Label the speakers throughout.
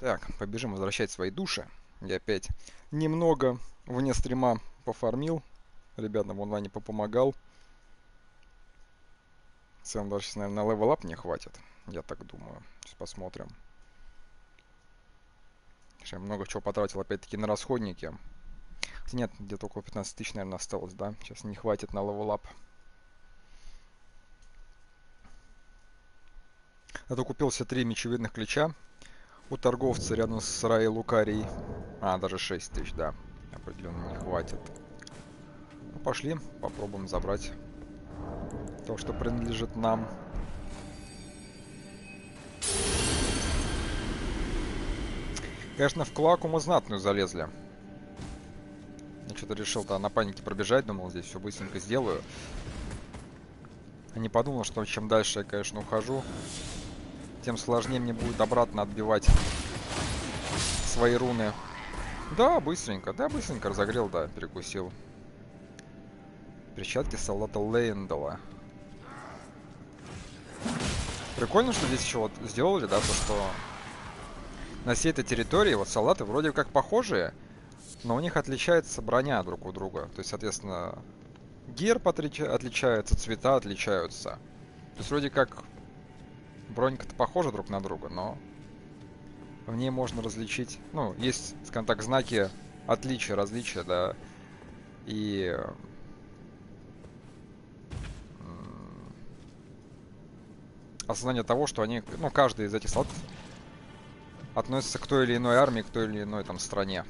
Speaker 1: Так, побежим возвращать свои души. Я опять немного вне стрима пофармил. Ребятам в онлайне попомогал. В целом даже, наверное, на level up не хватит. Я так думаю. Сейчас посмотрим. Я много чего потратил опять-таки на расходники. Нет, где-то около 15 тысяч, наверное, осталось, да? Сейчас не хватит на level up. Зато купил все три мечевидных ключа у торговца рядом с Раей Лукарией. А, даже 6 тысяч, да. Определенно не хватит. Ну, пошли, попробуем забрать то, что принадлежит нам. Конечно, в клаку мы знатную залезли. Я что-то решил-то на панике пробежать, думал, здесь все быстренько сделаю. А не подумал, что чем дальше я, конечно, ухожу, тем сложнее мне будет обратно отбивать свои руны. Да, быстренько, да, быстренько разогрел, да, перекусил. Перчатки солдата Лейндала. Прикольно, что здесь еще вот сделали, да, то, что на всей этой территории вот салаты вроде как похожие, но у них отличается броня друг у друга. То есть, соответственно, герб отличается, цвета отличаются. То есть, вроде как Бронька-то похожа друг на друга, но в ней можно различить, ну, есть, скажем так, знаки отличия, различия, да, и осознание того, что они, ну, каждый из этих солдат относится к той или иной армии, к той или иной там стране.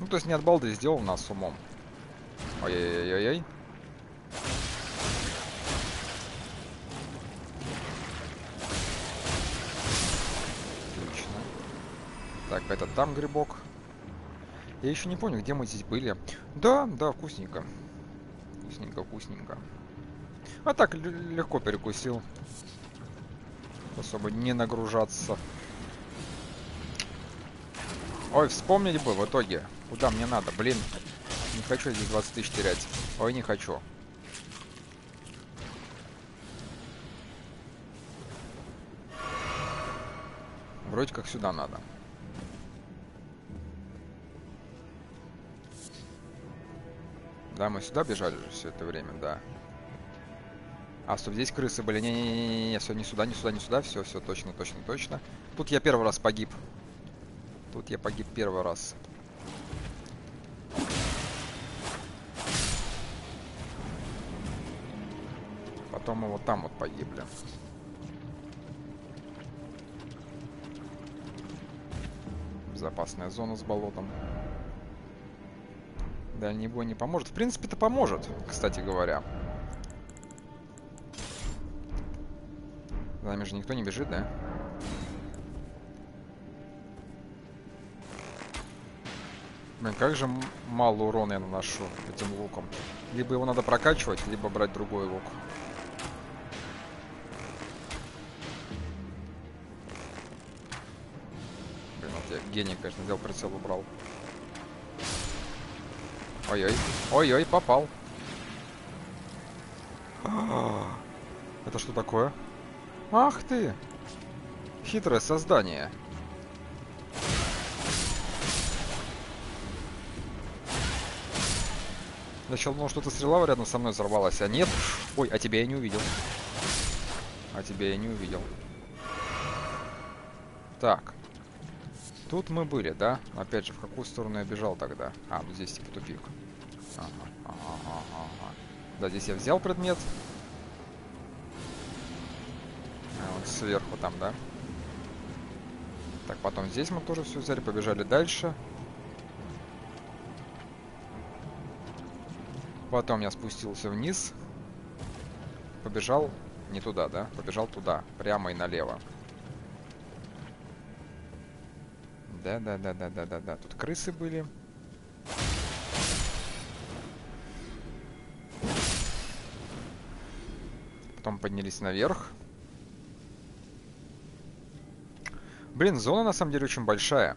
Speaker 1: Ну, то есть не от балды сделал нас умом. Ой-ой-ой-ой. Отлично. Так, это там грибок. Я еще не понял, где мы здесь были. Да, да, вкусненько. Вкусненько, вкусненько. А так, легко перекусил. Особо не нагружаться. Ой, вспомнить бы в итоге, куда мне надо, блин. Не хочу здесь 20 тысяч терять. Ой, не хочу. Вроде как сюда надо. Да, мы сюда бежали все это время, да. А, стоп, здесь крысы были. Не-не-не-не-не, все, не сюда, не сюда, не сюда. Все, все, точно, точно, точно. Тут я первый раз погиб. Тут я погиб первый раз. Потом мы вот там вот погибли. Безопасная зона с болотом. Дальний бой не поможет. В принципе, это поможет, кстати говоря. За нами же никто не бежит, да? Блин, как же мало урона я наношу этим луком. Либо его надо прокачивать, либо брать другой лук. Гений, конечно, взял прицел, убрал. Ой-ой. Ой-ой, попал. Это что такое? Ах ты! Хитрое создание. Я думал, что-то стрела рядом со мной взорвалась, а нет. Ой, а тебя я не увидел. А тебя я не увидел. Так. Тут мы были, да? Опять же, в какую сторону я бежал тогда? А, ну здесь типа тупик. Ага, ага, ага. Да, здесь я взял предмет. А, вот сверху там, да? Так, потом здесь мы тоже все взяли, побежали дальше. Потом я спустился вниз. Побежал не туда, да? Побежал туда, прямо и налево. Да, да, да, да, да, да, да. Тут крысы были. Потом поднялись наверх. Блин, зона на самом деле очень большая.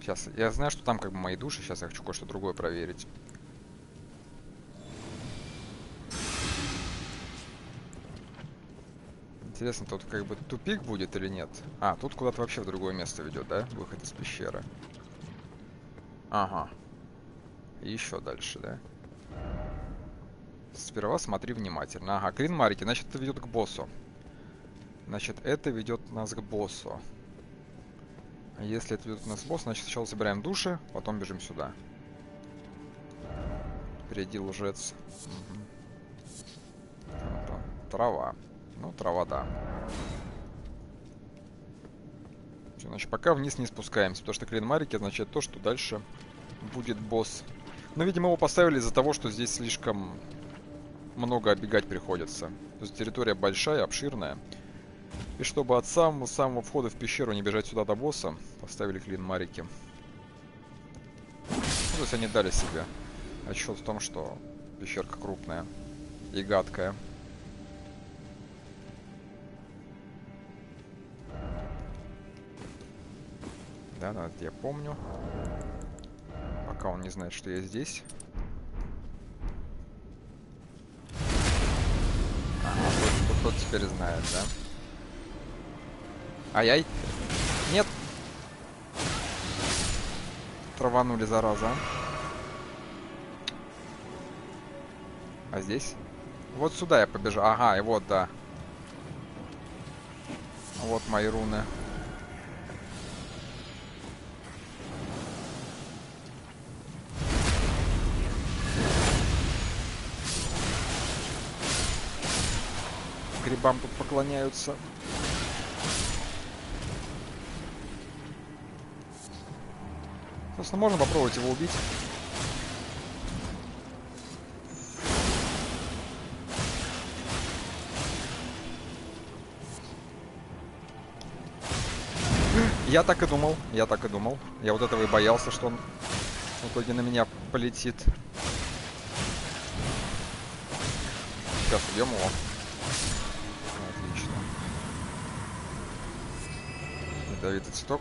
Speaker 1: Сейчас, я знаю, что там как бы мои души. Сейчас я хочу кое-что другое проверить. Интересно, тут как бы тупик будет или нет? А, тут куда-то вообще в другое место ведет, да? Выход из пещеры. Ага. Еще дальше, да? Сперва смотри внимательно. Ага, клин Марики, значит, это ведет к боссу. Значит, это ведет нас к боссу. Если это ведет нас к боссу, значит, сначала собираем души, потом бежим сюда. Впереди лжец. Угу. Трава. Ну, трава, да. Все, значит, пока вниз не спускаемся, потому что клин Марики означает то, что дальше будет босс. Но, видимо, его поставили из-за того, что здесь слишком много оббегать приходится. То есть территория большая, обширная. И чтобы от самого-самого входа в пещеру не бежать сюда до босса, поставили клин Марики. Ну, то есть они дали себе отчет в том, что пещерка крупная и гадкая. Да, я помню. Пока он не знает, что я здесь. Ага, тот, тот, тот теперь знает, да? Ай-яй. Нет. Траванули, зараза. А здесь? Вот сюда я побежал. Ага, и вот, да. Вот мои руны. Грибам тут поклоняются. Собственно, можно попробовать его убить. Я так и думал, я так и думал. Я вот этого и боялся, что он в итоге на меня полетит. Сейчас убьем его. Ядовитый цветок.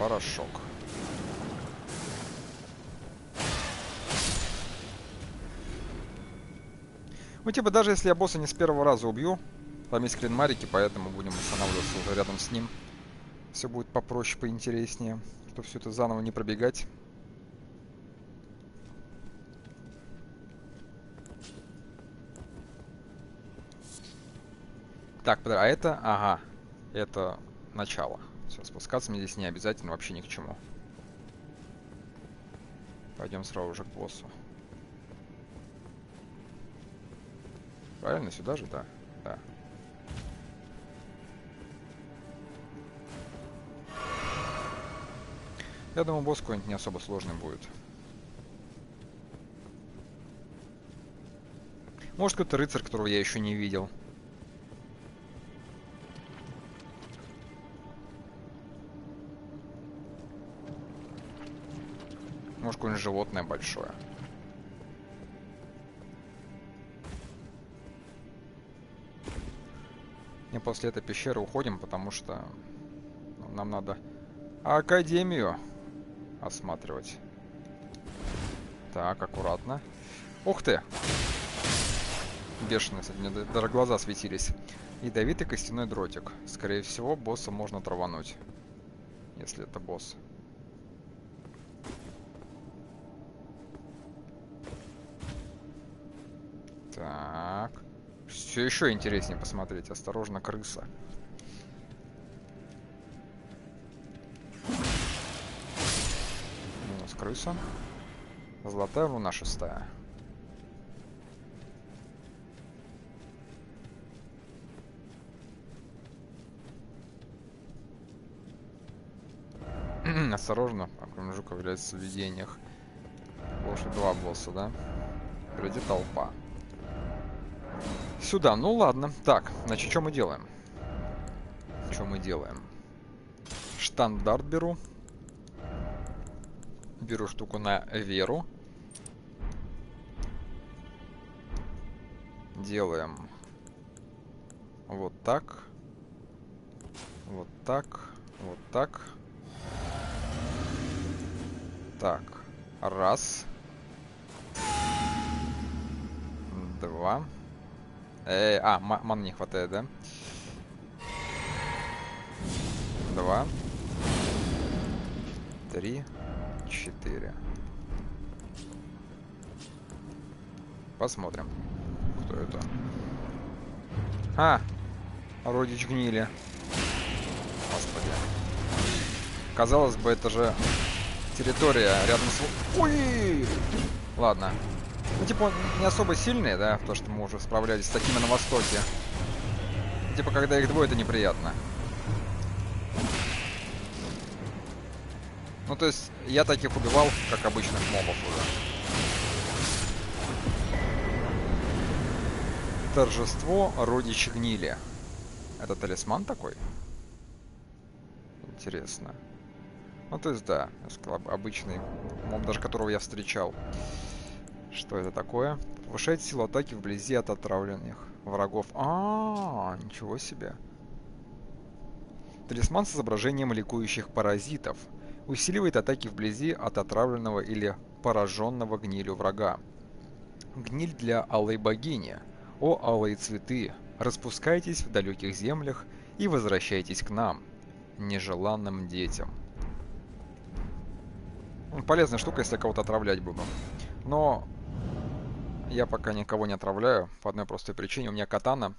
Speaker 1: Порошок. Ну, типа, даже если я босса не с первого раза убью, там есть крин Марики, поэтому будем останавливаться уже рядом с ним. Все будет попроще, поинтереснее, чтобы все это заново не пробегать. Так, а это... Ага. Это начало. Спускаться мне здесь не обязательно, вообще ни к чему. Пойдем сразу же к боссу. Правильно, сюда же, да? Да. Я думаю, босс какой-нибудь не особо сложный будет. Может, какой-то рыцарь, которого я еще не видел. Может, какое-нибудь животное большое. И после этой пещеры уходим, потому что ну, нам надо Академию осматривать. Так, аккуратно. Ух ты! Бешеные, кстати, мне даже глаза светились. Ядовитый костяной дротик. Скорее всего, босса можно травануть. Если это босс. Так. Все еще интереснее посмотреть. Осторожно, крыса. Минус крыса. Золотая луна шестая. Осторожно, промежуток является в видениях. Больше два босса, да? Впереди толпа. Сюда, ну ладно. Так, значит, что мы делаем? Что мы делаем? Штандарт беру. Беру штуку на веру. Делаем вот так. Вот так. Вот так. Так. Раз. Два. Э, а, ман не хватает, да? два, три, четыре. Посмотрим, кто это. А, родич гнили. Господи. Казалось бы, это же территория рядом с... Ой! Ладно. Ну, типа, он не особо сильный, да, то, что мы уже справлялись с такими на Востоке. Типа, когда их двое, это неприятно. Ну, то есть, я таких убивал, как обычных мобов уже. Торжество родичи гнили. Это талисман такой? Интересно. Ну, то есть, да, обычный моб, даже которого я встречал. Что это такое? Повышает силу атаки вблизи от отравленных врагов. А, -а, -а ничего себе. Талисман с изображением ликующих паразитов. Усиливает атаки вблизи от отравленного или пораженного гнилью врага. Гниль для алой богини. О, алые цветы, распускайтесь в далеких землях и возвращайтесь к нам, нежеланным детям. Полезная штука, если кого-то отравлять буду. Но я пока никого не отравляю по одной простой причине. У меня катана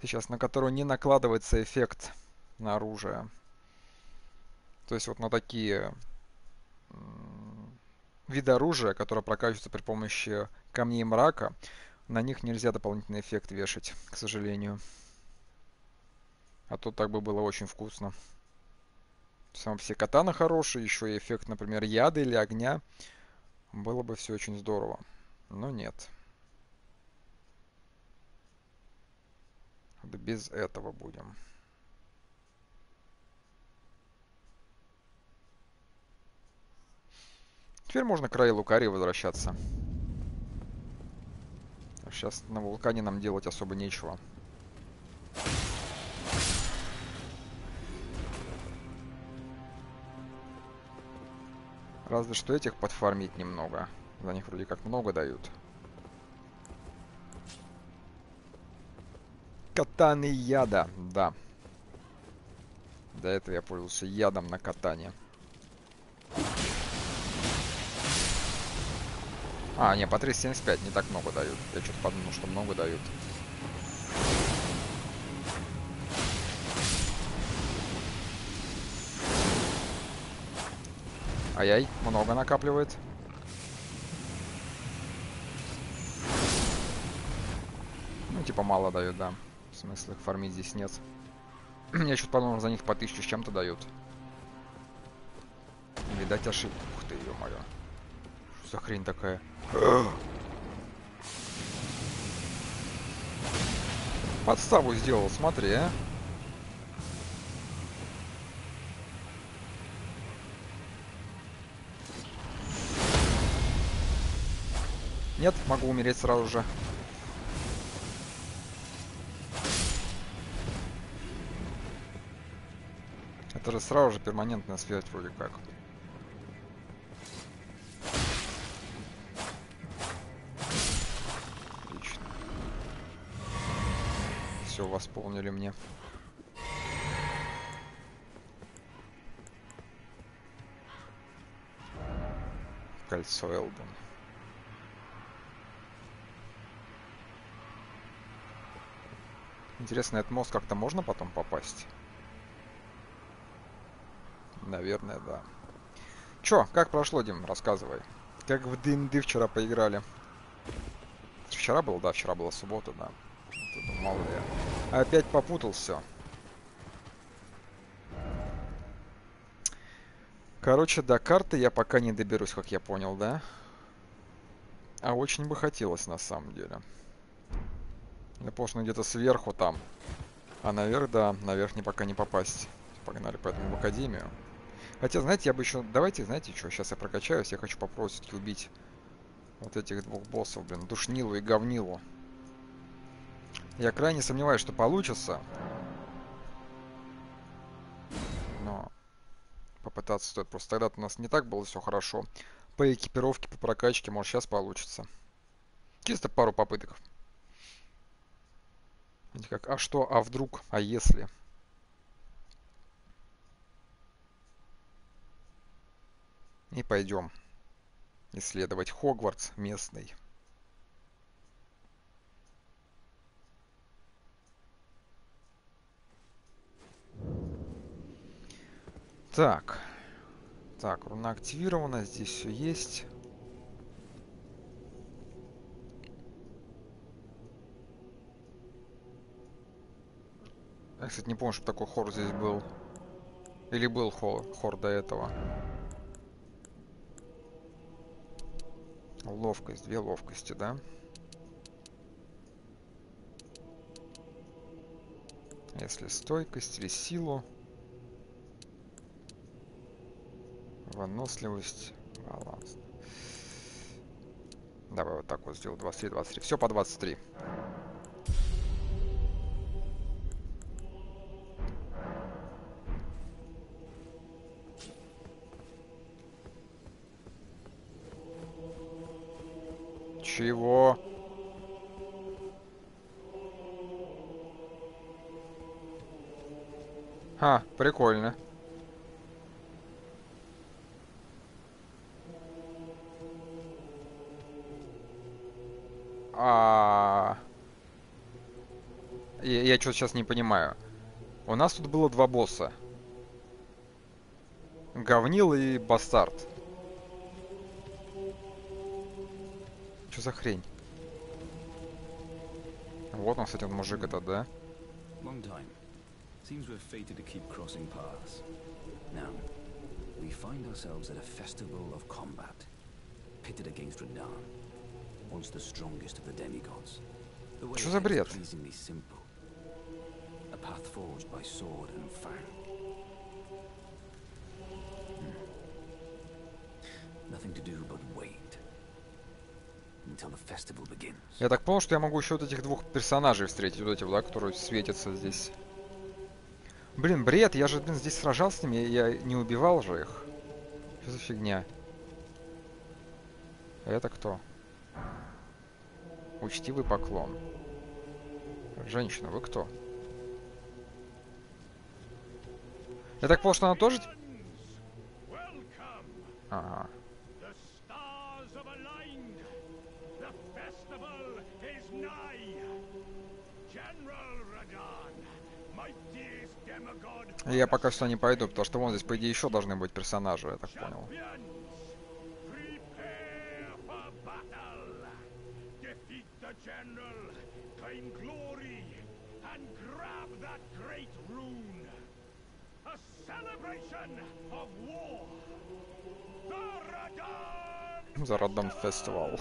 Speaker 1: сейчас, на которую не накладывается эффект на оружие. То есть вот на такие виды оружия, которые прокачиваются при помощи камней мрака, на них нельзя дополнительный эффект вешать, к сожалению. А то так бы было очень вкусно. Сам все катана хорошие, еще и эффект, например, яда или огня. Было бы все очень здорово. Но нет. Да без этого будем. Теперь можно к Райлу Карри возвращаться. Сейчас на вулкане нам делать особо нечего. Разве что этих подфармить немного. За них вроде как много дают. Катаны яда, да. До этого я пользовался ядом на катане. А, не, по 375 не так много дают. Я что-то подумал, что много дают. Ай-яй, много накапливает. Ну, типа мало дают, да. В смысле, фармить здесь нет. Я что-то подумал, за них по тысячу с чем-то дают. Видать, ошибка. Ух ты, ё-моё. Что за хрень такая? Подставу сделал, смотри, а. Нет, могу умереть сразу же. Это же сразу же перманентная связь вроде как. Отлично. Все, восполнили мне. Кольцо Элден. Интересно, этот мост как-то можно потом попасть? Наверное, да. Чё, как прошло, Дим? Рассказывай. Как в ДНД вчера поиграли? Вчера был, да, вчера была суббота, да. Мало ли. Опять попутал все. Короче, до карты я пока не доберусь, как я понял, да? А очень бы хотелось, на самом деле. Я понял, где-то сверху там. А наверх, да, наверх не пока не попасть. Погнали поэтому в академию. Хотя, знаете, я бы еще... Давайте, знаете что, сейчас я прокачаюсь. Я хочу попробовать все-таки убить вот этих двух боссов, блин. Душнилу и Говнилу. Я крайне сомневаюсь, что получится. Но попытаться стоит. Просто тогда-то у нас не так было все хорошо. По экипировке, по прокачке, может сейчас получится. Чисто пару попыток. Как, а что, а вдруг, а если? И пойдем исследовать Хогвартс местный. Так. Так, руна активирована, здесь все есть. Я, кстати, не помню, что такой хор здесь был. Или был хор, хор до этого. Ловкость, две ловкости, да? Если стойкость или силу. Выносливость, баланс. Давай вот так вот сделал. 23, 23. Все по 23. Прикольно. А... Я, я что-то сейчас не понимаю. У нас тут было два босса. Говнил и Бастард. Что за хрень? Вот он, кстати, мужик этот, да? Long time. Seems we're fated to keep crossing paths. Now, we find ourselves at a festival of combat, pitted against Radan, once the strongest of the demigods. The way за бред? Simple. A path forged by sword and fang. Hmm. Nothing to do but wait. Я так понял, что я могу еще вот этих двух персонажей встретить, вот этих, да, которые светятся здесь. Блин, бред, я же, блин, здесь сражался с ними, я не убивал же их. Что за фигня? Это кто? Учтивый поклон. Женщина, вы кто? Я так понял, что она тоже... Ага. Я пока что не пойду, потому что вон здесь, по идее, еще должны быть персонажи, я так понял. За Радан фестивал.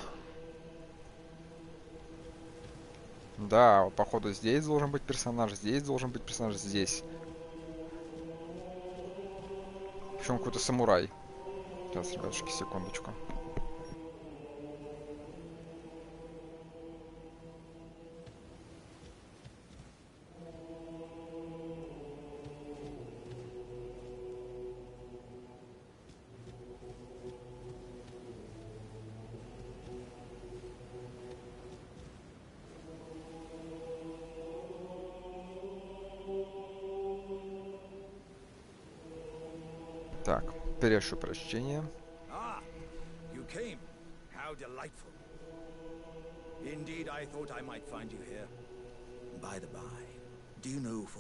Speaker 1: Да, походу здесь должен быть персонаж, здесь должен быть персонаж, здесь. Причем какой-то самурай. Сейчас, ребятушки, секундочку.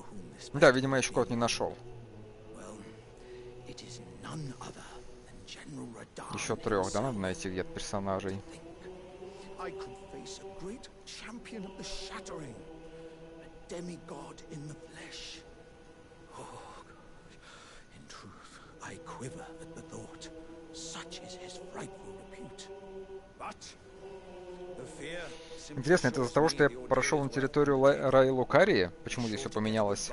Speaker 1: Whom this Да, видимо, еще код не нашел. Еще трех, да, надо найти где-то персонажей. demigod in the flesh. I quiver at the thought. Such is his frightful repute. But Интересно, это из-за того, что я прошел на территорию Ла Рай Лукарии? Почему здесь все поменялось?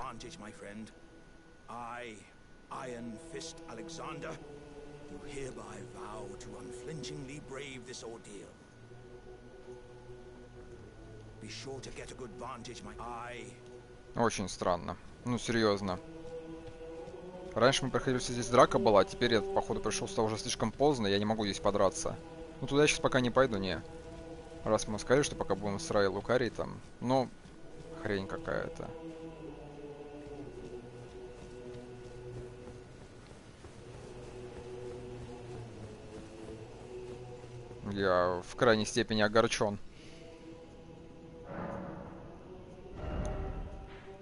Speaker 1: Очень странно. Ну, серьезно. Раньше мы проходили, здесь драка была, а теперь я, походу, пришел сюда уже слишком поздно, я не могу здесь подраться. Ну, туда я сейчас пока не пойду, не. Раз мы сказали, что пока будем с Рай Лукарий там, ну, хрень какая-то. Я в крайней степени огорчен.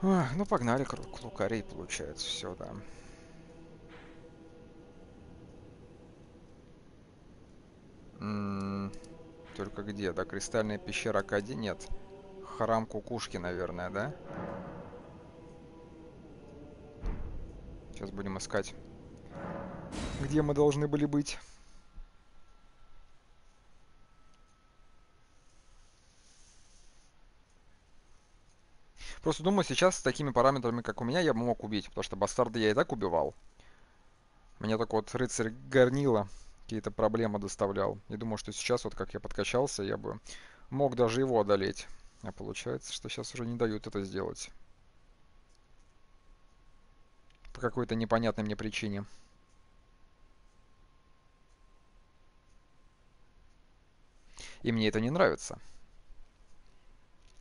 Speaker 1: Ах, ну погнали к лукарей, получается, все, да. Только где? Да, кристальная пещера Акади? Нет. Храм Кукушки, наверное, да? Сейчас будем искать, где мы должны были быть. Просто думаю, сейчас с такими параметрами, как у меня, я бы мог убить, потому что бастарда я и так убивал. Мне так вот рыцарь горнила какие-то проблемы доставлял. И думаю, что сейчас, вот как я подкачался, я бы мог даже его одолеть. А получается, что сейчас уже не дают это сделать. По какой-то непонятной мне причине. И мне это не нравится.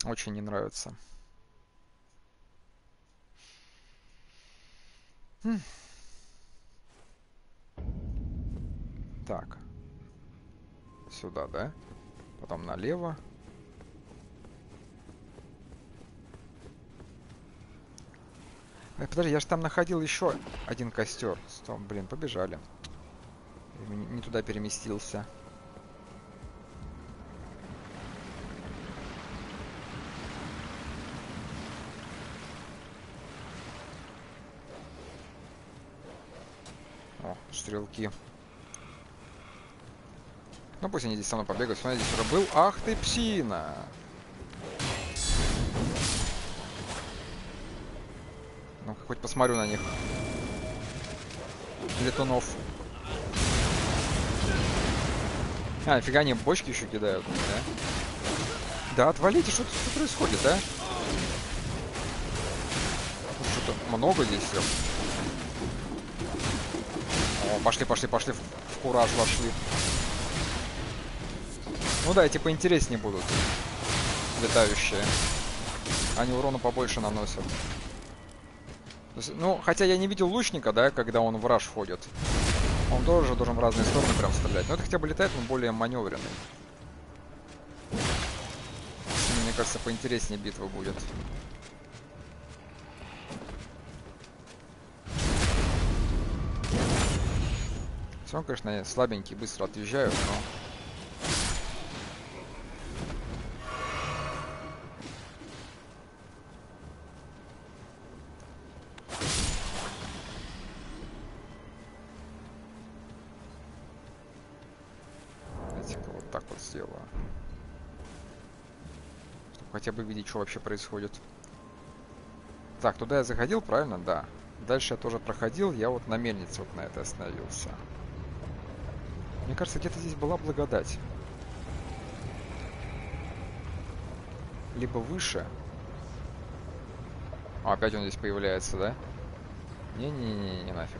Speaker 1: Очень не нравится. Хм. Так. Сюда, да? Потом налево. Ой, подожди, я же там находил еще один костер. Стоп, блин, побежали. Не туда переместился. О, стрелки. Ну пусть они здесь со мной побегают. Смотри, здесь уже был. Ах ты псина! Ну, хоть посмотрю на них. Летунов. А, фига они бочки еще кидают, да? Да, отвалите, что, что происходит, а? Что-то много здесь всех. О, пошли, пошли, пошли, в кураж вошли. Ну да, эти поинтереснее будут. Летающие. Они урона побольше наносят. Есть, ну, хотя я не видел лучника, да, когда он в раш входит. Он тоже должен в разные стороны прям стрелять. Но это хотя бы летает, он более маневренный. Мне кажется, поинтереснее битва будет. Все, конечно, слабенький, быстро отъезжают, но хотя бы видеть, что вообще происходит. Так, туда я заходил, правильно? Да. Дальше я тоже проходил, я вот на мельнице вот на это остановился. Мне кажется, где-то здесь была благодать. Либо выше. О, опять он здесь появляется, да? Не-не-не, не нафиг.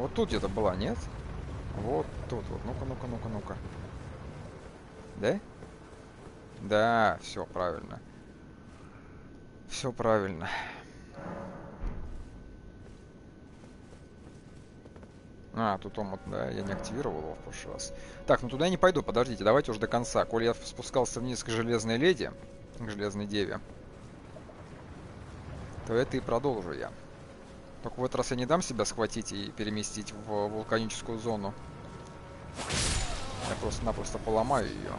Speaker 1: Вот тут где-то была, нет? Вот тут вот. Ну-ка, ну-ка, ну-ка, ну-ка. Да? Да, все правильно. Все правильно. А, тут он, да, я не активировал его в прошлый раз. Так, ну туда я не пойду, подождите, давайте уже до конца. Коль я спускался вниз к Железной Леди, к Железной Деве, то это и продолжу я. Только в этот раз я не дам себя схватить и переместить в вулканическую зону. Я просто-напросто поломаю ее.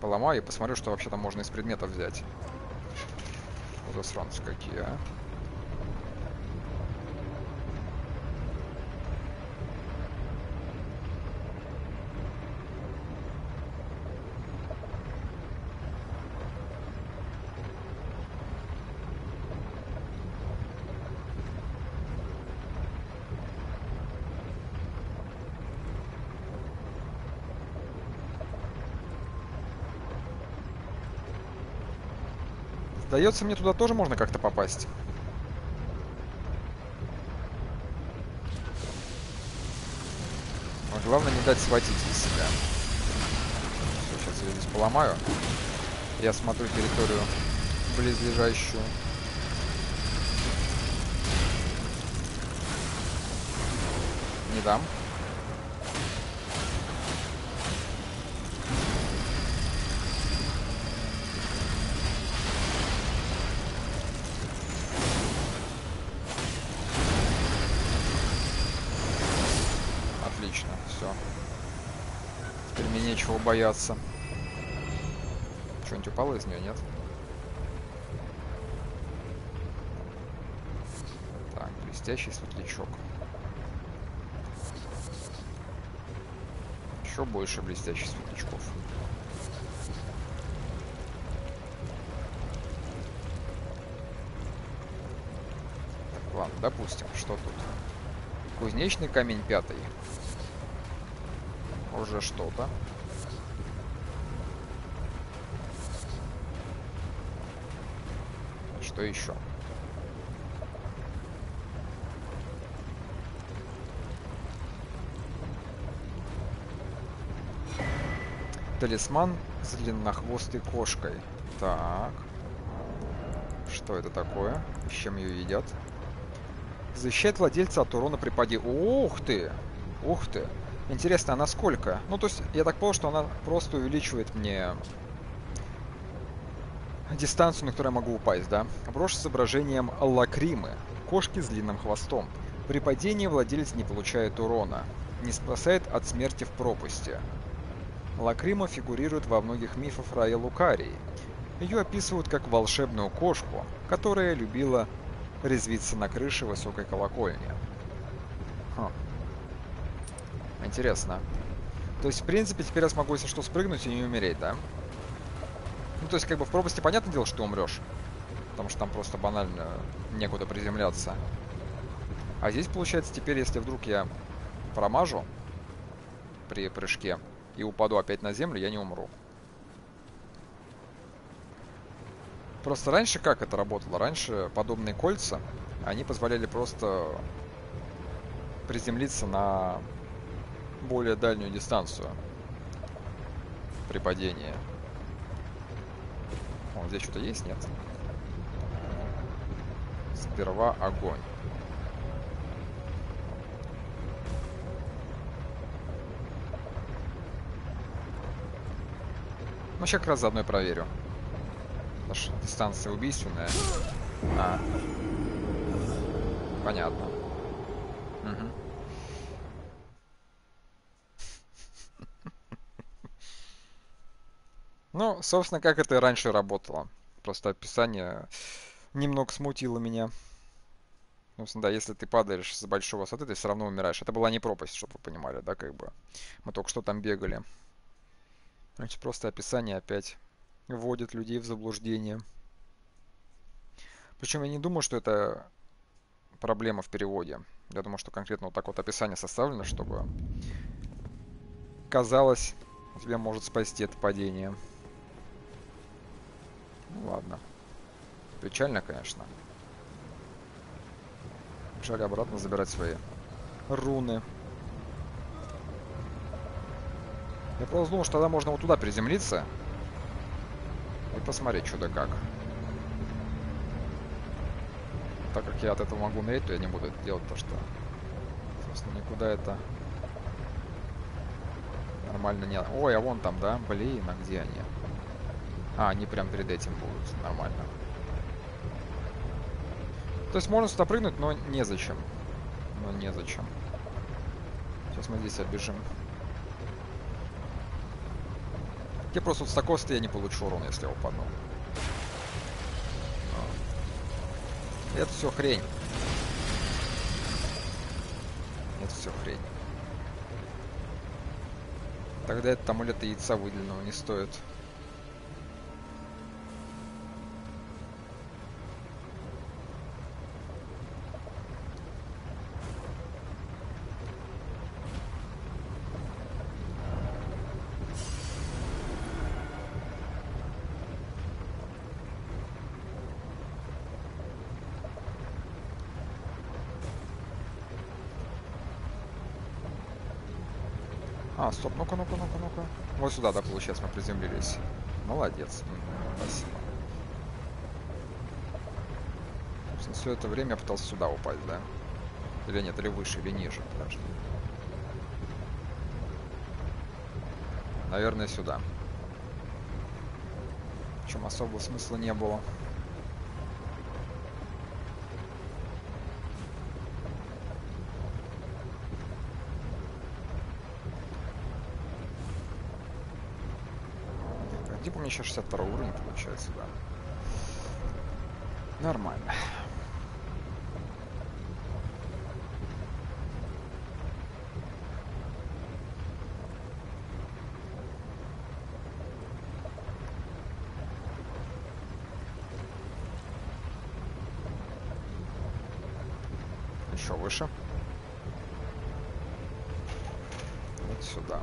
Speaker 1: Поломаю и посмотрю, что вообще там можно из предметов взять. Засранцы какие, а. Сдается мне туда тоже можно как-то попасть. Но главное не дать схватить из себя. Все, Сейчас я здесь поломаю. Я смотрю территорию близлежащую. Не дам. Бояться. Что-нибудь упало из нее, нет? Так, блестящий светлячок. Еще больше блестящих светлячков. Так, ладно, допустим, что тут? Кузнечный камень пятый. Уже что-то. Что еще? Талисман с длиннохвостой кошкой. Так. Что это такое? С чем ее едят? Защищает владельца от урона при паде. Ух ты! Ух ты! Интересно, а насколько? Ну, то есть, я так понял, что она просто увеличивает мне дистанцию, на которую я могу упасть, да? Брошь с изображением лакримы, кошки с длинным хвостом. При падении владелец не получает урона. Не спасает от смерти в пропасти. Лакрима фигурирует во многих мифах рая Лукарии. Ее описывают как волшебную кошку, которая любила резвиться на крыше высокой колокольни. Хм. Интересно. То есть, в принципе, теперь я смогу, если что, спрыгнуть и не умереть, да? Ну, то есть, как бы в пропасти понятное дело, что ты умрешь. Потому что там просто банально некуда приземляться. А здесь, получается, теперь, если вдруг я промажу при прыжке и упаду опять на землю, я не умру. Просто раньше как это работало? Раньше подобные кольца, они позволяли просто приземлиться на более дальнюю дистанцию при падении. О, здесь что-то есть, нет? Сперва огонь. Ну, сейчас как раз заодно и проверю. Потому что дистанция убийственная. А. Понятно. Ну, собственно, как это и раньше работало. Просто описание немного смутило меня. Собственно, да, если ты падаешь с большой высоты, ты все равно умираешь. Это была не пропасть, чтобы вы понимали, да, как бы. Мы только что там бегали. Значит, просто описание опять вводит людей в заблуждение. Причем я не думаю, что это проблема в переводе. Я думаю, что конкретно вот так вот описание составлено, чтобы казалось, тебя может спасти это падение. Ну ладно. Печально, конечно. Жаль обратно забирать свои руны. Я просто думал, что тогда можно вот туда приземлиться. И посмотреть, что да как. Так как я от этого могу умереть, то я не буду это делать, то что... Собственно, никуда это... Нормально не... Ой, а вон там, да? Блин, а где они? А, они прям перед этим будут. Нормально. То есть можно сюда прыгнуть, но незачем. Но незачем. Сейчас мы здесь оббежим. Я просто вот с такого я не получу урон, если я упаду. Это все хрень. Это все хрень. Тогда это амулет яйца выделенного не стоит. Ну-ка, ну-ка, ну-ка, ну-ка. Вот сюда, да, получается, мы приземлились. Молодец. Спасибо. Собственно, все это время я пытался сюда упасть, да? Или нет, или выше, или ниже даже. Наверное, сюда. Причем особого смысла не было. Меня сейчас 62 уровень получается, да. Нормально. Еще выше. Вот сюда.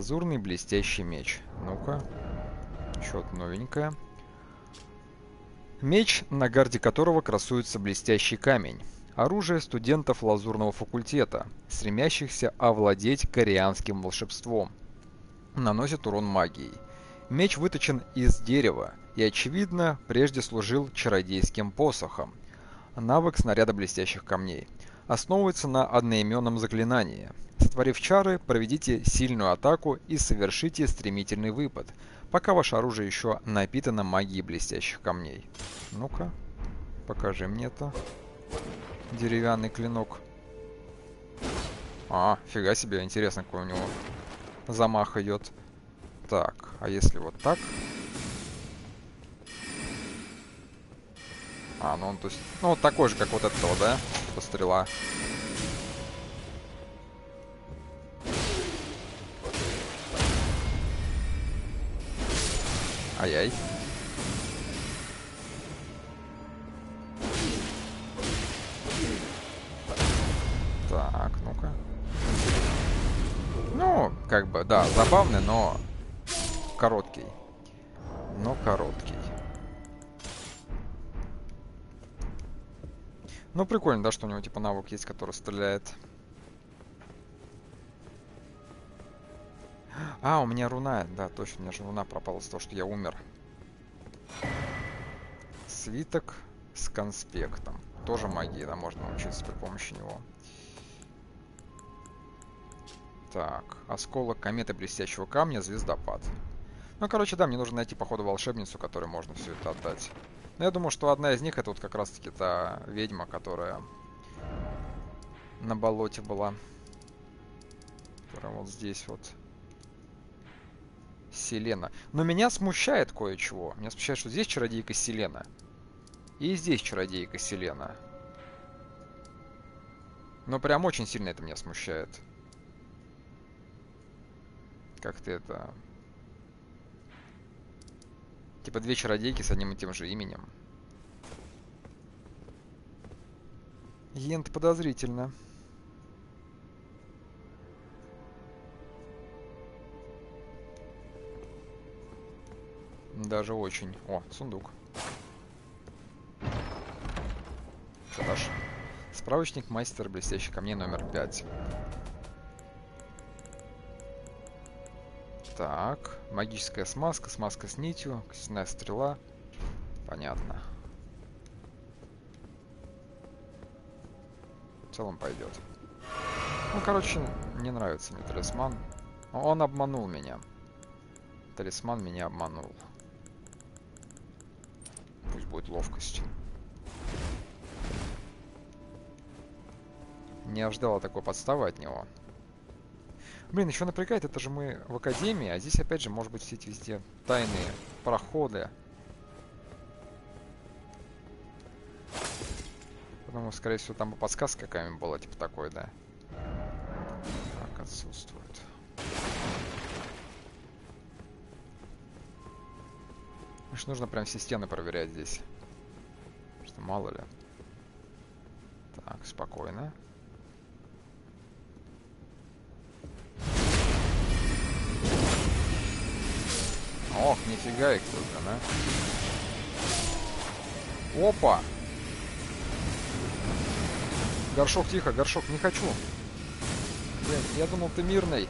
Speaker 1: Лазурный блестящий меч. Ну-ка. Что-то новенькое. Меч, на гарде которого красуется блестящий камень. Оружие студентов лазурного факультета, стремящихся овладеть корианским волшебством. Наносит урон магией. Меч выточен из дерева и, очевидно, прежде служил чародейским посохом. Навык снаряда блестящих камней. Основывается на одноименном заклинании. Сотворив чары, проведите сильную атаку и совершите стремительный выпад, пока ваше оружие еще напитано магией блестящих камней. Ну-ка, покажи мне это. Деревянный клинок. А, фига себе, интересно, какой у него замах идет. Так, а если вот так? А, ну он то есть... Ну, вот такой же, как вот этого, да? Типа стрела. Ай-яй. Так, ну-ка. Ну, как бы, да, забавный, но короткий. Но короткий. Ну, прикольно, да, что у него типа навык есть, который стреляет. А, у меня руна. Да, точно, у меня же руна пропала с того, что я умер. Свиток с конспектом. Тоже магии, да, можно научиться при помощи него. Так, осколок кометы блестящего камня, звездопад. Ну, короче, да, мне нужно найти, походу, волшебницу, которой можно все это отдать. Но я думаю, что одна из них это вот как раз-таки та ведьма, которая на болоте была. Которая вот здесь вот. Селена. Но меня смущает кое-чего. Меня смущает, что здесь чародейка Селена. И здесь чародейка Селена. Но прям очень сильно это меня смущает. Как-то это... Типа две чародейки с одним и тем же именем. Ент подозрительно. Даже очень. О, сундук. Что дашь? Справочник мастер блестящих камней номер 5. Так, магическая смазка, смазка с нитью, костяная стрела. Понятно. В целом пойдет. Ну, короче, не нравится мне талисман. Он обманул меня. Талисман меня обманул. Пусть будет ловкость. Не ожидала такой подставы от него. Блин, еще напрягает, это же мы в академии, а здесь опять же может быть все эти везде тайные проходы. Потому, скорее всего, там бы подсказка какая-нибудь была, типа такой, да. Так, отсутствует. Уж нужно прям стены проверять здесь. Что мало ли. Так, спокойно. Ох, нифига их тут, да? Опа! Горшок, тихо, горшок, не хочу. Блин, я думал, ты мирный.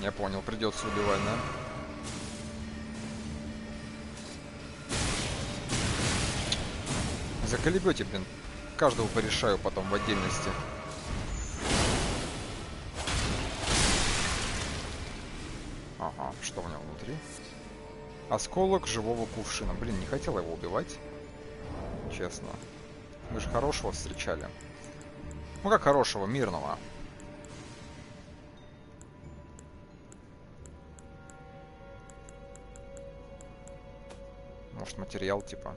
Speaker 1: Я понял, придется убивать, да? Заколебете, блин. Каждого порешаю потом в отдельности. Ага, что у него внутри? Осколок живого кувшина. Блин, не хотел его убивать. Честно. Мы же хорошего встречали. Ну как хорошего, мирного. Может материал типа.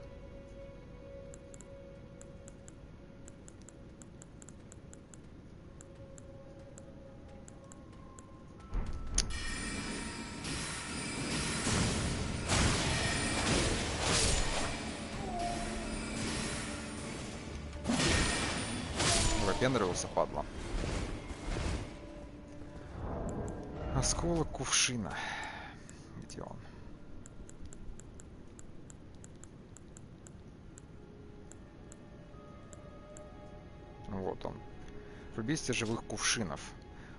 Speaker 1: Выпендривался, падла. Осколок кувшина. Где он? Вот он. В убийстве живых кувшинов.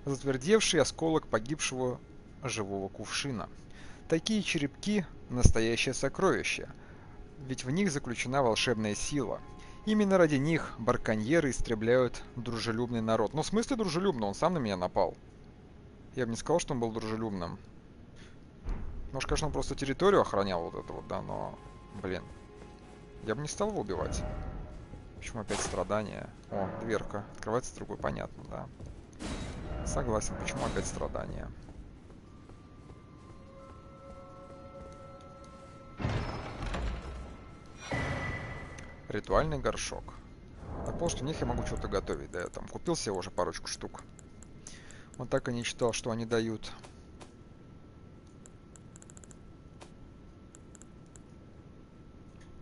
Speaker 1: Затвердевший осколок погибшего живого кувшина. Такие черепки – настоящее сокровище, ведь в них заключена волшебная сила – Именно ради них барканьеры истребляют дружелюбный народ. Ну, в смысле дружелюбно? Он сам на меня напал. Я бы не сказал, что он был дружелюбным. Может, конечно, он просто территорию охранял вот это вот, да, но... Блин. Я бы не стал его убивать. Почему опять страдания? О, дверка. Открывается другой, понятно, да. Согласен, почему опять страдания? Ритуальный горшок. Что в них я могу что-то готовить, да, я там купил себе уже парочку штук. Вот так и не читал, что они дают.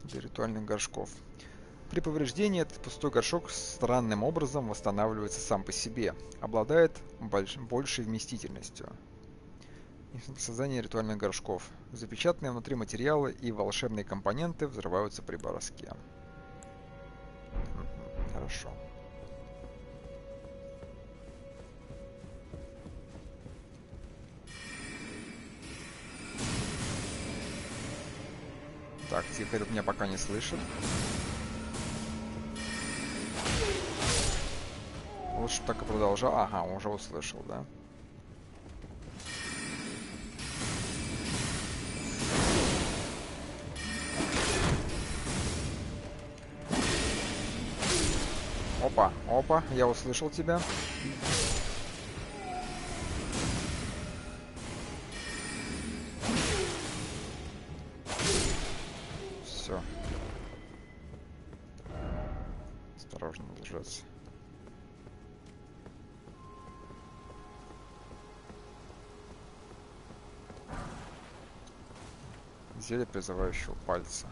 Speaker 1: Для ритуальных горшков. При повреждении этот пустой горшок странным образом восстанавливается сам по себе, обладает больш большей вместительностью. Создание ритуальных горшков. Запечатанные внутри материалы и волшебные компоненты взрываются при броске хорошо. Так, тихо, этот меня пока не слышит. Лучше так и продолжал. Ага, он уже услышал, да? Опа, опа, я услышал тебя. Все. Осторожно держаться. Зелье призывающего пальца.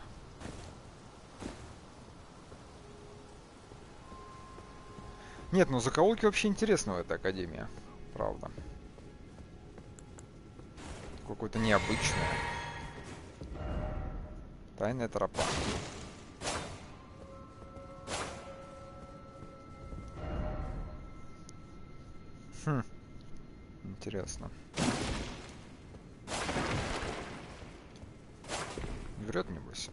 Speaker 1: Нет, ну закоулки вообще интересно в этой академии. Правда. Какое-то необычное. Тайная тропа. Хм. Интересно. Врет, небось.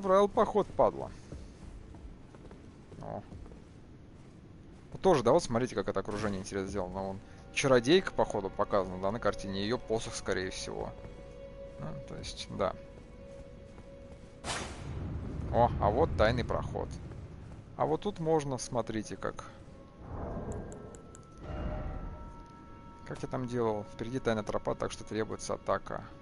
Speaker 1: Наврал поход, падла. О. Тоже, да, вот смотрите, как это окружение интересно сделано. Вон чародейка, походу, показана, да, на картине. Ее посох, скорее всего. Ну, то есть, да. О, а вот тайный проход. А вот тут можно, смотрите, как... Как я там делал? Впереди тайная тропа, так что требуется атака. Ага.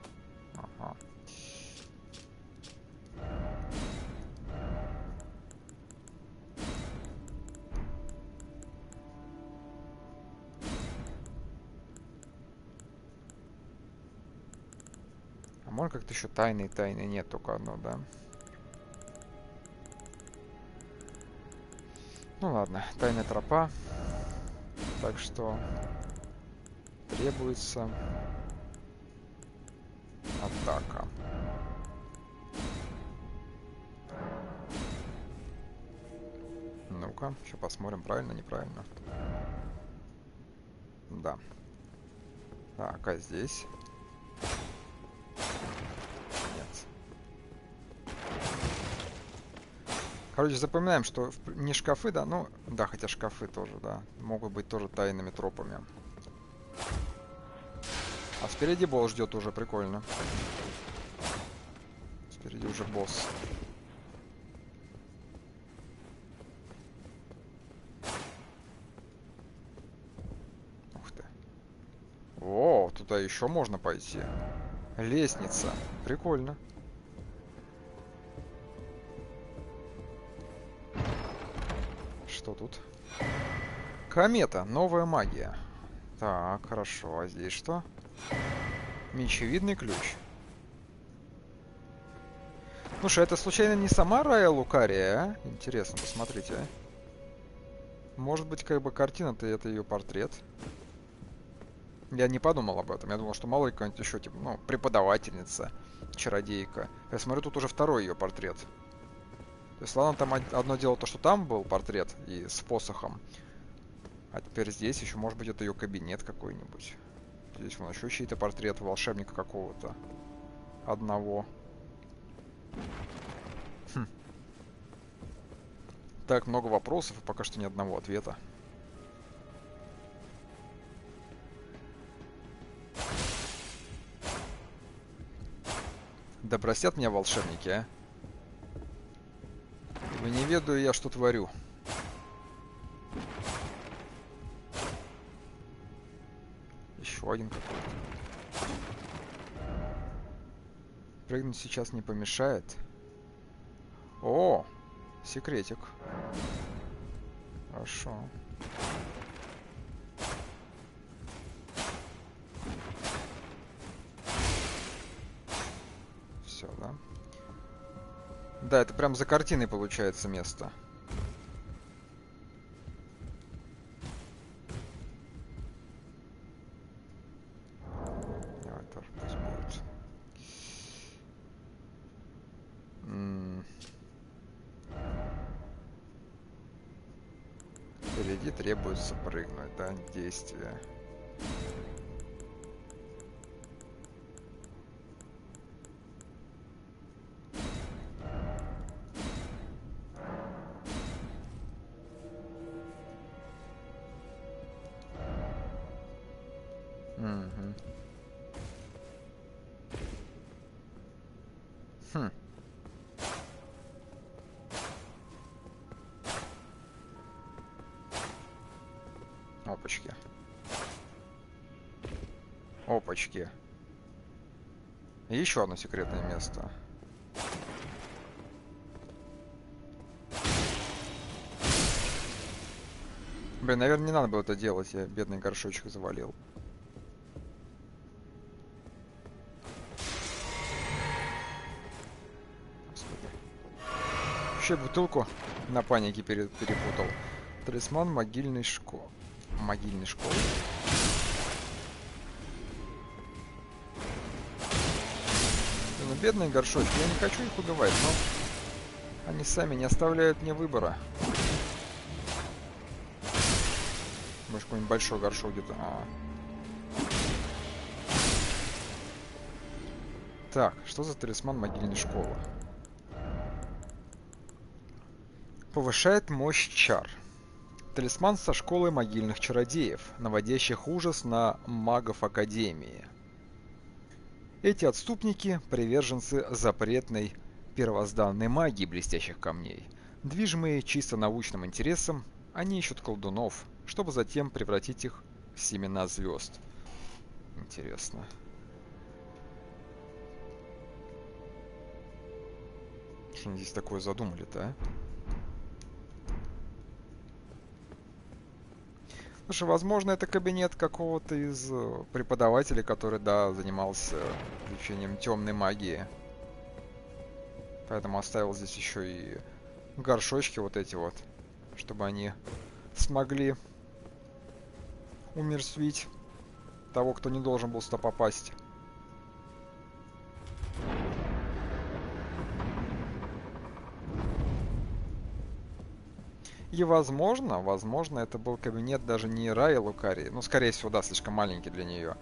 Speaker 1: Еще тайные тайны нет, только одно, да? Ну ладно, тайная тропа. Так что требуется атака. Ну-ка, сейчас посмотрим, правильно, неправильно. Да. Так, а здесь? Короче, запоминаем, что не шкафы, да, ну, да, хотя шкафы тоже, да, могут быть тоже тайными тропами. А спереди босс ждет уже, прикольно. Спереди уже босс. Ух ты. О, туда еще можно пойти. Лестница. Прикольно. Что тут? Комета. Новая магия. Так, хорошо. А здесь что? Мечевидный ключ. Слушай, это случайно не сама Рая Лукария, а? Интересно, посмотрите, а? Может быть, как бы картина-то это ее портрет. Я не подумал об этом. Я думал, что мало ли какая-нибудь еще, типа, ну, преподавательница, чародейка. Я смотрю, тут уже второй ее портрет. То есть, ладно, там одно дело то, что там был портрет и с посохом. А теперь здесь еще, может быть, это ее кабинет какой-нибудь. Здесь вон еще чей-то портрет волшебника какого-то. Одного. Хм. Так, много вопросов и пока что ни одного ответа. Да простят меня волшебники, а? Ибо не ведаю я, что творю. Еще один какой-то. Прыгнуть сейчас не помешает. О, секретик. Хорошо. Да, это прям за картиной получается место. Впереди требуется прыгнуть, да, действие. Еще одно секретное место. Блин, наверное, не надо было это делать. Я бедный горшочек завалил. Вообще бутылку на панике перепутал. Талисман могильной школы. Могильной школы. Бедные горшочки, я не хочу их убивать, но они сами не оставляют мне выбора. Может, какой-нибудь большой горшок где-то. А. Так, что за талисман могильной школы? Повышает мощь чар. Талисман со школы могильных чародеев, наводящих ужас на магов Академии. Эти отступники – приверженцы запретной первозданной магии блестящих камней. Движимые чисто научным интересом, они ищут колдунов, чтобы затем превратить их в семена звезд. Интересно. Что они здесь такое задумали-то, а? Слушай, возможно, это кабинет какого-то из э, преподавателей, который, да, занимался изучением темной магии. Поэтому оставил здесь еще и горшочки вот эти вот, чтобы они смогли умерсвить того, кто не должен был сюда попасть. И возможно, возможно, это был кабинет даже не Раи Лукари. Ну, скорее всего, да, слишком маленький для нее.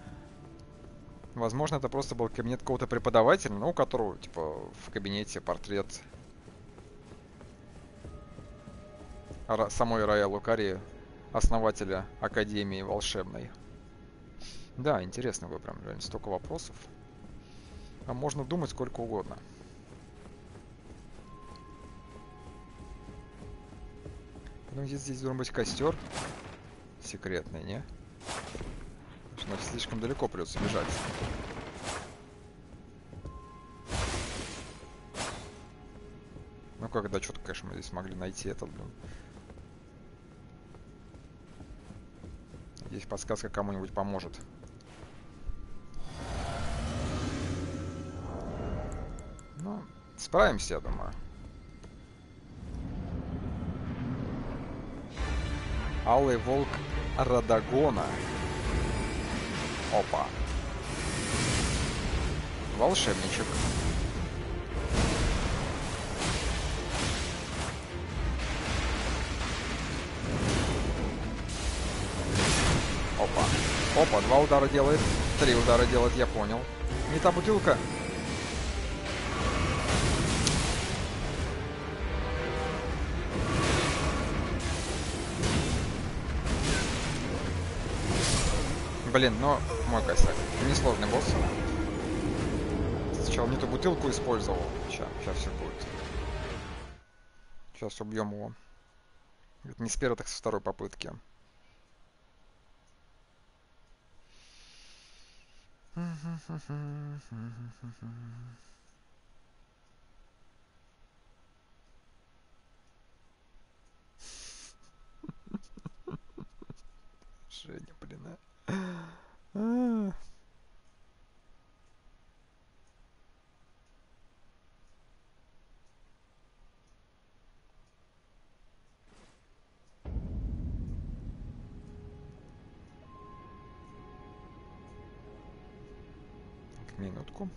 Speaker 1: Возможно, это просто был кабинет какого-то преподавателя, ну, у которого, типа, в кабинете портрет самой Рая Лукари, основателя Академии Волшебной. Да, интересно выбор, реально столько вопросов. А можно думать сколько угодно. Ну, здесь, здесь должен быть костер. Секретный, не? Значит, слишком далеко придется бежать. Ну как, да, что-то, конечно, мы здесь могли найти этот, блин. Здесь подсказка кому-нибудь поможет. Ну, справимся, я думаю. Алый волк Радагона. Опа. Волшебничек. Опа. Опа, два удара делает. Три удара делает, я понял. Не та бутылка. Блин, но мой косяк. Несложный босс. Сначала не ту бутылку использовал. Сейчас, сейчас все будет. Сейчас убьем его. Это не с первой, так с второй попытки. Женя. Минутку.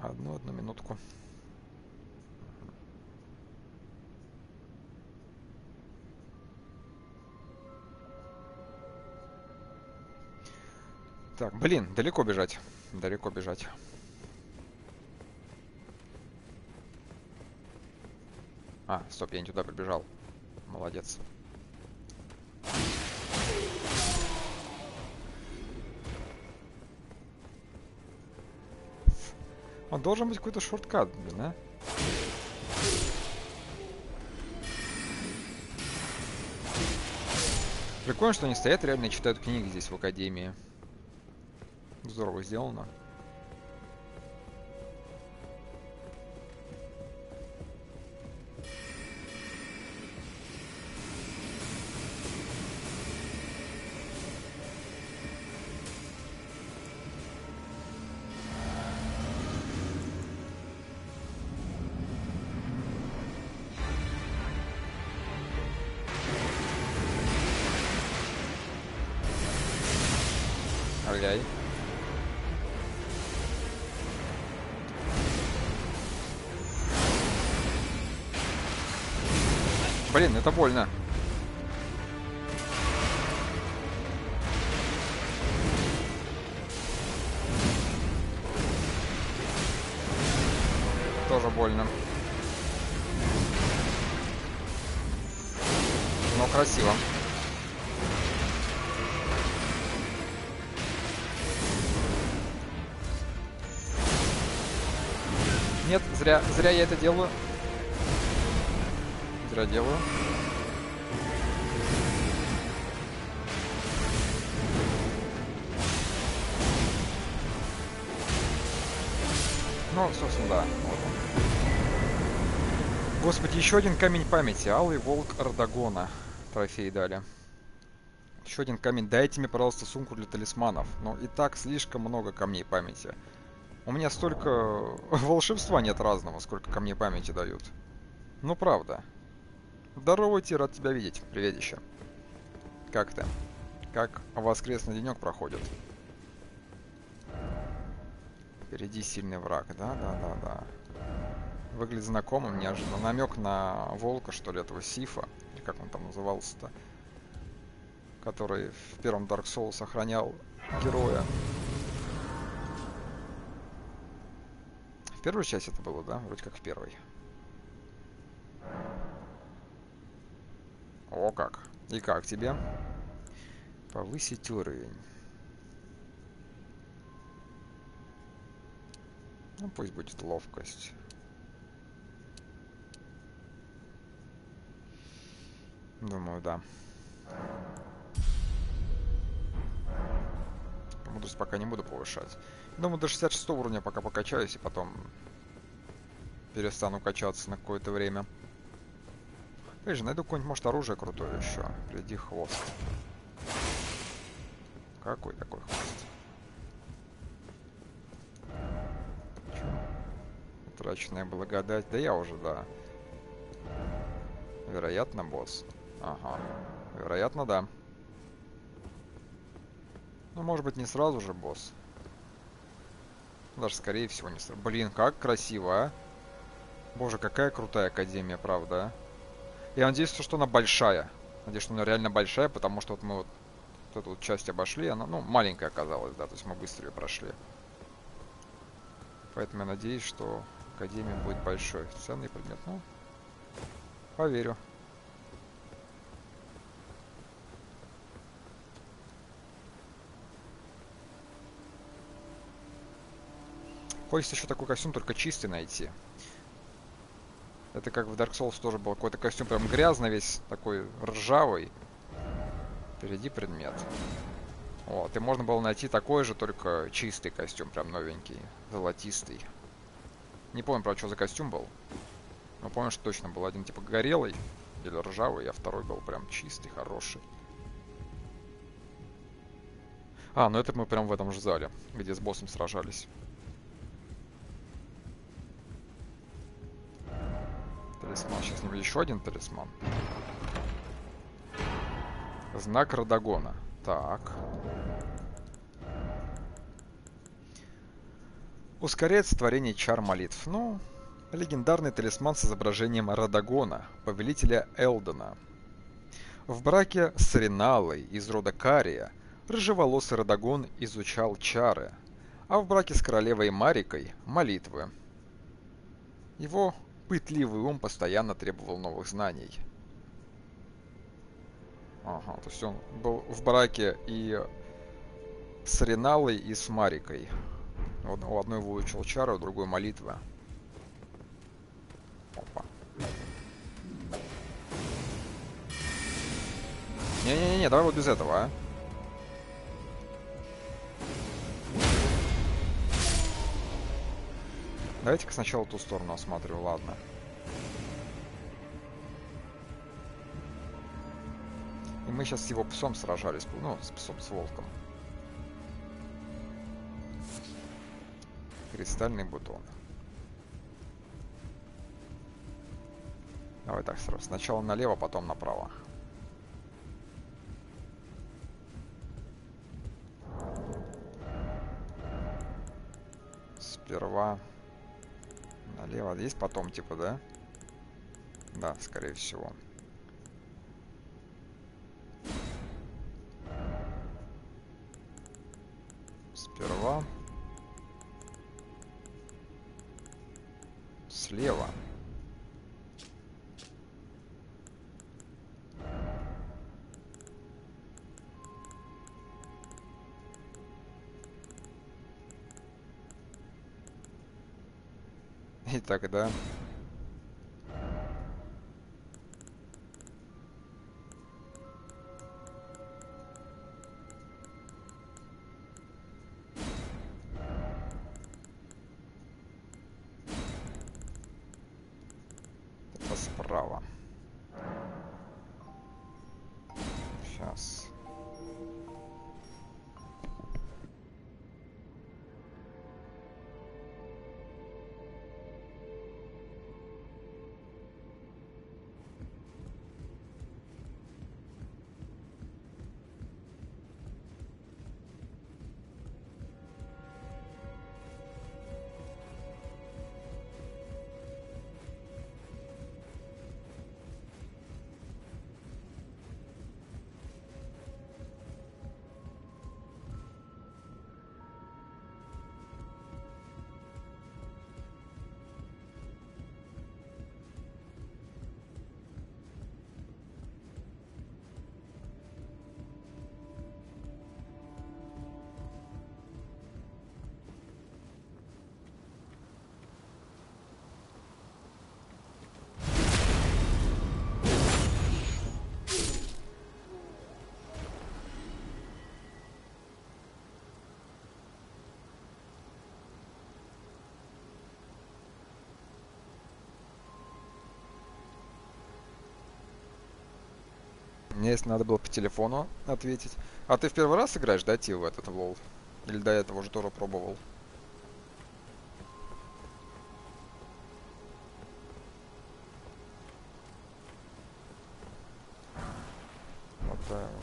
Speaker 1: Одну, одну минутку. Так, блин, далеко бежать. Далеко бежать. А, стоп, я не туда прибежал. Молодец. Он должен быть какой-то шорткат, блин, а? Прикольно, что они стоят реально и читают книги здесь в Академии. Здорово сделано. Это больно. Тоже больно. Но красиво. Нет, зря, зря я это делаю. Зря делаю. Собственно, да. Вот он. Господи, еще один камень памяти. Алый волк Ардагона. Трофей дали. Еще один камень. Дайте мне, пожалуйста, сумку для талисманов. Но и так слишком много камней памяти. У меня столько волшебства нет разного, сколько камней памяти дают. Ну, правда. Здорово, Ти, рад тебя видеть. Приветище. Как ты? Как воскресный денек проходит? Впереди сильный враг. Да, да, да, да. Выглядит знакомым, неожиданно. Намек на волка, что ли, этого Сифа. Или как он там назывался-то. Который в первом Dark Souls сохранял героя. В первую часть это было, да? Вроде как в первой. О как. И как тебе? Повысить уровень. Ну, пусть будет ловкость. Думаю, да. Мудрость пока не буду повышать. Думаю, до 66 уровня пока покачаюсь, и потом перестану качаться на какое-то время. Опять же, найду какое-нибудь, может, оружие крутое еще. Впереди хвост. Какой такой хвост? Утраченная благодать. Да я уже, да. Вероятно, босс. Ага. Вероятно, да. Ну, может быть, не сразу же босс. Даже, скорее всего, не сразу. Блин, как красиво, а? Боже, какая крутая академия, правда, а? Я надеюсь, что она большая. Надеюсь, что она реально большая, потому что вот мы вот, вот эту вот часть обошли, она, ну, маленькая оказалась, да, то есть мы быстро ее прошли. Поэтому я надеюсь, что Академия будет большой. Ценный предмет. Ну, поверю. Хочется еще такой костюм, только чистый найти. Это как в Dark Souls тоже был какой-то костюм прям грязный весь, такой ржавый. Впереди предмет. Вот, и можно было найти такой же, только чистый костюм, прям новенький, золотистый. Не помню, про что за костюм был. Но помню, что точно был один типа горелый или ржавый, а второй был прям чистый, хороший. А, ну это мы прям в этом же зале, где с боссом сражались. Талисман. Сейчас не еще один талисман. Знак Радагона. Так. Ускоряет сотворение чар молитв. Ну, легендарный талисман с изображением Радагона, повелителя Элдена. В браке с Реналой из рода Кария рыжеволосый Радагон изучал чары, а в браке с королевой Марикой – молитвы. Его пытливый ум постоянно требовал новых знаний. Ага, то есть он был в браке и с Реналой, и с Марикой. У одной выучил чары, у другой молитва. Опа. Не-не-не, давай вот без этого, а. Давайте-ка сначала ту сторону осматриваю, ладно. И мы сейчас с его псом сражались, ну, с псом, с волком. Кристальный бутон. Давай так сразу. Сначала налево, потом направо. Сперва налево. Есть потом, типа, да? Да, скорее всего. Сперва... Слева. И тогда... Мне если надо было по телефону ответить. А ты в первый раз играешь, да, Ти, в этот лол? Или до этого уже тоже пробовал? Вот так вот,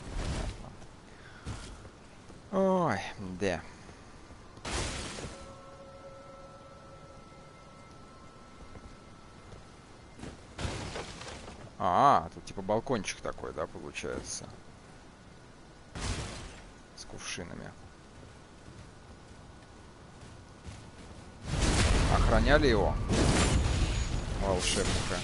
Speaker 1: понятно. Ой, да. А, тут типа балкончик такой, да, получается. С кувшинами. Охраняли его? Волшебника.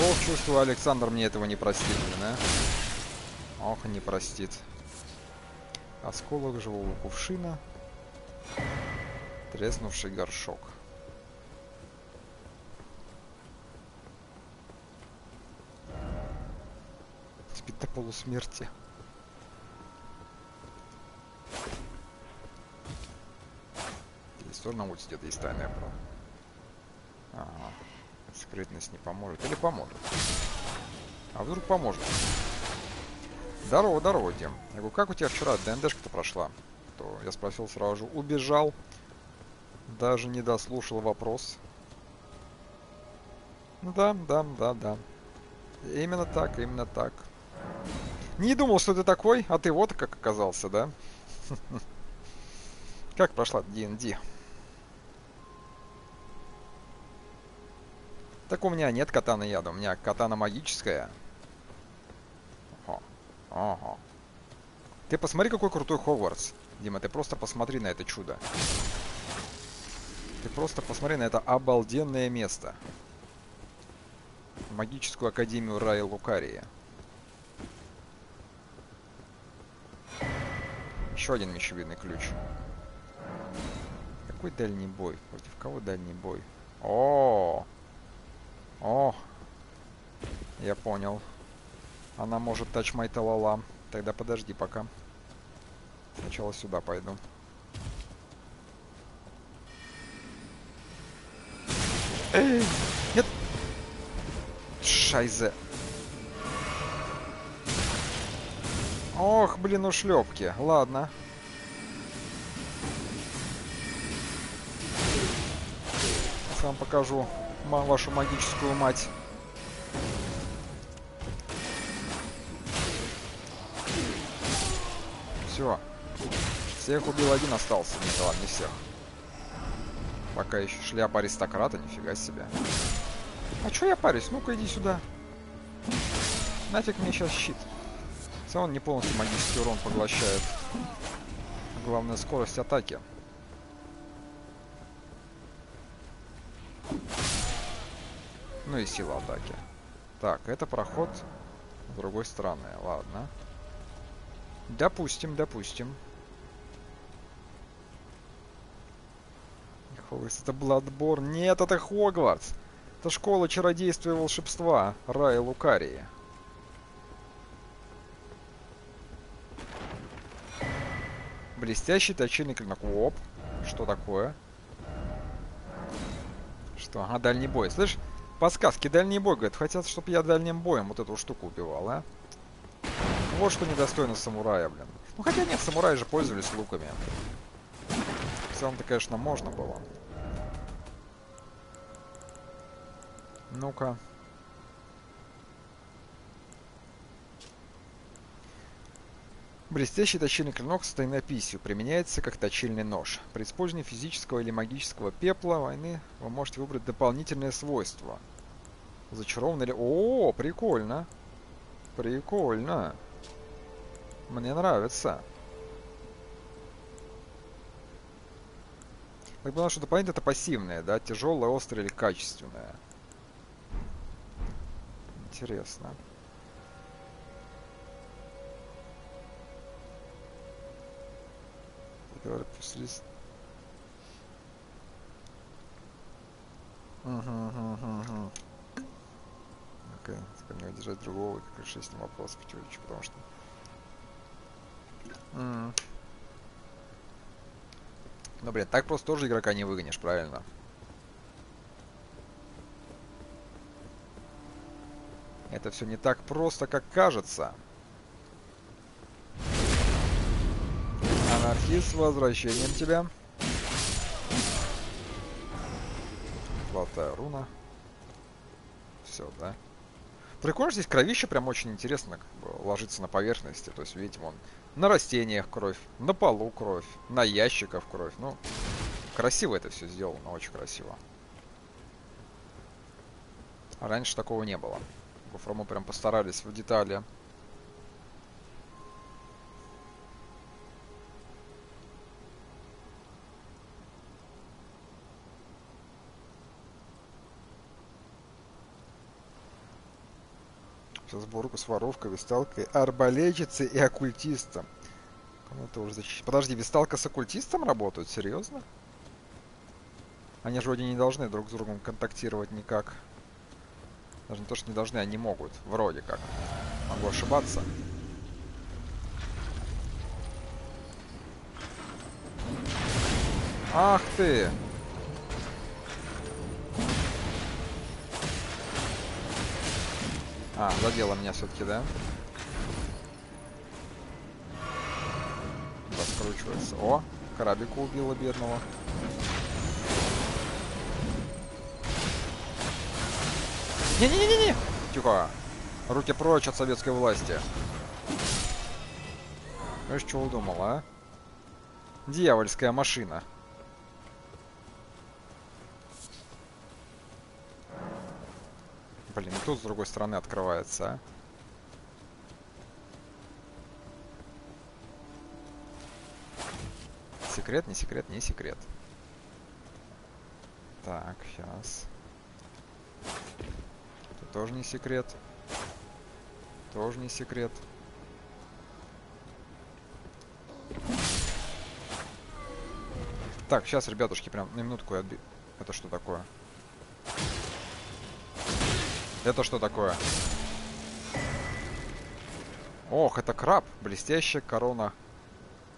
Speaker 1: Ох, чувствую, Александр мне этого не простит, блин, а? Ох, не простит. Осколок живого кувшина. Треснувший горшок. Спит до полусмерти. Здесь тоже на где-то есть тайная про. Ага. Скрытность не поможет. Или поможет. А вдруг поможет? Здорово, здорово, Дим. Я говорю, как у тебя вчера ДНДшка-то прошла? То я спросил сразу же, убежал. Даже не дослушал вопрос. Ну да, да, да, да. Именно так, именно так. Не думал, что ты такой, а ты вот как оказался, да? Как прошла D&D? Так у меня нет катана яда, у меня катана магическая. Ага. Ты посмотри, какой крутой Хогвартс. Дима, ты просто посмотри на это чудо. Ты просто посмотри на это обалденное место. Магическую Академию Рая Лукария. Еще один мечевидный ключ. Какой дальний бой? Против кого дальний бой? О, О! Я понял. Она может тач май талала. Тогда подожди пока. Сначала сюда пойду. Нет! Шайзе. Ох, блин, ушлепки. Ладно. Сам покажу вашу магическую мать. Все. Всех убил один остался. Нет, ладно, не всех. Пока еще шляпа аристократа, нифига себе. А чё я парюсь? Ну-ка иди сюда. Нафиг мне сейчас щит. Сам он не полностью магический урон поглощает. Главное скорость атаки. Ну и сила атаки. Так, это проход с другой стороны. Ладно. Допустим, допустим. Хогвартс, это Бладбор. Нет, это Хогвартс. Это школа чародейства и волшебства. Рая Лукарии. Блестящий точильный клинок. Оп. Что такое? Что? Ага, дальний бой. Слышь, подсказки дальний бой, говорят. Хотят, чтобы я дальним боем вот эту штуку убивал, а? Вот что недостойно самурая, блин. Ну хотя нет, самураи же пользовались луками. Целом-то, конечно, можно было. Ну-ка. Блестящий точильный клинок с тайнописью применяется как точильный нож. При использовании физического или магического пепла войны вы можете выбрать дополнительные свойства. Зачарованный или... О, прикольно. Прикольно. Мне нравится. Так понял, что дополнительно это пассивное, да? Тяжелое, острое или качественное. Интересно. Угу, угу, угу. Ну-ка, теперь не удержать другого, как решить с ним вопрос потому что... Mm. Ну, блин, так просто тоже игрока не выгонишь, правильно? Это все не так просто, как кажется. Анархист, с возвращением тебя. Золотая руна. Все, да? Прикольно, здесь кровище прям очень интересно как ложится на поверхности. То есть, видите, вон на растениях кровь, на полу кровь, на ящиках кровь. Ну, красиво это все сделано, очень красиво. Раньше такого не было. Гофрому прям постарались в детали. Сейчас сборку с воровкой, висталкой, арбалетчицей и оккультистом. Кому-то уже защищать. Подожди, висталка с оккультистом работают? Серьезно? Они же вроде не должны друг с другом контактировать никак. Даже не то, что не должны, они могут. Вроде как. Могу ошибаться. Ах ты! А, задела меня все-таки, да? Раскручивается. О, крабика убила бедного. Не-не-не-не! Тихо. Руки прочь от советской власти. Знаешь, что удумал, а? Дьявольская машина. Блин, тут с другой стороны открывается, а? Секрет, не секрет, не секрет. Так, сейчас. Тоже не секрет. Тоже не секрет. Так, сейчас, ребятушки, прям на минутку я отби... Это что такое? Это что такое? Ох, это краб. Блестящая корона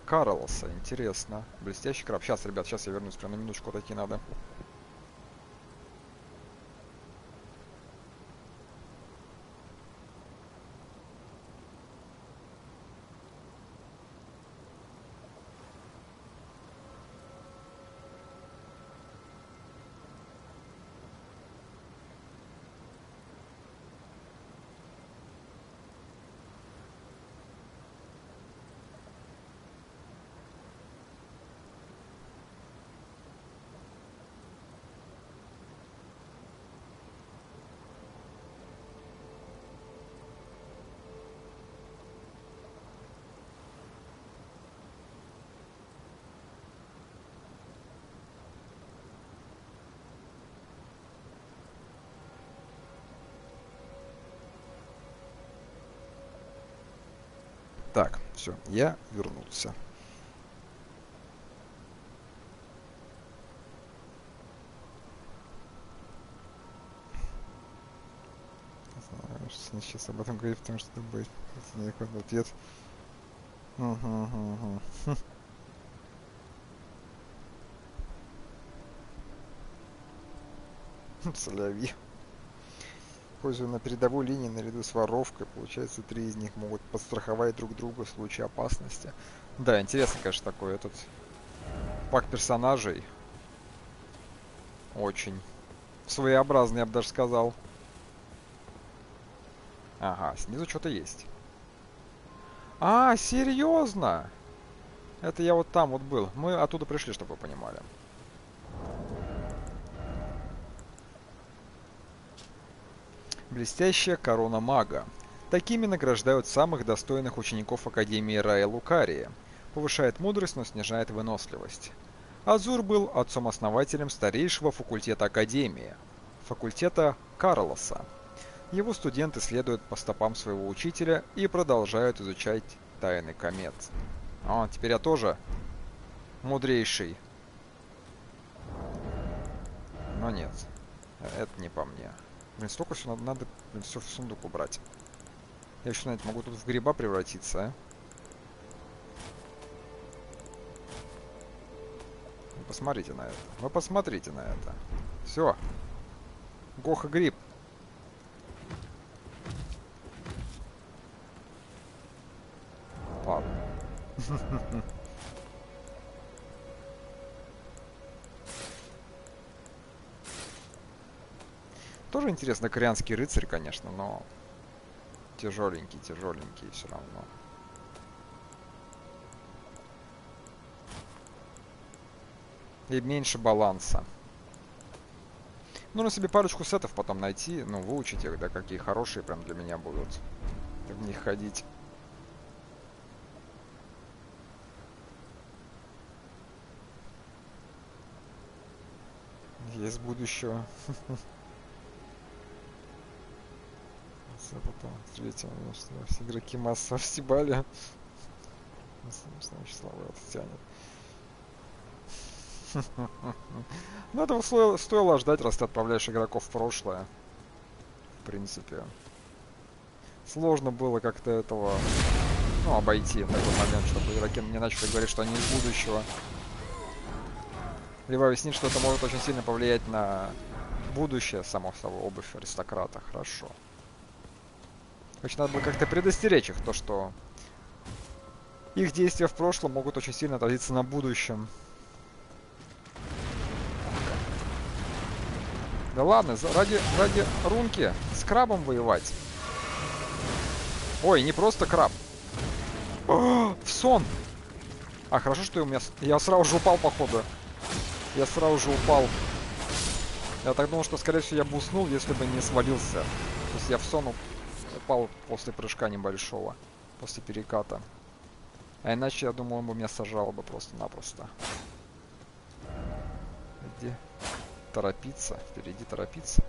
Speaker 1: Карлоса. Интересно. Блестящий краб. Сейчас, ребят, сейчас я вернусь. Прям на минуточку отойти надо. Так, все, я вернулся. Сейчас об этом говорить, потому что будет это ответ. Угу, угу, угу. Соловьи. Пользуя на передовой линии наряду с воровкой, получается, три из них могут подстраховать друг друга в случае опасности. Да, интересно, конечно, такой этот пак персонажей. Очень своеобразный, я бы даже сказал. Ага, снизу что-то есть. А, серьезно? Это я вот там вот был. Мы оттуда пришли, чтобы вы понимали. Блестящая корона мага. Такими награждают самых достойных учеников Академии Рая Лукария. Повышает мудрость, но снижает выносливость. Азур был отцом-основателем старейшего факультета Академии, факультета Карлоса. Его студенты следуют по стопам своего учителя и продолжают изучать тайны комет. О, теперь я тоже мудрейший. Но нет, это не по мне. Блин, столько все надо, надо блин, все в сундук убрать. Я еще, знаете, могу тут в гриба превратиться, а? Вы посмотрите на это. Вы посмотрите на это. Все. Гоха гриб. Ладно. Тоже интересно, корианский рыцарь, конечно, но тяжеленький, тяжеленький все равно. И меньше баланса. Нужно себе парочку сетов потом найти, ну, выучить их, да, какие хорошие прям для меня будут. В них ходить. Есть будущего. а потом что все игроки массово стебали. Значит, слава это тянет. Ну, этого стоило, стоило ждать, раз ты отправляешь игроков в прошлое. В принципе. Сложно было как-то этого, ну, обойти такой момент, чтобы игроки не начали говорить, что они из будущего. Либо объяснить, что это может очень сильно повлиять на будущее, само собой, обувь аристократа. Хорошо. Значит, надо было как-то предостеречь их, то что их действия в прошлом могут очень сильно отразиться на будущем. Да ладно, ради, ради рунки с крабом воевать. Ой, не просто краб. О, в сон! А, хорошо, что у меня... Я сразу же упал, походу. Я сразу же упал. Я так думал, что, скорее всего, я бы уснул, если бы не свалился. То есть я в сон упал после прыжка небольшого, после переката. А иначе, я думаю, он бы меня сажал бы просто-напросто. Где? Торопиться. Впереди торопиться.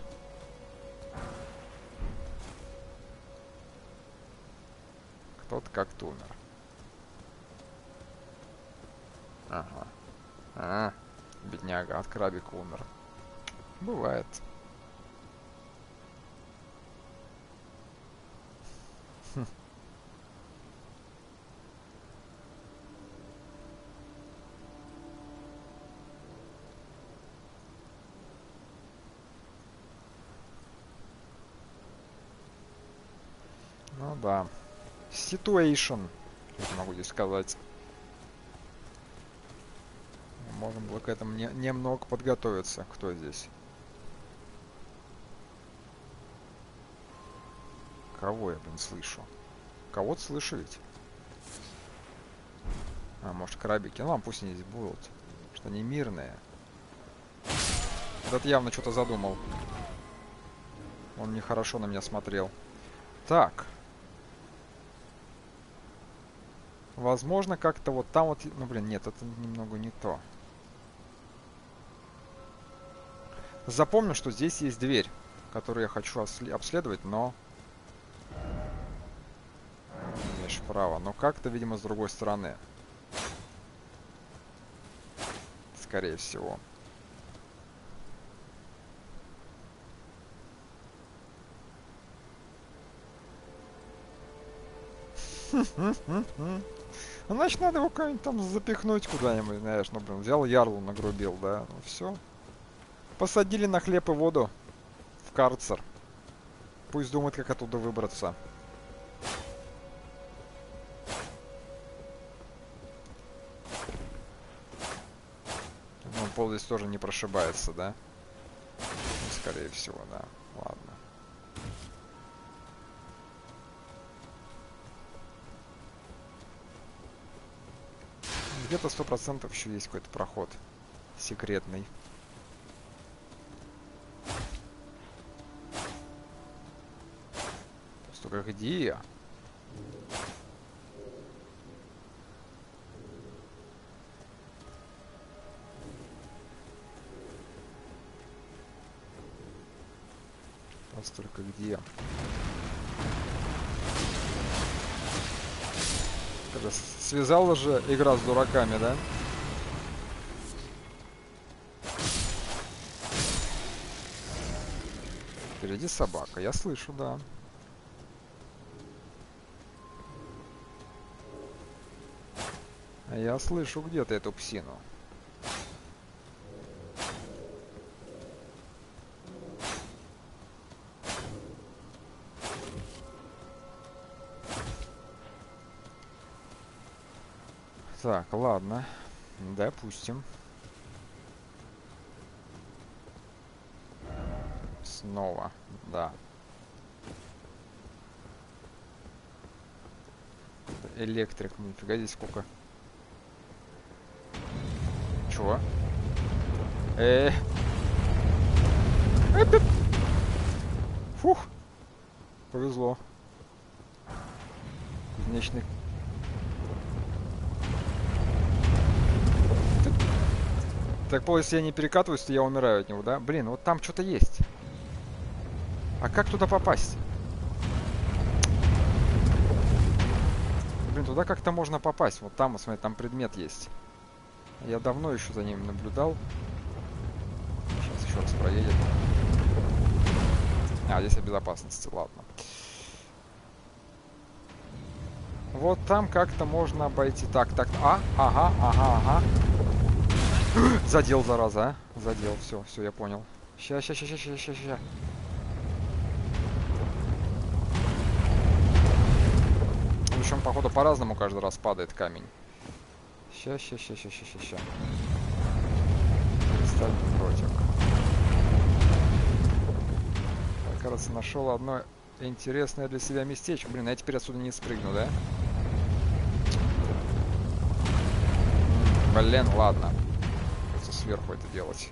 Speaker 1: Кто-то как-то умер. Ага. А, бедняга, от крабика умер. Бывает. Ну да. Situation. Я могу здесь сказать. Можем было к этому не, немного подготовиться. Кто здесь? Кого я, блин, слышу? Кого-то слышу ведь. А, может, крабики. Ну, ладно, пусть они здесь будут. Что они мирные. Этот явно что-то задумал. Он нехорошо на меня смотрел. Так. Возможно, как-то вот там вот... Ну, блин, нет, это немного не то. Запомню, что здесь есть дверь, которую я хочу обследовать, но справа. Но как-то, видимо, с другой стороны. Скорее всего. Ну, значит, надо его куда-нибудь там запихнуть куда-нибудь, знаешь. Ну, блин, взял ярлу, нагрубил, да. Ну, все. Посадили на хлеб и воду в карцер. Пусть думает, как оттуда выбраться. Ну, пол здесь тоже не прошибается, да? Ну, скорее всего, да. Ладно. Где-то сто процентов еще есть какой-то проход секретный. Только где? Просто только где? Когда связала же игра с дураками, да? Впереди собака, я слышу, да. Я слышу где-то эту псину. Так, ладно. Допустим. Снова, да. Электрик, нифига здесь сколько чего? Э. Фух. Повезло. Кузнечный. Так, пол, если я не перекатываюсь, то я умираю от него, да? Блин, вот там что-то есть. А как туда попасть? Блин, туда как-то можно попасть. Вот там, смотри, там предмет есть. Я давно еще за ним наблюдал. Сейчас еще раз проедет. А, здесь о безопасности, ладно. Вот там как-то можно обойти. Так, так, а, ага, ага, ага. Задел, зараза, а? Задел, все, все, я понял. Ща, ща, ща, ща, ща, ща, ща. Причем, походу, по-разному каждый раз падает камень. Ща, ща, ща, ща, ща, ща, ща. Кристальный дротик. Я, кажется, нашел одно интересное для себя местечко. Блин, я теперь отсюда не спрыгну, да? Блин, ладно. Сверху это делать.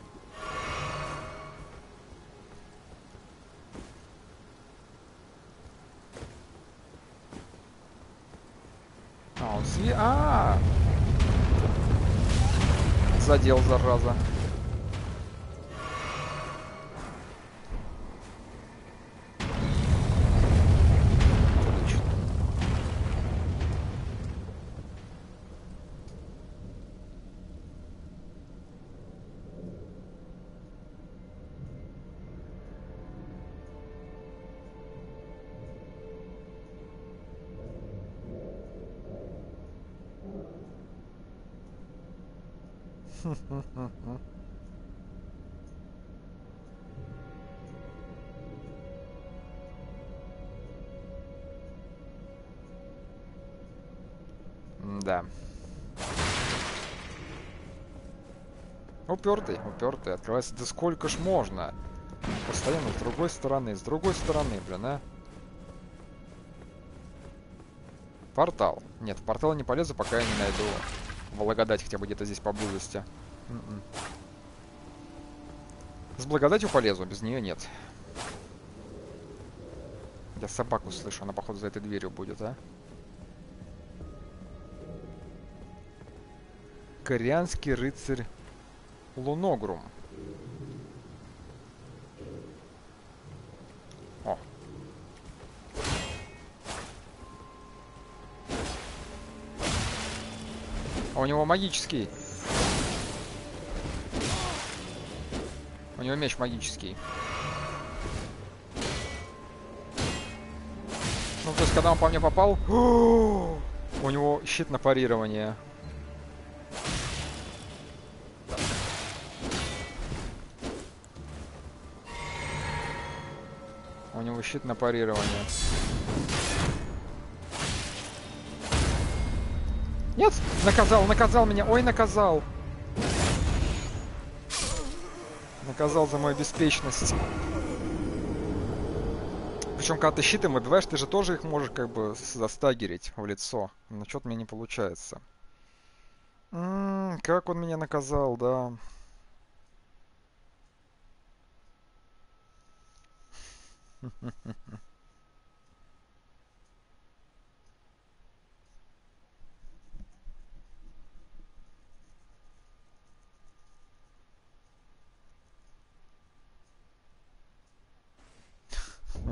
Speaker 1: А, он сви... А, -а, -а! задел, зараза. Да. Упертый, упертый. Открывается. Да сколько ж можно? Постоянно с другой стороны, с другой стороны, блин, а. Портал. Нет, в портал не полезу, пока я не найду благодать хотя бы где-то здесь поблизости. С благодатью полезу, без нее нет. Я собаку слышу, она походу за этой дверью будет, а? Корианский рыцарь Луногрум. О. А у него магический. У него меч магический. Ну, то есть, когда он по мне попал... У него щит на парирование. У него щит на парирование. Нет! Наказал, наказал меня! Ой, наказал! Наказал за мою беспечность. Причем, когда ты щиты выбиваешь, ты же тоже их можешь как бы застагерить в лицо. Но что-то мне не получается. М -м, как он меня наказал, да.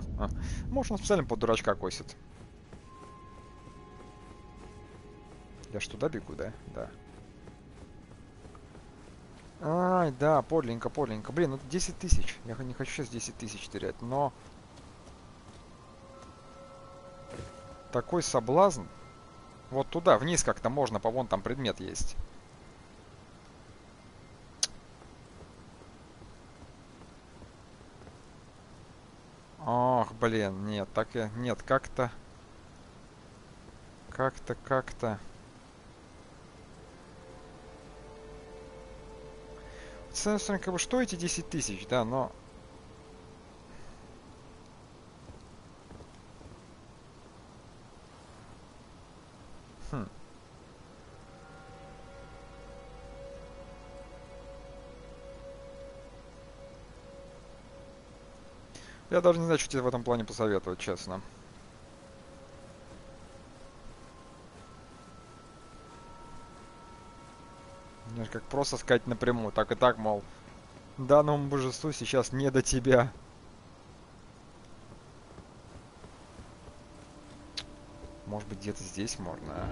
Speaker 1: Может, он специально под дурачка косит. Я ж туда бегу, да? Да. Ай, да, подленько, подленько. Блин, ну 10 тысяч. Я не хочу сейчас 10 тысяч терять, но... Такой соблазн. Вот туда, вниз как-то можно, по вон там предмет есть. Ох, блин, нет, так и... Нет, как-то... Как-то, как-то... С одной стороны, как бы, что эти 10 тысяч, да, но... Я даже не знаю, что тебе в этом плане посоветовать, честно. Знаешь, как просто сказать напрямую, так и так, мол, данному божеству сейчас не до тебя. Может быть, где-то здесь можно. А?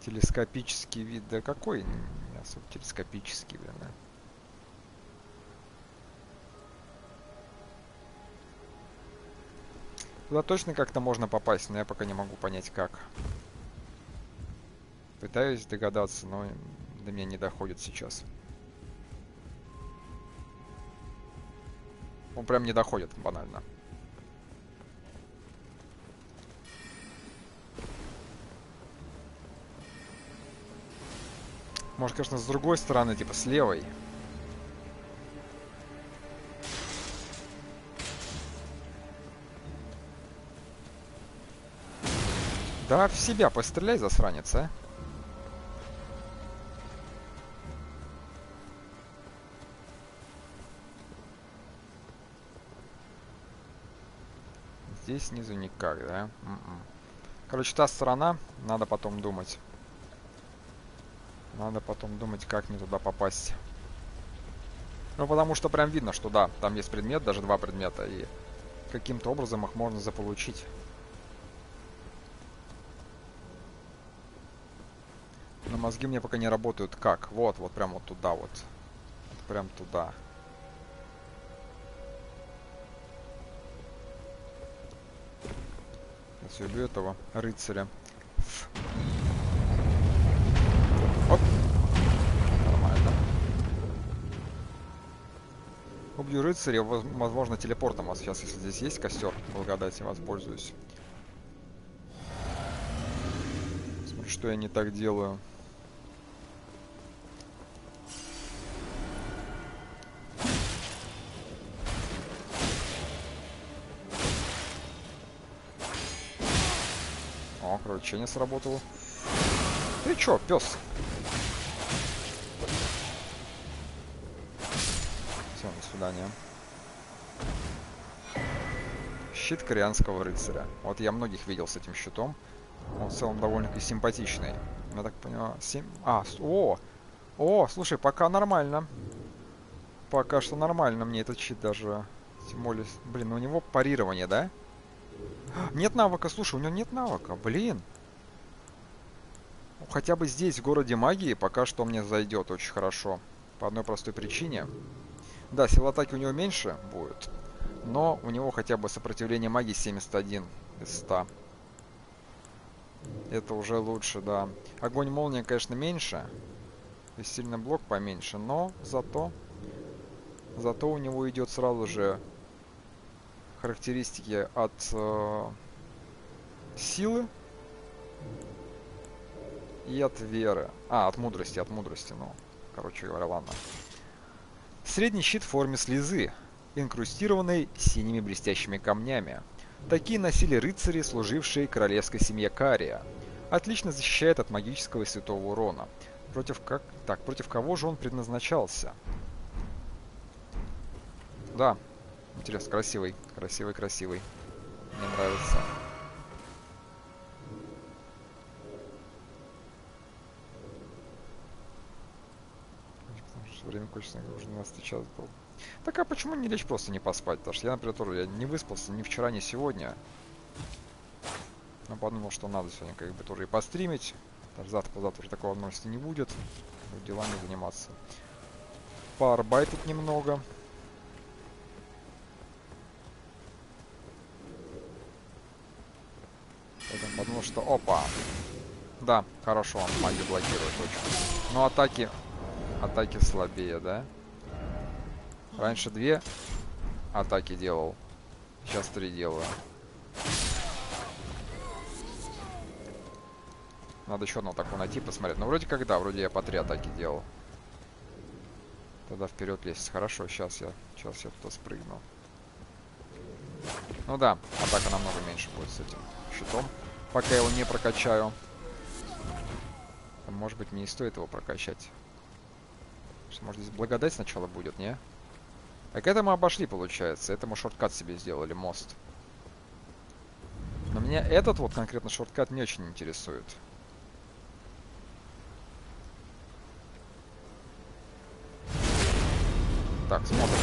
Speaker 1: Телескопический вид. Да какой? Особо телескопический, блин, да. Туда точно как-то можно попасть, но я пока не могу понять как. Пытаюсь догадаться, но до меня не доходит сейчас. Он прям не доходит, банально. Может, конечно, с другой стороны, типа с левой. Да в себя постреляй, засранец, а. Здесь снизу никак, да? М-м. Короче, та сторона, надо потом думать. Надо потом думать, как мне туда попасть. Ну, потому что прям видно, что да, там есть предмет, даже два предмета, и каким-то образом их можно заполучить. Но мозги мне пока не работают. Как? Вот, вот прям вот туда вот. вот прям туда. Сейчас убью этого рыцаря. Оп. Нормально. Убью рыцаря, возможно, телепортом. А сейчас, если здесь есть костер, благодати воспользуюсь. Смотрю, что я не так делаю. Не сработало. Ты чё, пес? Все, до свидания. Щит корианского рыцаря. Вот я многих видел с этим щитом. Он в целом довольно-таки симпатичный. Я так понимаю, 7... А, о! О, слушай, пока нормально. Пока что нормально мне этот щит даже. Тем более, блин, у него парирование, да? Нет навыка, слушай, у него нет навыка, блин. Хотя бы здесь, в городе магии, пока что мне зайдет очень хорошо. По одной простой причине. Да, сила атаки у него меньше будет. Но у него хотя бы сопротивление магии 71 из 100. Это уже лучше, да. Огонь молния, конечно, меньше. И сильный блок поменьше. Но зато... Зато у него идет сразу же характеристики от э, силы и от веры. А, от мудрости, от мудрости, ну, короче говоря, ладно. Средний щит в форме слезы, инкрустированный синими блестящими камнями. Такие носили рыцари, служившие королевской семье Кария. Отлично защищает от магического и святого урона. Против как... Так, против кого же он предназначался? Да, интересно, красивый, красивый, красивый. Мне нравится. Время кончится, уже 12 час был. Так а почему не лечь просто не поспать? Потому что я, например, тоже я не выспался ни вчера, ни сегодня. Но подумал, что надо сегодня как бы тоже и постримить. Даже завтра, завтра уже такого возможности не будет. Делами заниматься. Поарбайтить немного. Поэтому подумал, что опа. Да, хорошо, он магию блокирует очень. Но атаки атаки слабее, да? Раньше две атаки делал. Сейчас три делаю. Надо еще одну атаку найти, посмотреть. Ну, вроде как да, вроде я по три атаки делал. Тогда вперед лезть. Хорошо, сейчас я, сейчас я туда спрыгну. Ну да, атака намного меньше будет с этим щитом. Пока я его не прокачаю. Может быть, мне и стоит его прокачать. Может здесь благодать сначала будет, не? Так это мы обошли, получается. Это мы шорткат себе сделали, мост. Но меня этот вот конкретно шорткат не очень интересует. Так, смотрим.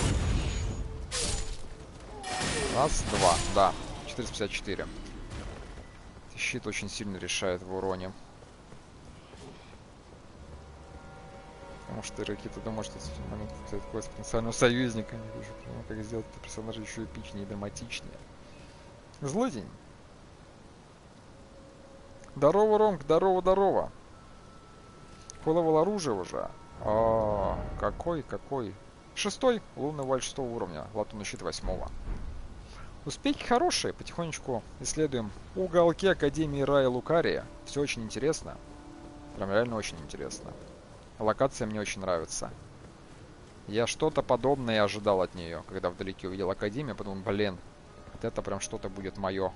Speaker 1: Раз, два, да. 454. Щит очень сильно решает в уроне. Потому что Ракита думает, что в момент это такой потенциального союзника. Не вижу, прямо как сделать это персонажа еще эпичнее и драматичнее. Злодень. Здорово, Ромк, здорово, здорово. Холовал оружие уже. А, какой, какой? Шестой, лунный валь шестого уровня, латунный щит восьмого. Успехи хорошие, потихонечку исследуем уголки Академии Рая Лукария. Все очень интересно. Прям реально очень интересно. Локация мне очень нравится. Я что-то подобное ожидал от нее, когда вдалеке увидел Академию, подумал, блин, вот это прям что-то будет мое.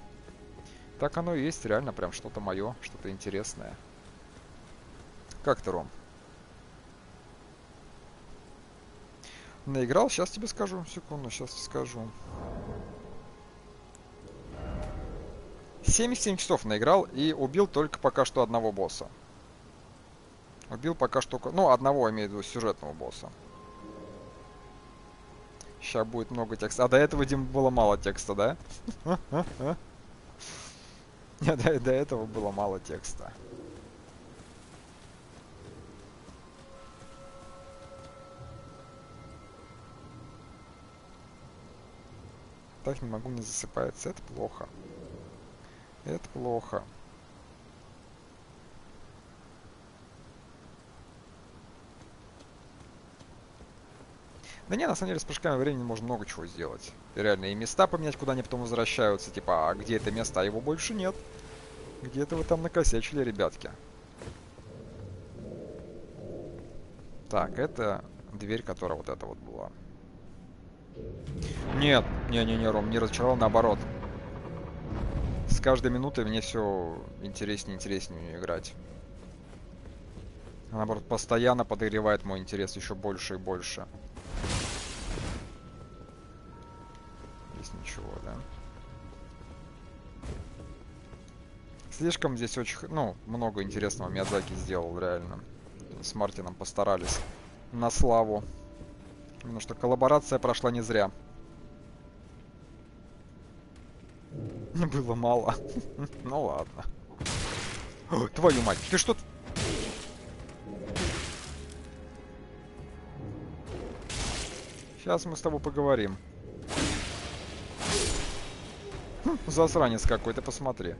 Speaker 1: Так оно и есть, реально прям что-то мое, что-то интересное. Как ты, Ром? Наиграл? Сейчас тебе скажу. Секунду, сейчас скажу. 77 часов наиграл и убил только пока что одного босса. Убил пока что... Ну, одного, имею в виду, сюжетного босса. Сейчас будет много текста. А до этого, Дим, было мало текста, да? Нет, до, этого было мало текста. Так не могу, не засыпается. Это плохо. Это плохо. Да не, на самом деле с прыжками времени можно много чего сделать. И реально и места поменять, куда они потом возвращаются. Типа, а где это место, а его больше нет. Где-то вы там накосячили, ребятки. Так, это дверь, которая вот эта вот была. Нет, не-не-не, Ром, не разочаровал, наоборот. С каждой минутой мне все интереснее и интереснее играть. Наоборот, постоянно подогревает мой интерес еще больше и больше. здесь ничего, да? Слишком здесь очень, ну, много интересного Миядзаки сделал, реально. С Мартином постарались на славу. Потому что коллаборация прошла не зря. Было мало. ну ладно. О, твою мать, ты что... Сейчас мы с тобой поговорим. Хм, засранец какой-то, посмотри.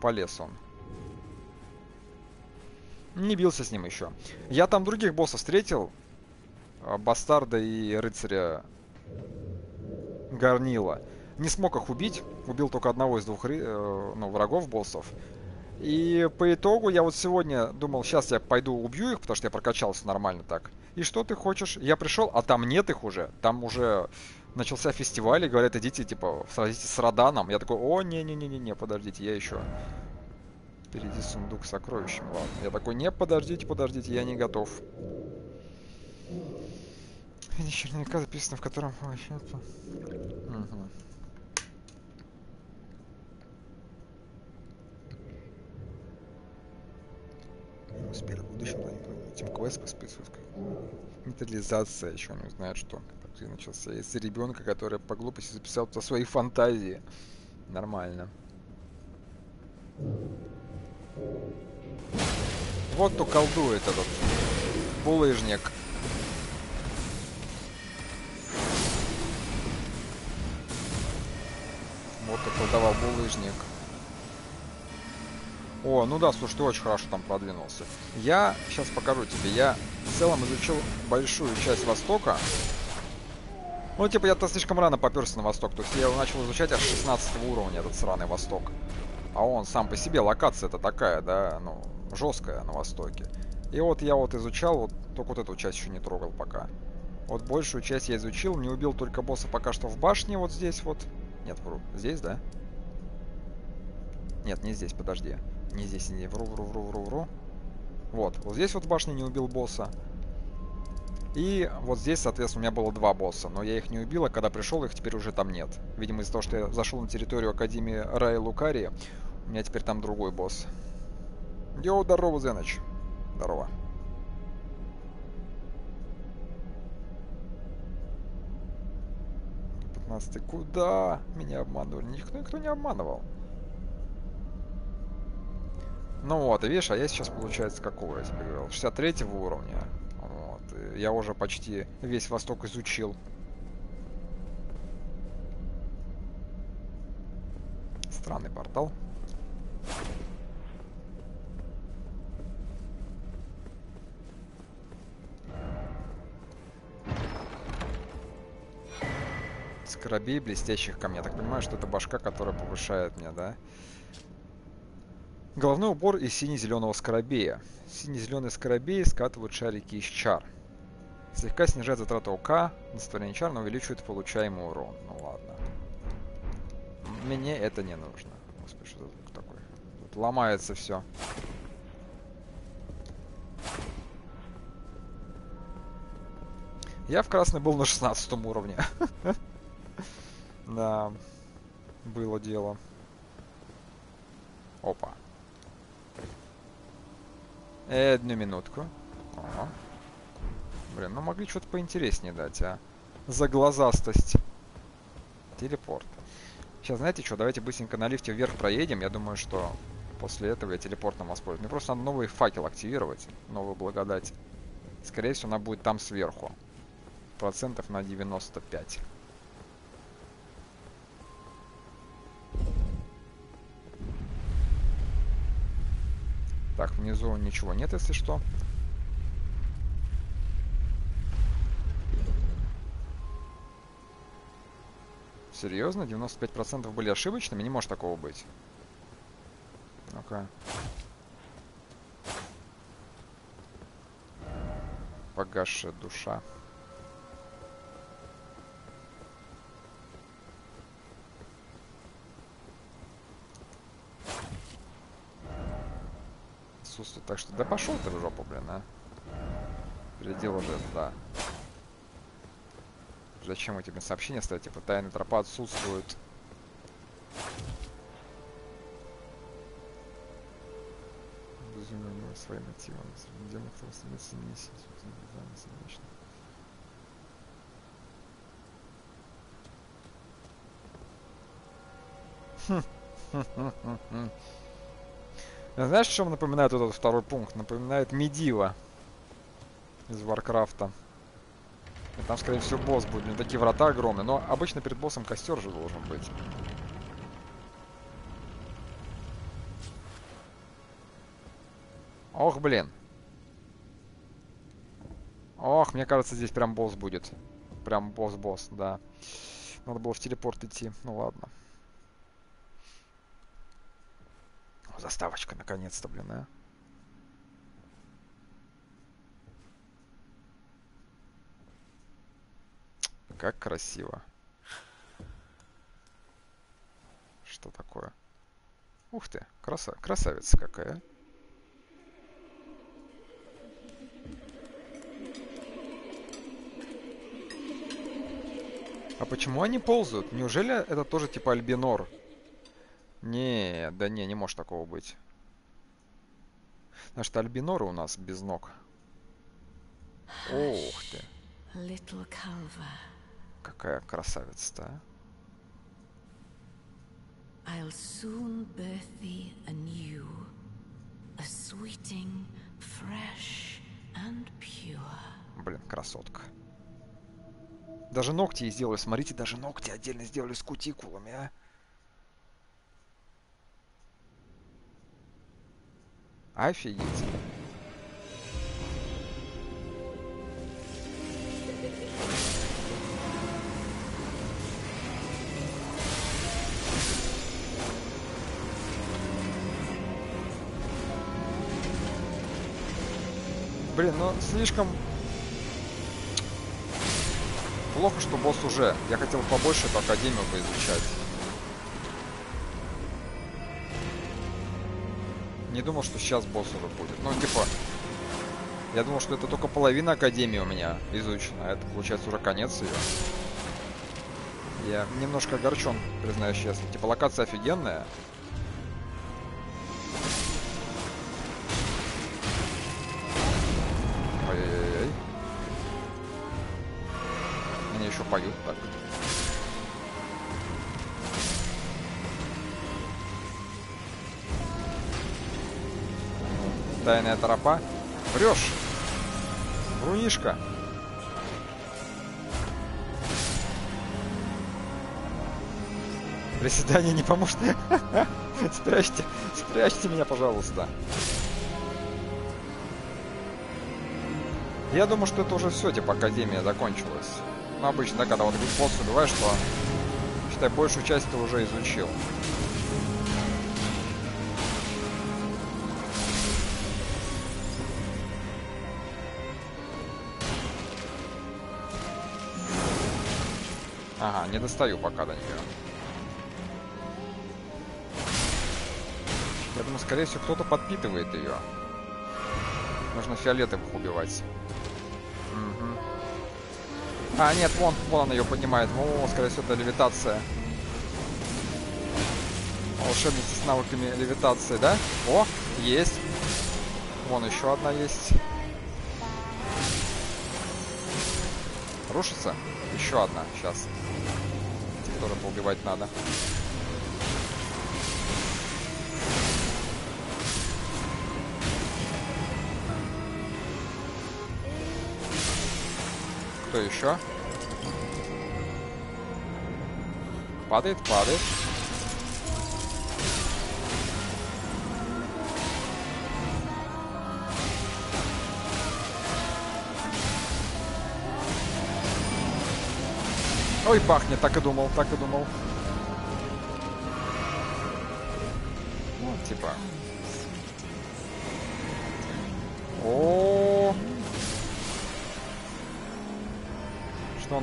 Speaker 1: Полез он. Не бился с ним еще. Я там других боссов встретил. А, Бастарда и рыцаря Горнила. Не смог их убить. Убил только одного из двух э, ну, врагов боссов. И по итогу я вот сегодня думал, сейчас я пойду убью их, потому что я прокачался нормально так. И что ты хочешь? Я пришел, а там нет их уже. Там уже начался фестиваль, и говорят, идите, типа, сразитесь с Раданом. Я такой, о, не-не-не-не, подождите, я еще... Впереди сундук с сокровищем, ладно. Я такой, не, подождите, подождите, я не готов. Еще наверняка записано, в котором... Угу. успели в будущем этим квест по списку. Металлизация еще не знает, что так начался. Из ребенка, который по глупости записал то свои фантазии. Нормально. Вот кто колдует этот булыжник. Вот кто колдовал булыжник. О, ну да, слушай, ты очень хорошо там продвинулся. Я сейчас покажу тебе. Я в целом изучил большую часть Востока. Ну, типа, я-то слишком рано поперся на Восток. То есть я его начал изучать аж 16 уровня, этот сраный Восток. А он сам по себе, локация-то такая, да, ну, жесткая на Востоке. И вот я вот изучал, вот только вот эту часть еще не трогал пока. Вот большую часть я изучил, не убил только босса пока что в башне вот здесь вот. Нет, вру. Здесь, да? Нет, не здесь, подожди. Не здесь, не вру, вру, вру, вру, вру. Вот, вот здесь вот в башне не убил босса. И вот здесь, соответственно, у меня было два босса, но я их не убил, а когда пришел, их теперь уже там нет. Видимо, из-за того, что я зашел на территорию Академии Рая Лукари, у меня теперь там другой босс. Йоу, здорово, Зеныч. Здорово. Пятнадцатый. Куда? Меня обманули. Никто, никто не обманывал. Ну вот, и видишь, а я сейчас, получается, какого я тебе говорил? 63 уровня. Я уже почти весь Восток изучил. Странный портал. Скоробей блестящих камней. Я так понимаю, что это башка, которая повышает мне, да? Головной убор из сине-зеленого скоробея. Сине-зеленые скоробеи скатывают шарики из чар. Слегка снижает затраты ОК на сотворение чар, но увеличивает получаемый урон. Ну ладно. Мне это не нужно. Господи, что тут такое? Тут ломается все. Я в красный был на 16 уровне. Да, было дело. Опа. Э, одну минутку. Ага. Блин, ну могли что-то поинтереснее дать, а. За глазастость. Телепорт. Сейчас, знаете что, давайте быстренько на лифте вверх проедем. Я думаю, что после этого я телепортом воспользуюсь. Мне просто надо новый факел активировать. Новую благодать. Скорее всего, она будет там сверху. Процентов на 95. Так, внизу ничего нет, если что. Серьезно? 95% были ошибочными? Не может такого быть. Ну-ка. Погасшая душа. отсутствует. Так что да пошел ты в жопу, блин, а. Передел уже, да. Зачем тебя сообщения ставить? Типа тайная тропа отсутствует. Безумие своим мотивом. Демон, кто стремится нести, собственно, Хм. Знаешь, что напоминает этот второй пункт? Напоминает Медива из Варкрафта. Там, скорее всего, босс будет. Не такие врата огромные. Но обычно перед боссом костер же должен быть. Ох, блин. Ох, мне кажется, здесь прям босс будет. Прям босс-босс, да. Надо было в телепорт идти. Ну ладно. Заставочка, наконец-то, блин, а. Как красиво. Что такое? Ух ты, краса красавица какая. А почему они ползают? Неужели это тоже типа альбинор? Не, да не, не может такого быть. Значит, альбиноры у нас без ног. Ух ты. Какая красавица-то, а? I'll soon birth thee anew, a sweeting, fresh and pure. Блин, красотка. Даже ногти сделали. Смотрите, даже ногти отдельно сделали с кутикулами, а. Офигеть. Блин, ну слишком Плохо, что босс уже. Я хотел побольше эту академию поизучать. Не думал, что сейчас босс уже будет. Ну, типа... Я думал, что это только половина академии у меня изучена. А это, получается, уже конец ее. Я немножко огорчен, признаюсь честно. Типа, локация офигенная. Еще поют так. Тайная тропа. Врешь. Врунишка. Приседание не поможет. спрячьте, спрячьте меня, пожалуйста. Я думаю, что это уже все, типа, Академия закончилась. Ну, обычно, да, когда вот босс убиваешь, что, считай, большую часть ты уже изучил. Ага, не достаю пока до нее. Я думаю, скорее всего, кто-то подпитывает ее. Нужно фиолетовых убивать. А, нет, вон, вон она ее поднимает. О, скорее всего, это левитация. Волшебница с навыками левитации, да? О, есть. Вон еще одна есть. Рушится? Еще одна. Сейчас. Тоже поубивать надо. Кто еще? Падает, падает. Ой, пахнет, так и думал, так и думал. Ну, типа.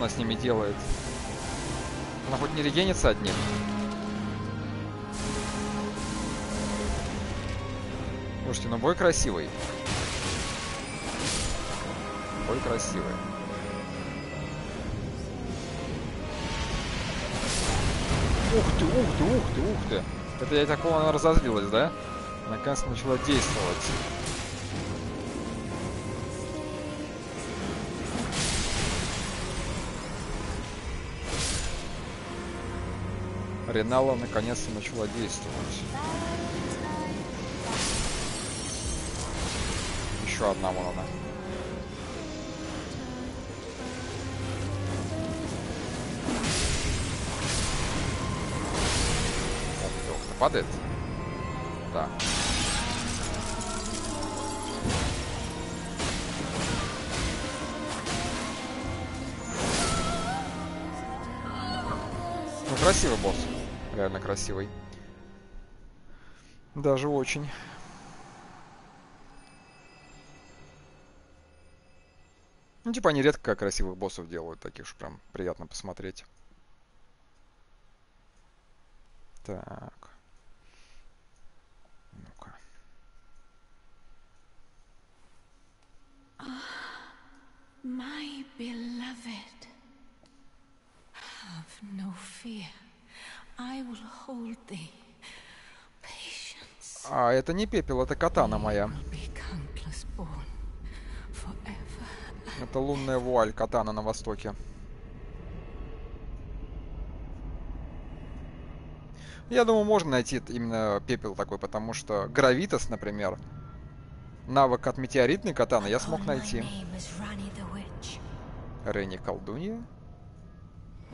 Speaker 1: Она с ними делает? Она хоть не регенится от? Слушайте, ну бой красивый. Бой красивый. Ух ты, ух ты, ух ты, ух ты. Это я такого она разозлилась, да? Наконец начала действовать. Ренала наконец-то начала действовать. Еще одна вон она. Падает? Да. Ну, красивый босс. Реально красивый. Даже очень. Ну, типа, они редко красивых боссов делают, таких же прям приятно посмотреть. Так. Ну-ка.
Speaker 2: My beloved, have no fear. I will hold thee. Patience.
Speaker 1: А, это не пепел, это катана моя. Это лунная вуаль катана на востоке. Я думаю, можно найти именно пепел такой, потому что Гравитас, например, навык от метеоритной катаны я смог
Speaker 2: my
Speaker 1: найти. Ренни колдунья?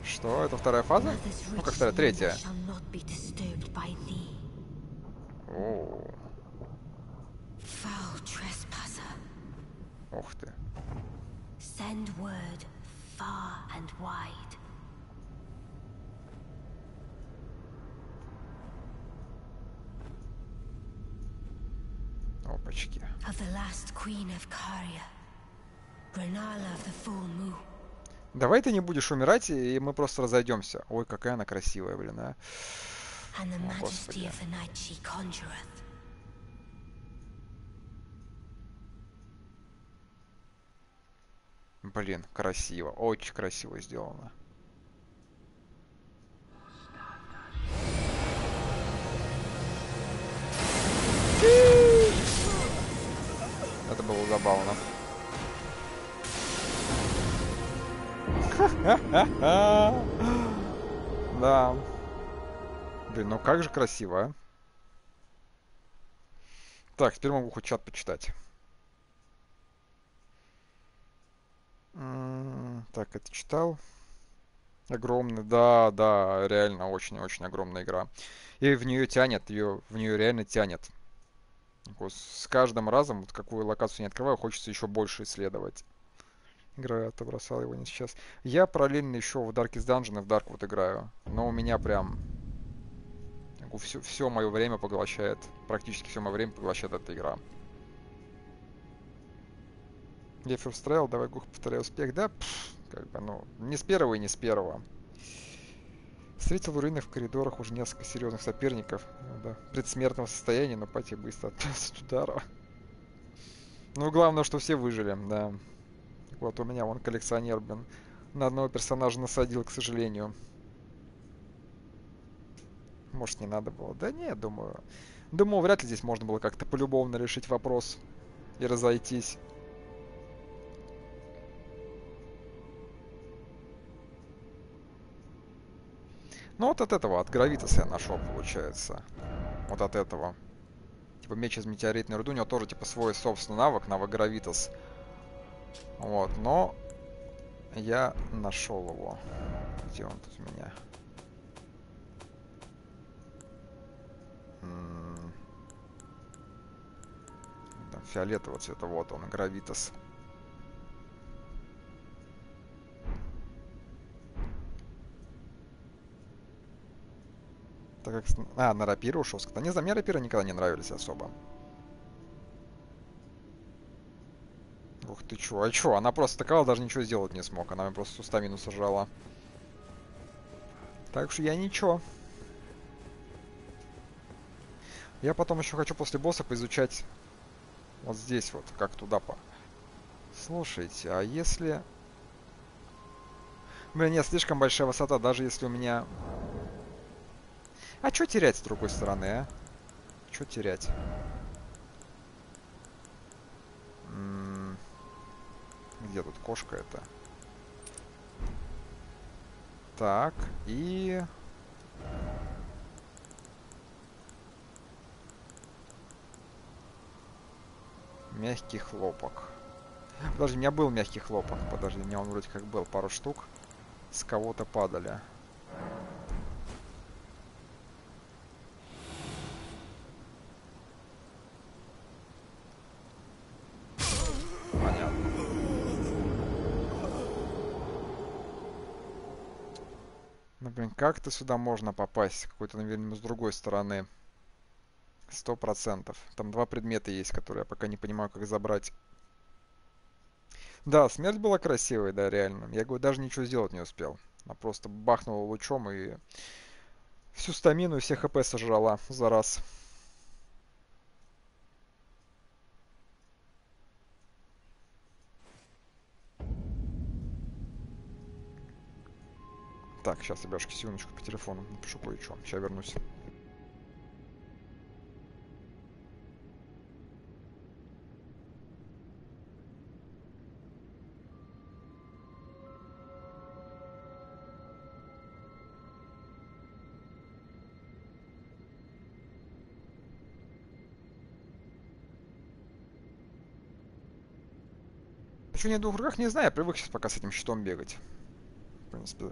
Speaker 1: Что? Это вторая фаза? Ну, как вторая, третья. О, ух ты.
Speaker 2: send word far and wide.
Speaker 1: Опачки.
Speaker 2: Of the last queen of Caria, Granala of the full moon.
Speaker 1: Давай ты не будешь умирать, и мы просто разойдемся. Ой, какая она красивая, блин, а. Господи.
Speaker 2: conjureth.
Speaker 1: Блин, красиво. Очень красиво сделано. Это было забавно. Да. Блин, ну как же красиво, а? Так, теперь могу хоть чат почитать. Так, это читал. Огромный, да, да, реально очень-очень огромная игра. И в нее тянет, ее, в нее реально тянет. С каждым разом, вот какую локацию не открываю, хочется еще больше исследовать. Играю, это бросал его не сейчас. Я параллельно еще в Darkest Dungeon и в Darkwood играю. Но у меня прям... Все, все мое время поглощает, практически все мое время поглощает эта игра. Я First давай Гух, повторяй успех. Да, пф, как бы, ну, не с первого и не с первого. Встретил в руинах в коридорах уже несколько серьезных соперников. Ну да, предсмертного состояния, но пати быстро от удара. Ну, главное, что все выжили, да. Вот у меня вон коллекционер, блин, на одного персонажа насадил, к сожалению. Может, не надо было? Да не, думаю. Думаю, вряд ли здесь можно было как-то полюбовно решить вопрос и разойтись. Ну вот от этого, от Гравитаса я нашел, получается. Вот от этого. Типа меч из метеоритной руды, у него тоже типа свой собственный навык, навык Гравитас. Вот, но я нашел его. Где он тут у меня? Там фиолетового цвета, вот он, Гравитас. Так как... А, на рапиру ушел. Да не знаю, мне рапиры никогда не нравились особо. Ты чё, а чё? Она просто такая даже ничего сделать не смог. Она мне просто стамину сожрала. Так что я ничего. Я потом еще хочу после босса поизучать вот здесь вот, как туда по... Слушайте, а если... Блин, нет, слишком большая высота, даже если у меня... А что терять с другой стороны, а? Что терять? Где тут кошка это? Так, и... Мягкий хлопок. Подожди, у меня был мягкий хлопок. Подожди, у меня он вроде как был пару штук. С кого-то падали. Блин, как-то сюда можно попасть. Какой-то, наверное, с другой стороны. Сто процентов. Там два предмета есть, которые я пока не понимаю, как забрать. Да, смерть была красивой, да, реально. Я говорю, даже ничего сделать не успел. Она просто бахнула лучом и всю стамину и все хп сожрала за раз. Так, сейчас, ребяшки, секундочку по телефону напишу кое-что. Сейчас вернусь. Почему не в двух руках, не знаю. Я привык сейчас пока с этим щитом бегать.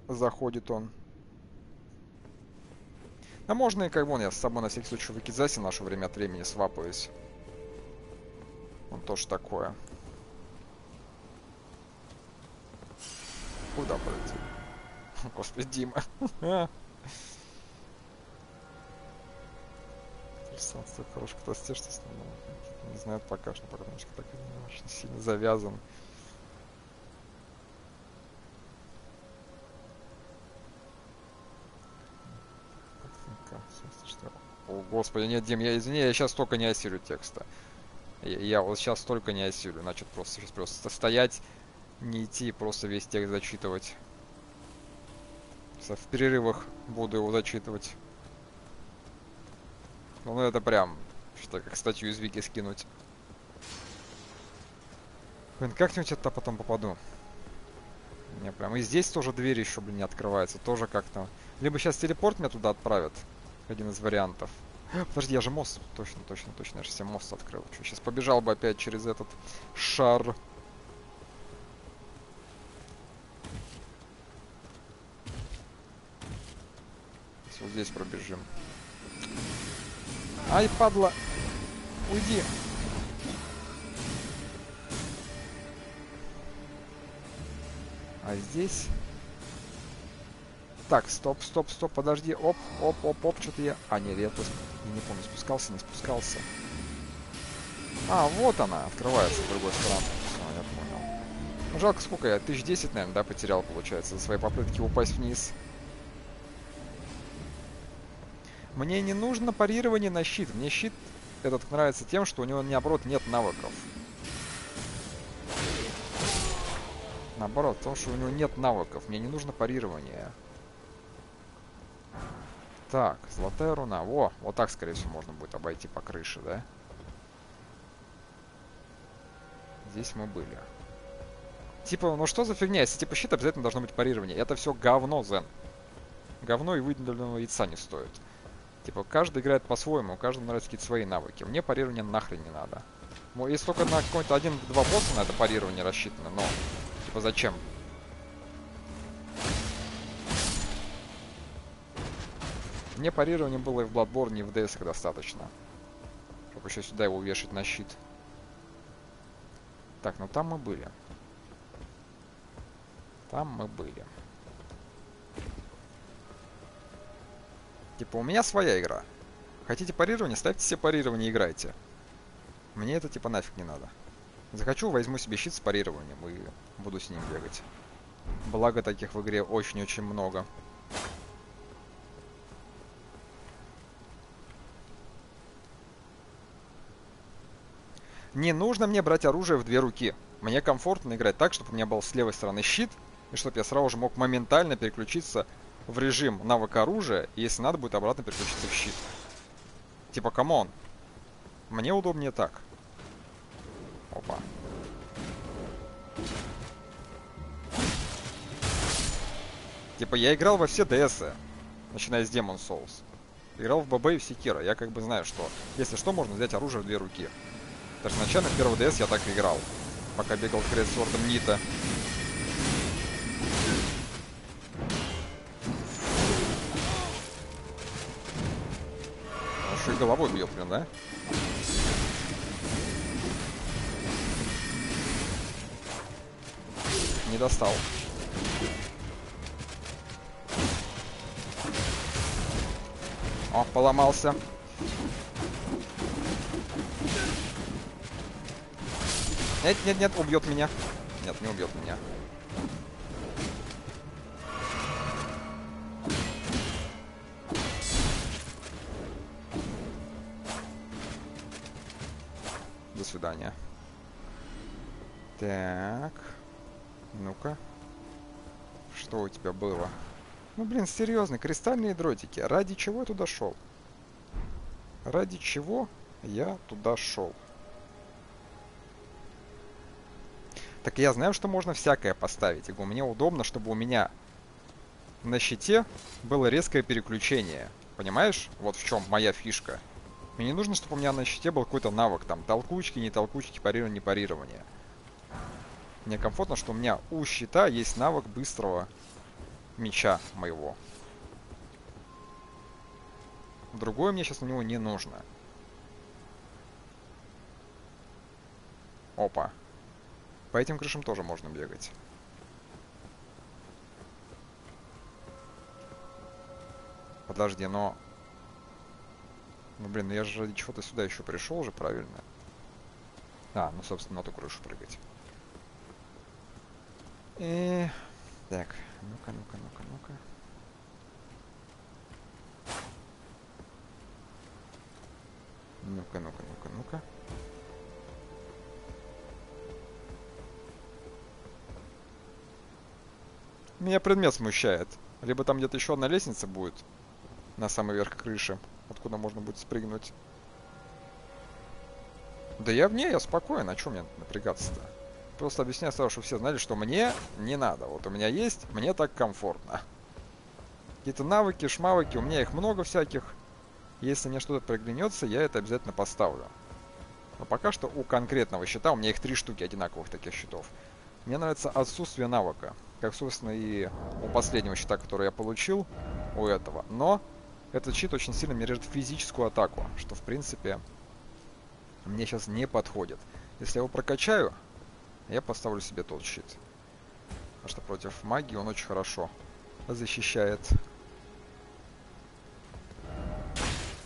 Speaker 1: Заходит он. А можно и как вон, я с собой на всякий случай в Икидзасе наше время от времени свапаюсь. Он тоже такое. Куда пройти? Господи, Дима. Сам столько хороших толстей, что не знает пока что, немножко так очень сильно завязан. О, господи, нет, Дим, я извини, я сейчас только не осилю текста. Я, я вот сейчас только не осилю, значит просто сейчас просто стоять, не идти, просто весь текст зачитывать. В перерывах буду его зачитывать. Ну это прям, что как статью из Вики скинуть. Блин, как-нибудь это потом попаду. Не, прям и здесь тоже дверь еще, блин, не открывается. Тоже как-то... Либо сейчас телепорт меня туда отправят. Один из вариантов. Подожди, я же мост. Точно, точно, точно. Я же себе мост открыл. Что, сейчас побежал бы опять через этот шар. Вот здесь пробежим. Ай, падла! Уйди! А здесь... Так, стоп, стоп, стоп, подожди. Оп, оп, оп, оп, что-то я... А, нет, я просто... Не помню, спускался, не спускался. А, вот она, открывается с другой стороны. Все, я понял. Ну, жалко, сколько я? Тысяч десять, наверное, да, потерял, получается, за свои попытки упасть вниз. Мне не нужно парирование на щит. Мне щит этот нравится тем, что у него, наоборот, нет навыков. Наоборот, потому что у него нет навыков. Мне не нужно парирование. Так, золотая руна. Во, вот так, скорее всего, можно будет обойти по крыше, да? Здесь мы были. Типа, ну что за фигня? Если типа щит, обязательно должно быть парирование. Это все говно, Зен. Говно и выделенного яйца не стоит. Типа, каждый играет по-своему, каждому нравятся какие-то свои навыки. Мне парирование нахрен не надо. Если только на какой-то один-два босса на это парирование рассчитано, но... Типа, зачем? Мне парирование было и в Bloodborne, и в DS достаточно. Чтобы еще сюда его вешать на щит. Так, ну там мы были. Там мы были. Типа, у меня своя игра. Хотите парирование, ставьте себе парирование и играйте. Мне это типа нафиг не надо. Захочу, возьму себе щит с парированием и буду с ним бегать. Благо таких в игре очень-очень много. Не нужно мне брать оружие в две руки. Мне комфортно играть так, чтобы у меня был с левой стороны щит, и чтобы я сразу же мог моментально переключиться в режим навыка оружия, и если надо будет обратно переключиться в щит. Типа, come on. Мне удобнее так. Опа. Типа, я играл во все ДСы, начиная с Demon Souls. Играл в ББ и в Секира. Я как бы знаю, что если что, можно взять оружие в две руки. Даже начально в первый ДС я так играл. Пока бегал с Грейсвордом Нита. Еще и головой бьет, блин, да? Не достал. О, поломался. Нет, нет, нет, убьет меня. Нет, не убьет меня. До свидания. Так. Ну-ка. Что у тебя было? Ну, блин, серьезно, кристальные дротики. Ради чего я туда шел? Ради чего я туда шел? Так я знаю, что можно всякое поставить. И мне удобно, чтобы у меня на щите было резкое переключение. Понимаешь? Вот в чем моя фишка. Мне не нужно, чтобы у меня на щите был какой-то навык. Там толкучки, не толкучки, парирование, не парирование. Мне комфортно, что у меня у щита есть навык быстрого меча моего. Другое мне сейчас на него не нужно. Опа. По этим крышам тоже можно бегать. Подожди, но... Ну, блин, я же ради чего-то сюда еще пришел же, правильно? А, ну, собственно, на ту крышу прыгать. И... Так, ну-ка, ну-ка, ну-ка, ну-ка. Ну-ка, ну-ка, ну-ка, ну-ка. Меня предмет смущает. Либо там где-то еще одна лестница будет на самый верх крыши, откуда можно будет спрыгнуть. Да я в ней, я спокоен, а что мне напрягаться-то? Просто объясняю сразу, чтобы все знали, что мне не надо. Вот у меня есть, мне так комфортно. Какие-то навыки, шмавыки, у меня их много всяких. Если мне что-то приглянется, я это обязательно поставлю. Но пока что у конкретного щита, у меня их три штуки одинаковых таких щитов. Мне нравится отсутствие навыка. Как, собственно, и у последнего щита, который я получил, у этого. Но этот щит очень сильно мне режет физическую атаку, что, в принципе, мне сейчас не подходит. Если я его прокачаю, я поставлю себе тот щит. Потому что против магии он очень хорошо защищает.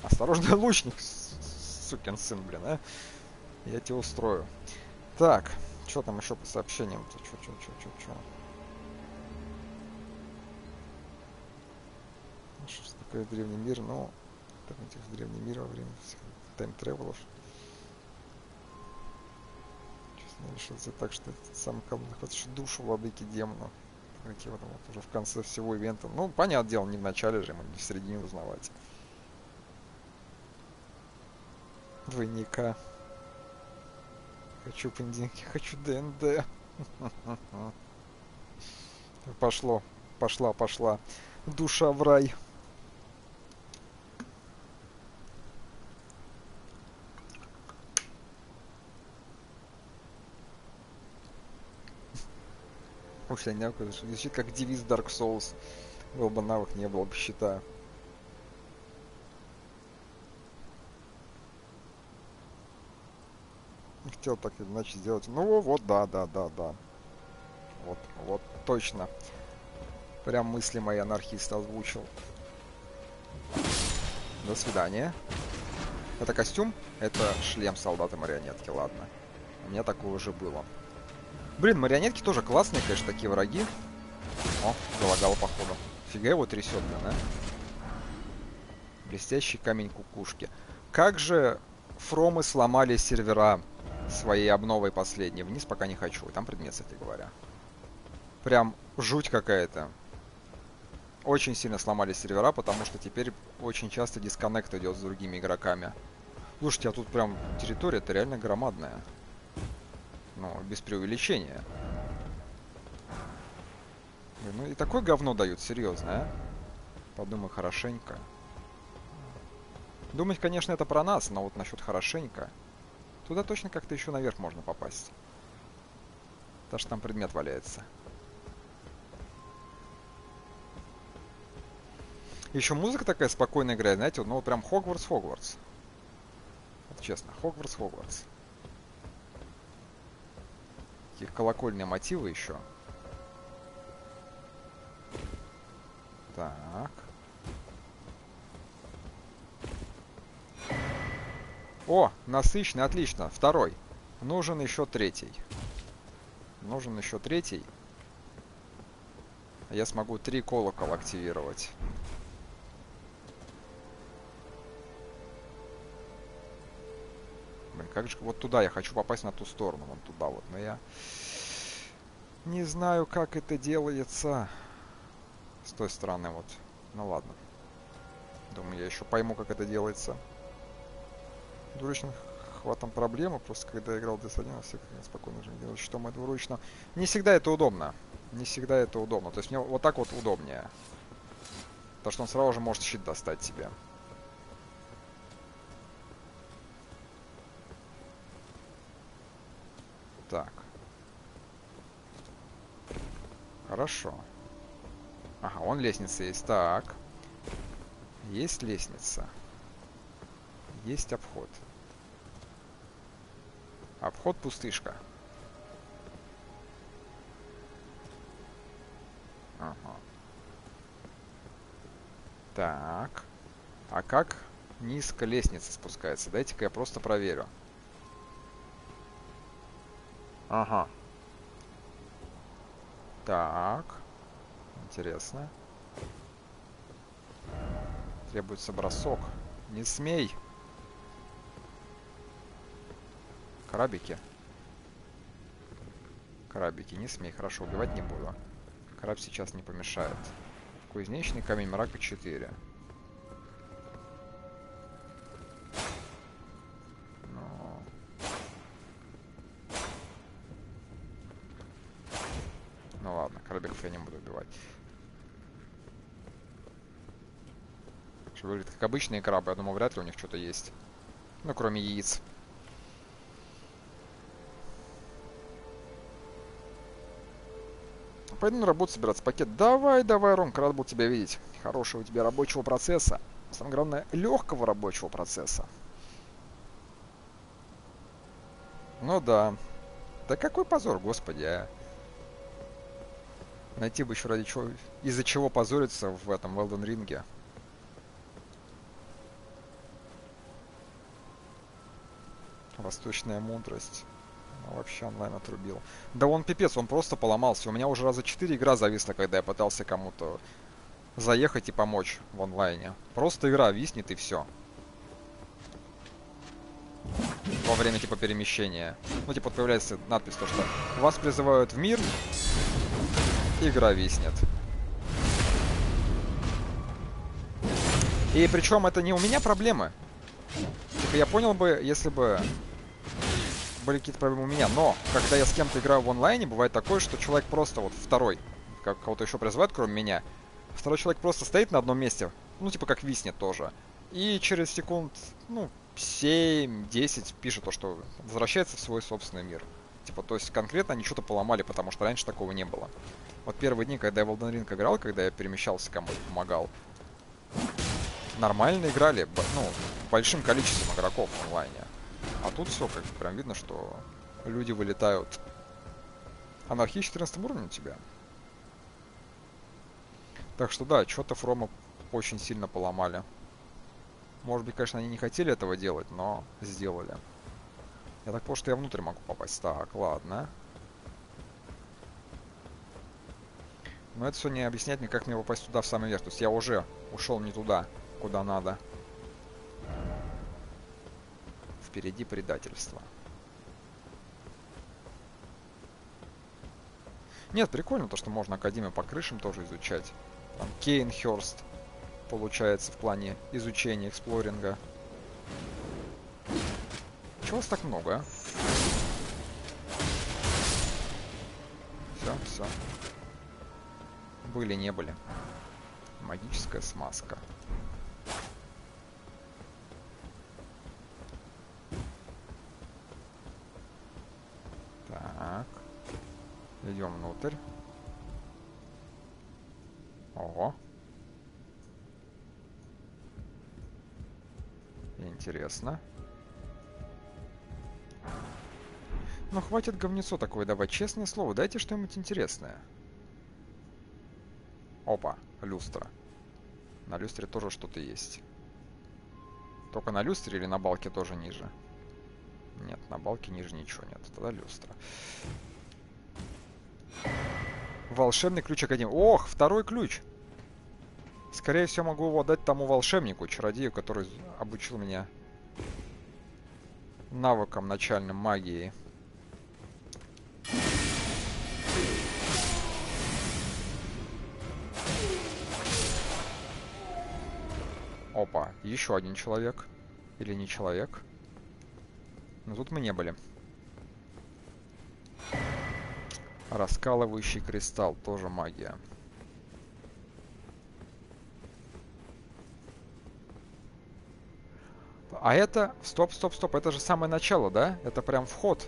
Speaker 1: Осторожно, лучник, сукин сын, блин, а. Я тебя устрою. Так, что там еще по сообщениям-то? Что, что, что, что, что? Что такое древний мир? Ну, этих древний мир во время всех тайм-тревелов. решился так, что сам колдун хочешь душу владыки демона. Какие вот, вот уже в конце всего ивента. Ну, понятное дело, не в начале же, ему не в середине узнавать. Двойника. Хочу пендинки, хочу ДНД. Пошло, пошла, пошла. Душа в рай. Уж я звучит как девиз Dark Souls. Был бы навык, не было бы щита. Хотел так иначе сделать. Ну вот, да, да, да, да. Вот, вот, точно. Прям мысли мои анархист озвучил. До свидания. Это костюм? Это шлем солдата-марионетки, ладно. У меня такое уже было. Блин, марионетки тоже классные, конечно, такие враги. О, залагало походу. Фига его трясет, блин, а. Блестящий камень кукушки. Как же фромы сломали сервера своей обновой последней. Вниз пока не хочу. Там предмет, кстати говоря. Прям жуть какая-то. Очень сильно сломали сервера, потому что теперь очень часто дисконнект идет с другими игроками. Слушайте, а тут прям территория-то реально громадная. Ну, без преувеличения. Ну и такое говно дают, серьезно, а? Подумай хорошенько. Думать, конечно, это про нас, но вот насчет хорошенько. Туда точно как-то еще наверх можно попасть. Потому что там предмет валяется. Еще музыка такая спокойная играет, знаете, ну прям Хогвартс-Хогвартс. Честно, Хогвартс-Хогвартс всякие колокольные мотивы еще. Так. О, насыщенный, отлично. Второй. Нужен еще третий. Нужен еще третий. Я смогу три колокола активировать. Блин, как же вот туда я хочу попасть на ту сторону, вон туда вот, но я не знаю, как это делается с той стороны вот. Ну ладно. Думаю, я еще пойму, как это делается. Двуручным хватом проблема, просто когда я играл DS1, все как спокойно же делать, что мы двуручно. Не всегда это удобно. Не всегда это удобно. То есть мне вот так вот удобнее. Потому что он сразу же может щит достать тебе. Хорошо. Ага, он лестница есть. Так. Есть лестница. Есть обход. Обход пустышка. Ага. Так. А как низко лестница спускается? Дайте-ка я просто проверю. Ага. Так. Интересно. Требуется бросок. Не смей. Крабики. Крабики, не смей. Хорошо, убивать не буду. Краб сейчас не помешает. Кузнечный камень мрака 4. Ну... ну ладно, крабиков я не буду убивать. Что выглядит как обычные крабы, я думаю, вряд ли у них что-то есть. Ну, кроме яиц. Пойду на работу собираться. Пакет. Давай, давай, Ромка, рад был тебя видеть. Хорошего у тебя рабочего процесса. Самое главное, легкого рабочего процесса. Ну да. Да какой позор, господи, а. Найти бы еще ради чего, из-за чего позориться в этом Велден ринге. Восточная мудрость вообще онлайн отрубил. Да он пипец, он просто поломался. У меня уже раза четыре игра зависла, когда я пытался кому-то заехать и помочь в онлайне. Просто игра виснет и все. Во время типа перемещения. Ну типа появляется надпись, то что вас призывают в мир, игра виснет. И причем это не у меня проблемы. Типа я понял бы, если бы были какие-то проблемы у меня. Но, когда я с кем-то играю в онлайне, бывает такое, что человек просто вот второй, как кого-то еще призывают, кроме меня, второй человек просто стоит на одном месте, ну, типа как виснет тоже. И через секунд, ну, 7-10 пишет то, что возвращается в свой собственный мир. Типа, то есть конкретно они что-то поломали, потому что раньше такого не было. Вот первые дни, когда я в Elden Ring играл, когда я перемещался кому-то, помогал, нормально играли, ну, большим количеством игроков в онлайне. А тут все, как прям видно, что люди вылетают. Анархия 14 уровня у тебя. Так что да, что-то Фрома очень сильно поломали. Может быть, конечно, они не хотели этого делать, но сделали. Я так понял, что я внутрь могу попасть. Так, ладно. Но это все не объясняет мне, как мне попасть туда в самый верх. То есть я уже ушел не туда, куда надо. Впереди предательство. Нет, прикольно то, что можно Академию по крышам тоже изучать. Там Кейнхерст получается в плане изучения, эксплоринга. Чего вас так много, а? Все, все. Были, не были. Магическая смазка. Идем внутрь. Ого. Интересно. Ну хватит говнецо такое давать, честное слово, дайте что-нибудь интересное. Опа, люстра. На люстре тоже что-то есть. Только на люстре или на балке тоже ниже? Нет, на балке ниже ничего нет. Тогда люстра. Волшебный ключ Академии. Ох, второй ключ! Скорее всего, могу его отдать тому волшебнику, чародею, который обучил меня навыкам начальным магии. Опа, еще один человек. Или не человек. Но тут мы не были. Раскалывающий кристалл, тоже магия. А это... Стоп, стоп, стоп. Это же самое начало, да? Это прям вход.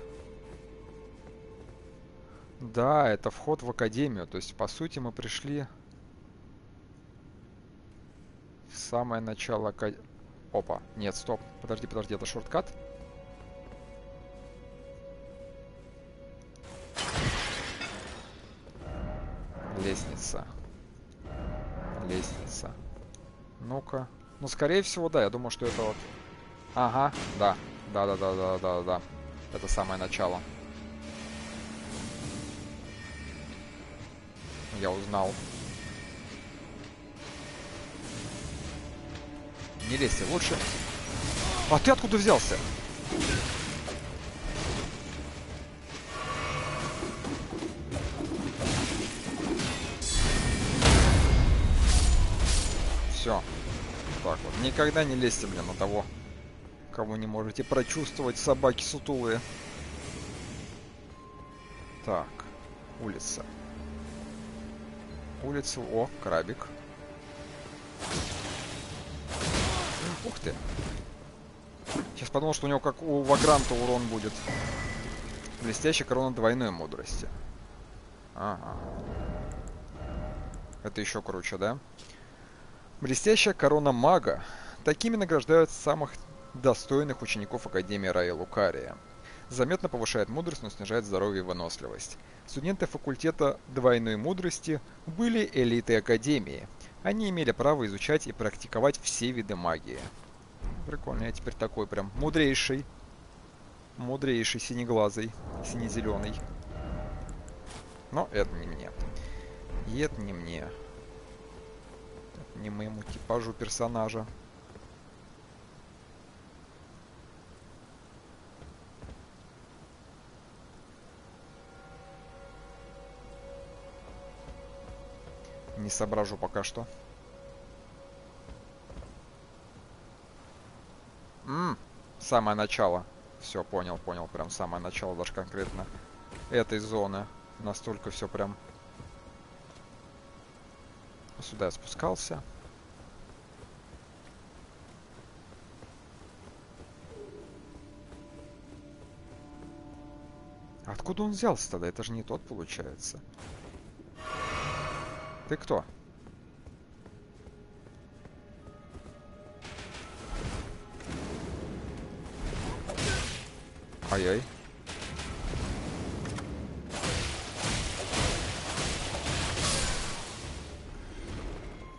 Speaker 1: Да, это вход в академию. То есть, по сути, мы пришли... В самое начало. Опа. Нет, стоп. Подожди, подожди. Это шорткат? Лестница. Лестница. Ну-ка. Ну, скорее всего, да. Я думаю, что это вот... Ага, да. Да-да-да-да-да-да. Это самое начало. Я узнал. Не лезьте, лучше. А ты откуда взялся? Все. Так вот. Никогда не лезьте, блин, на того, Кого не можете прочувствовать, собаки сутулые. Так, улица. Улица, о, крабик. Ух ты. Сейчас подумал, что у него как у Вагранта урон будет. Блестящая корона двойной мудрости. Ага. Это еще круче, да? Блестящая корона мага. Такими награждают самых достойных учеников Академии Рая Лукария. Заметно повышает мудрость, но снижает здоровье и выносливость. Студенты факультета двойной мудрости были элитой Академии. Они имели право изучать и практиковать все виды магии. Прикольно, я теперь такой прям мудрейший. Мудрейший, синеглазый, сине-зеленый. Но это не мне. И это не мне. Это не моему типажу персонажа. Не соображу пока что. Ммм, самое начало. Все, понял, понял. Прям самое начало даже конкретно этой зоны. Настолько все прям... Сюда я спускался. Откуда он взялся тогда? Это же не тот получается. Ты кто? Ай-яй.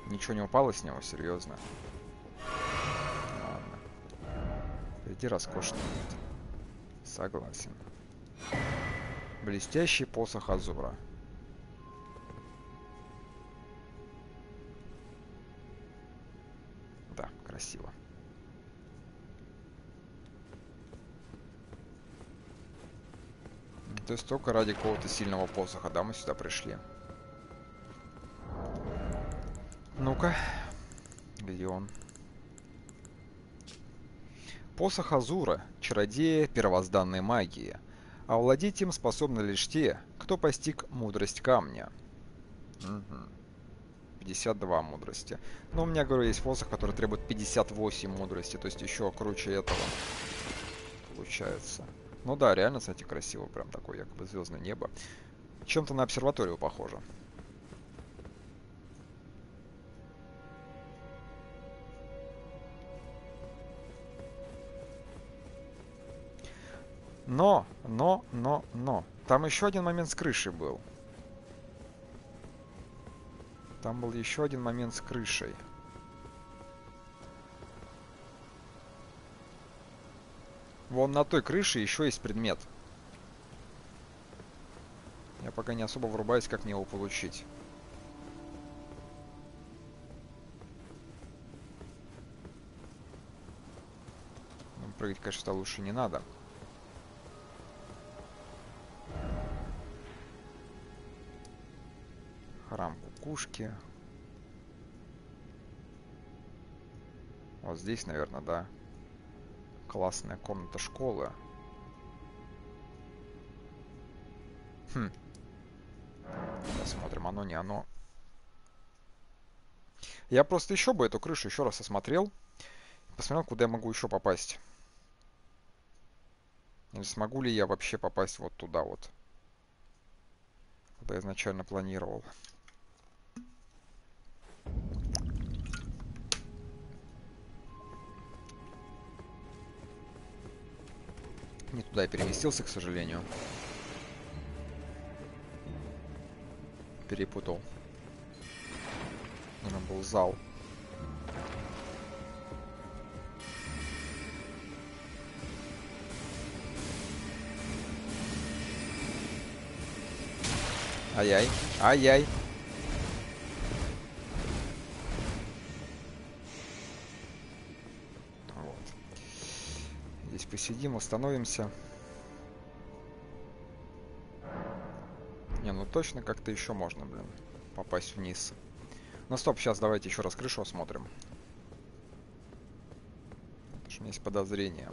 Speaker 1: Ничего не упало с него, серьезно. Ладно. Впереди роскошный вид. Согласен. Блестящий посох Азура. Красиво. То есть только ради какого-то сильного посоха, да, мы сюда пришли. Ну-ка, где он? Посох Азура, чародея первозданной магии. А владеть им способны лишь те, кто постиг мудрость камня. Угу. 52 мудрости. Но у меня, говорю, есть посох, который требует 58 мудрости, то есть еще круче этого получается. Ну да, реально, кстати, красиво, прям такое якобы звездное небо. Чем-то на обсерваторию похоже. Но, но, но, но. Там еще один момент с крышей был. Там был еще один момент с крышей. Вон на той крыше еще есть предмет. Я пока не особо врубаюсь, как мне его получить. Ну, прыгать, конечно, лучше не надо. Храм кукушки. Вот здесь, наверное, да. Классная комната школы. Хм. Посмотрим, оно не оно. Я просто еще бы эту крышу еще раз осмотрел. Посмотрел, куда я могу еще попасть. Или смогу ли я вообще попасть вот туда вот. Куда я изначально планировал. Не туда переместился, к сожалению. Перепутал. Наверное, был зал. Ай-яй, ай-яй. Посидим, остановимся. Не, ну точно как-то еще можно, блин, попасть вниз. Ну стоп, сейчас давайте еще раз крышу осмотрим. Потому что у меня есть подозрения.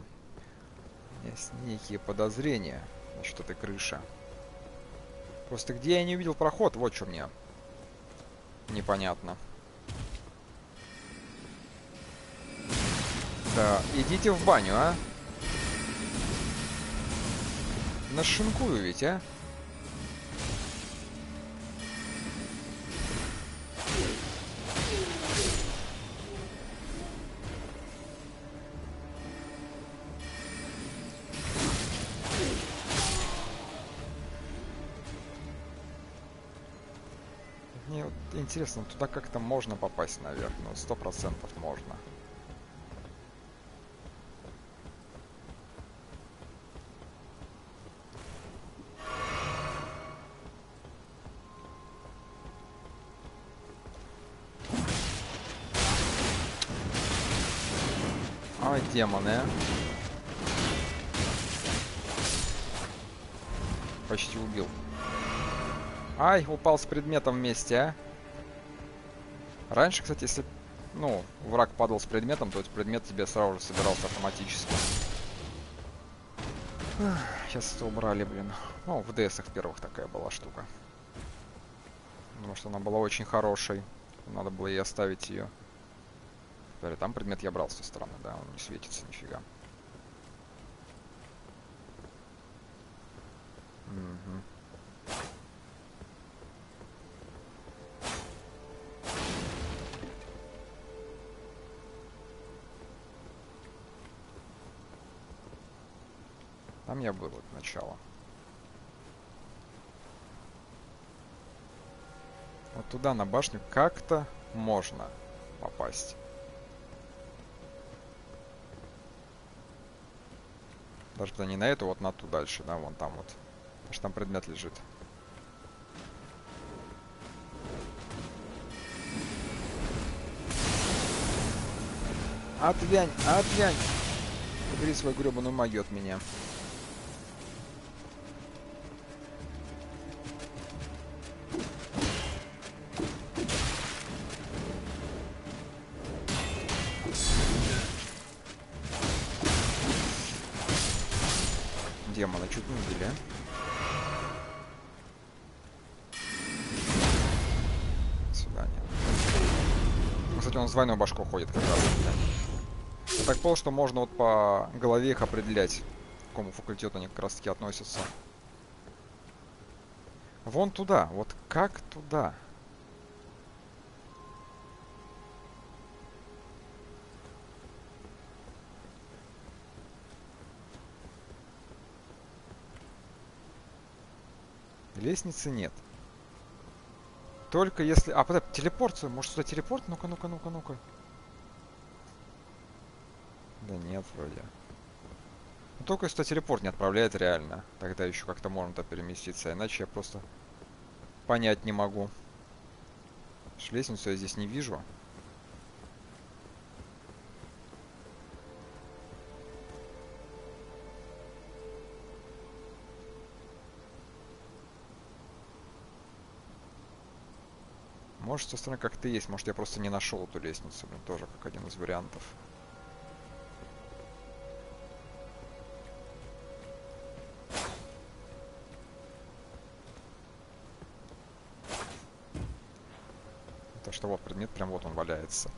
Speaker 1: Есть некие подозрения насчет этой крыши. Просто где я не увидел проход, вот что мне непонятно. Да, идите в баню, а? Нашинкую ведь, а? Мне вот интересно, туда как-то можно попасть наверх, ну сто процентов можно. Демоны, а. Почти убил. Ай, упал с предметом вместе, а. Раньше, кстати, если, ну, враг падал с предметом, то этот предмет тебе сразу же собирался автоматически. Сейчас это убрали, блин. Ну, в ds первых такая была штука. Потому что она была очень хорошей. Надо было и оставить ее. Там предмет я брал с той стороны, да, он не светится нифига. Угу. Там я был от начала. Вот туда, на башню, как-то можно попасть. Даже да не на эту, вот на ту дальше, да, вон там вот. Потому что там предмет лежит. Отвянь, отвянь! Убери свою гребаную магию от меня. Демона чуть не убили. А? Сюда нет. Ну, кстати, он с двойной башкой ходит как раз. Я так понял, что можно вот по голове их определять, к какому факультету они как раз таки относятся. Вон туда. Вот как туда? Лестницы нет. Только если... А, подожди, телепорт. Может сюда телепорт? Ну-ка, ну-ка, ну-ка, ну-ка. Да нет, вроде. Ну, только если телепорт не отправляет реально. Тогда еще как-то можно то переместиться. Иначе я просто понять не могу. Лестницу я здесь не вижу. Может, со стороны как-то есть. Может, я просто не нашел эту лестницу. Блин, тоже как один из вариантов. Так что вот предмет, прям вот он валяется.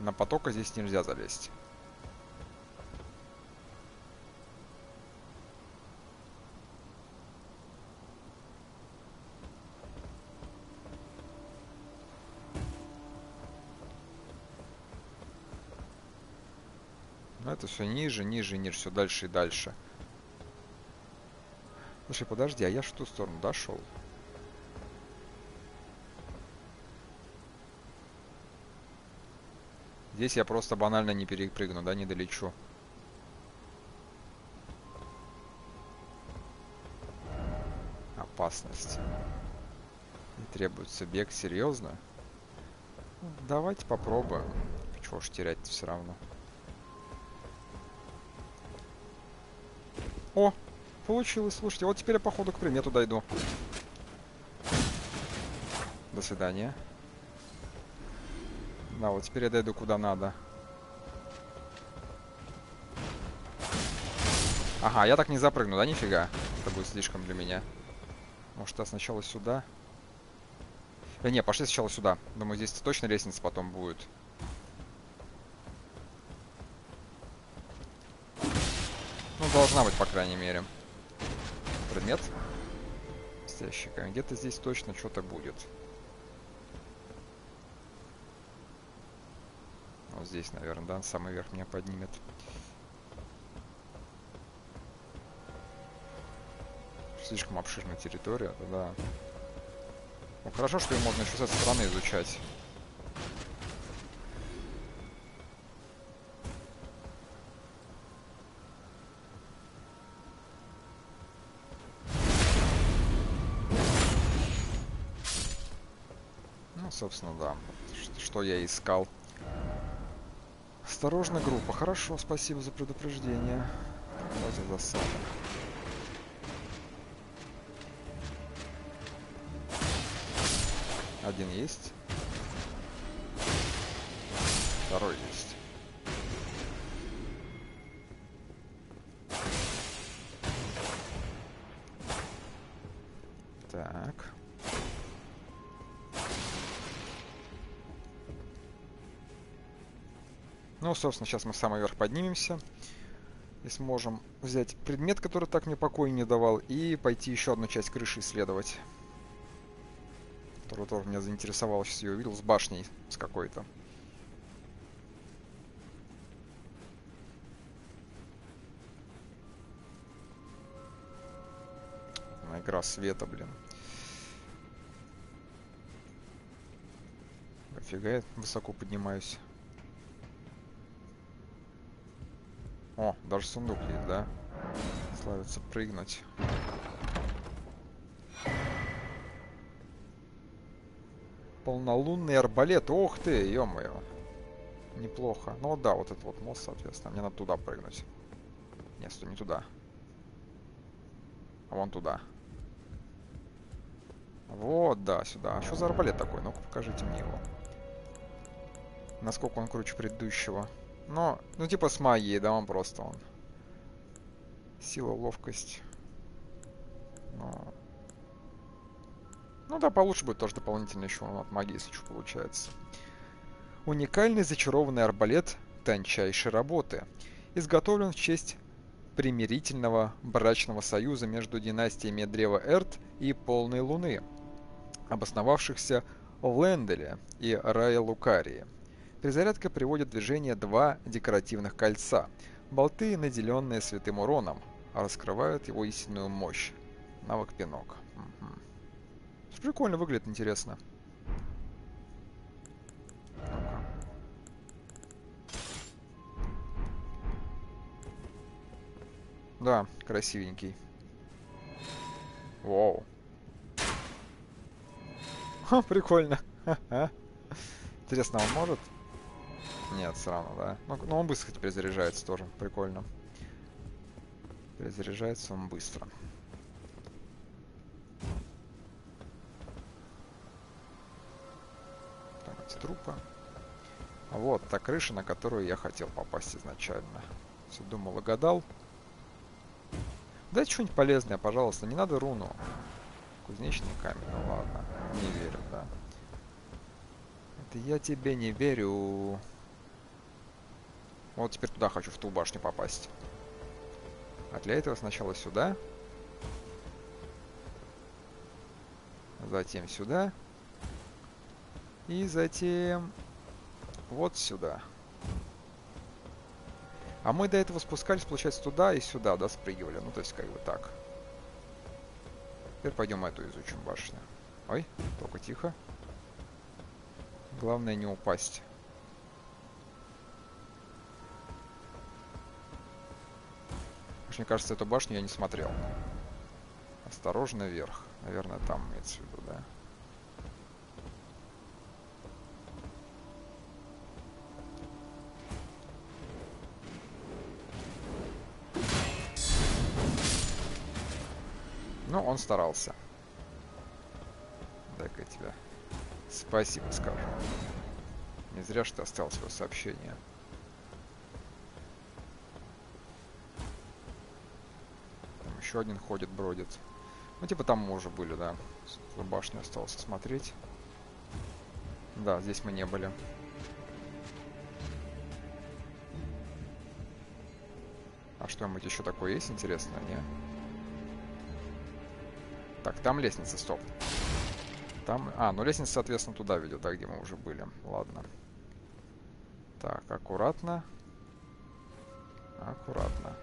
Speaker 1: На потока здесь нельзя залезть. Это все ниже, ниже, ниже, все дальше и дальше. Слушай, подожди, а я в ту сторону дошел? Здесь я просто банально не перепрыгну, да, не долечу. Опасность. Требуется бег, серьезно? Давайте попробуем. Чего ж терять все равно. О, получилось, слушайте. Вот теперь я, походу, к примету дойду. До свидания. Да, вот теперь я дойду куда надо. Ага, я так не запрыгну, да, нифига? Это будет слишком для меня. Может, я сначала сюда? Да не, пошли сначала сюда. Думаю, здесь точно лестница потом будет. Должна быть, по крайней мере. Предмет. С ящиками. Где-то здесь точно что-то будет. Вот здесь, наверное, да? Самый верх меня поднимет. Слишком обширная территория, да. Ну хорошо, что ее можно еще с этой стороны изучать. Собственно, да. Что я искал. Осторожно, группа. Хорошо, спасибо за предупреждение. Давайте засада. Один есть. Второй есть. Собственно, сейчас мы в самый верх поднимемся. И сможем взять предмет, который так мне покоя не давал, и пойти еще одну часть крыши исследовать. Которая тоже меня заинтересовала, сейчас ее увидел, с башней с какой-то. Игра света, блин. Офига я высоко поднимаюсь. О, даже сундук есть, да? Славится прыгнуть. Полнолунный арбалет. Ох ты, ё-моё. Неплохо. Ну да, вот этот вот мост, соответственно. Мне надо туда прыгнуть. Нет, стой, не туда. А вон туда. Вот, да, сюда. А что за арбалет такой? Ну-ка, покажите мне его. Насколько он круче предыдущего. Но, ну типа с магией, да, он просто он. Сила, ловкость. Но... Ну да, получше будет тоже дополнительно еще от магии, если что получается. Уникальный зачарованный арбалет тончайшей работы. Изготовлен в честь примирительного брачного союза между династиями Древа Эрт и Полной Луны, обосновавшихся в Ленделе и Рая Лукарии. Перезарядка приводит в движение два декоративных кольца. Болты, наделенные святым уроном, раскрывают его истинную мощь. Навык пинок. Угу. Прикольно выглядит, интересно. Да, красивенький. Вау. Ха, прикольно. Ха-ха. Интересно, он может? Нет, все равно, да. Ну, ну он быстро перезаряжается тоже. Прикольно. Перезаряжается он быстро. Там эти трупы. А вот та крыша, на которую я хотел попасть изначально. Все думал и гадал. Дайте что-нибудь полезное, пожалуйста. Не надо руну. Кузнечный камень, ну ладно. Не верю, да. Это я тебе не верю. Вот теперь туда хочу, в ту башню попасть. А для этого сначала сюда. Затем сюда. И затем вот сюда. А мы до этого спускались, получается, туда и сюда, да, спрыгивали. Ну, то есть, как бы так. Теперь пойдем эту изучим башню. Ой, только тихо. Главное не упасть. Мне кажется, эту башню я не смотрел. Осторожно вверх. Наверное, там имеется в виду, да? Ну, он старался. Дай-ка я тебе спасибо скажу. Не зря, что оставил свое сообщение. Еще один ходит, бродит. Ну, типа там мы уже были, да. Башню осталось смотреть. Да, здесь мы не были. А что-нибудь еще такое есть интересное, не? Так, там лестница, стоп. Там... А, ну лестница, соответственно, туда ведет, да, где мы уже были. Ладно. Так, аккуратно. Аккуратно.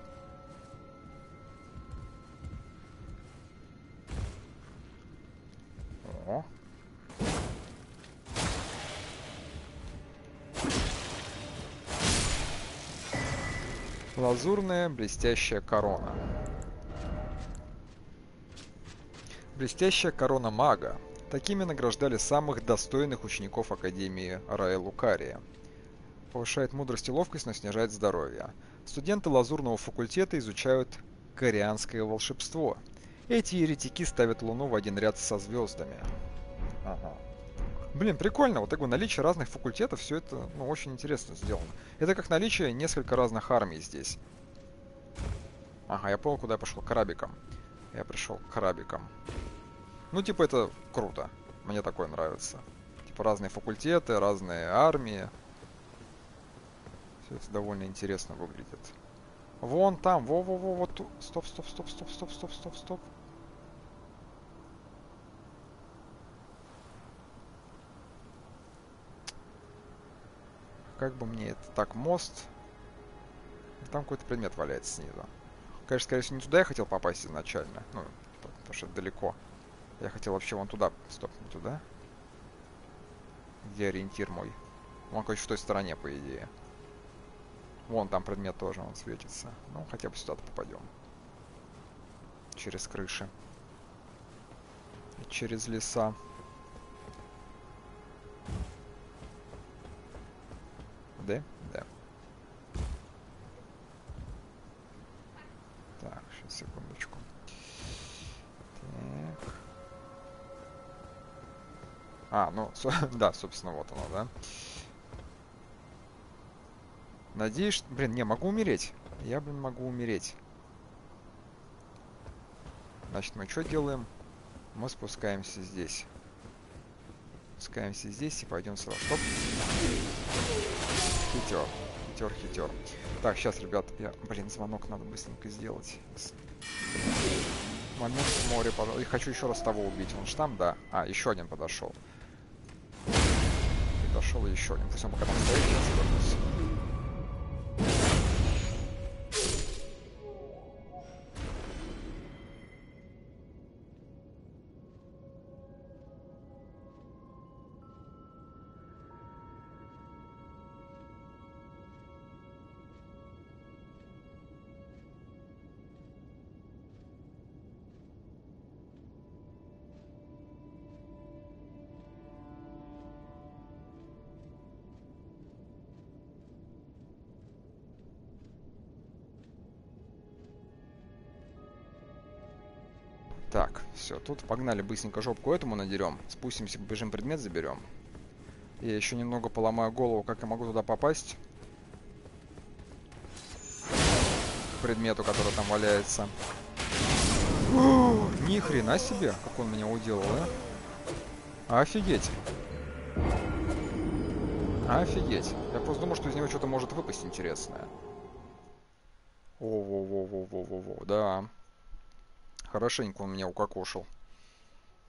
Speaker 1: Лазурная блестящая корона. Блестящая корона мага. Такими награждали самых достойных учеников Академии Раэлу Кария. Повышает мудрость и ловкость, но снижает здоровье. Студенты лазурного факультета изучают корианское волшебство. Эти еретики ставят Луну в один ряд со звездами. Ага. Блин, прикольно, вот такое наличие разных факультетов, все это ну, очень интересно сделано. Это как наличие несколько разных армий здесь. Ага, я понял, куда я пошел, к арабикам. Я пришел к арабикам. Ну, типа, это круто. Мне такое нравится. Типа, разные факультеты, разные армии. Все это довольно интересно выглядит. Вон там, во-во-во, вот тут. Стоп, стоп, стоп, стоп, стоп, стоп, стоп, стоп. Как бы мне это... Так, мост. Там какой-то предмет валяется снизу. Конечно, скорее всего, не туда я хотел попасть изначально. Ну, потому что далеко. Я хотел вообще вон туда. Стоп, не туда. Где ориентир мой? Он, короче, в той стороне, по идее. Вон там предмет тоже, он светится. Ну, хотя бы сюда попадем. Через крыши. Через леса. Да? Да. Так, сейчас, секундочку. Так. А, ну, да, собственно, вот оно, да. Надеюсь, блин, не, могу умереть. Я, блин, могу умереть. Значит, мы что делаем? Мы спускаемся здесь. Спускаемся здесь и пойдем сюда. Стоп. Хитер. Хитер, хитер. Так, сейчас, ребят, я, блин, звонок надо быстренько сделать. Момент в море, пожалуйста. И хочу еще раз того убить. Он же там, да? А, еще один подошел подошел еще один. Пусть он пока там стоит, я вернусь. Все, тут погнали быстренько жопку этому надерем. Спустимся, побежим предмет заберем. Я еще немного поломаю голову, как я могу туда попасть. К предмету, который там валяется. Ни хрена себе, как он меня уделал, а? Офигеть. Офигеть. Я просто думал, что из него что-то может выпасть интересное. О-во-во-во-во-во-во, да. Хорошенько он меня укокошил.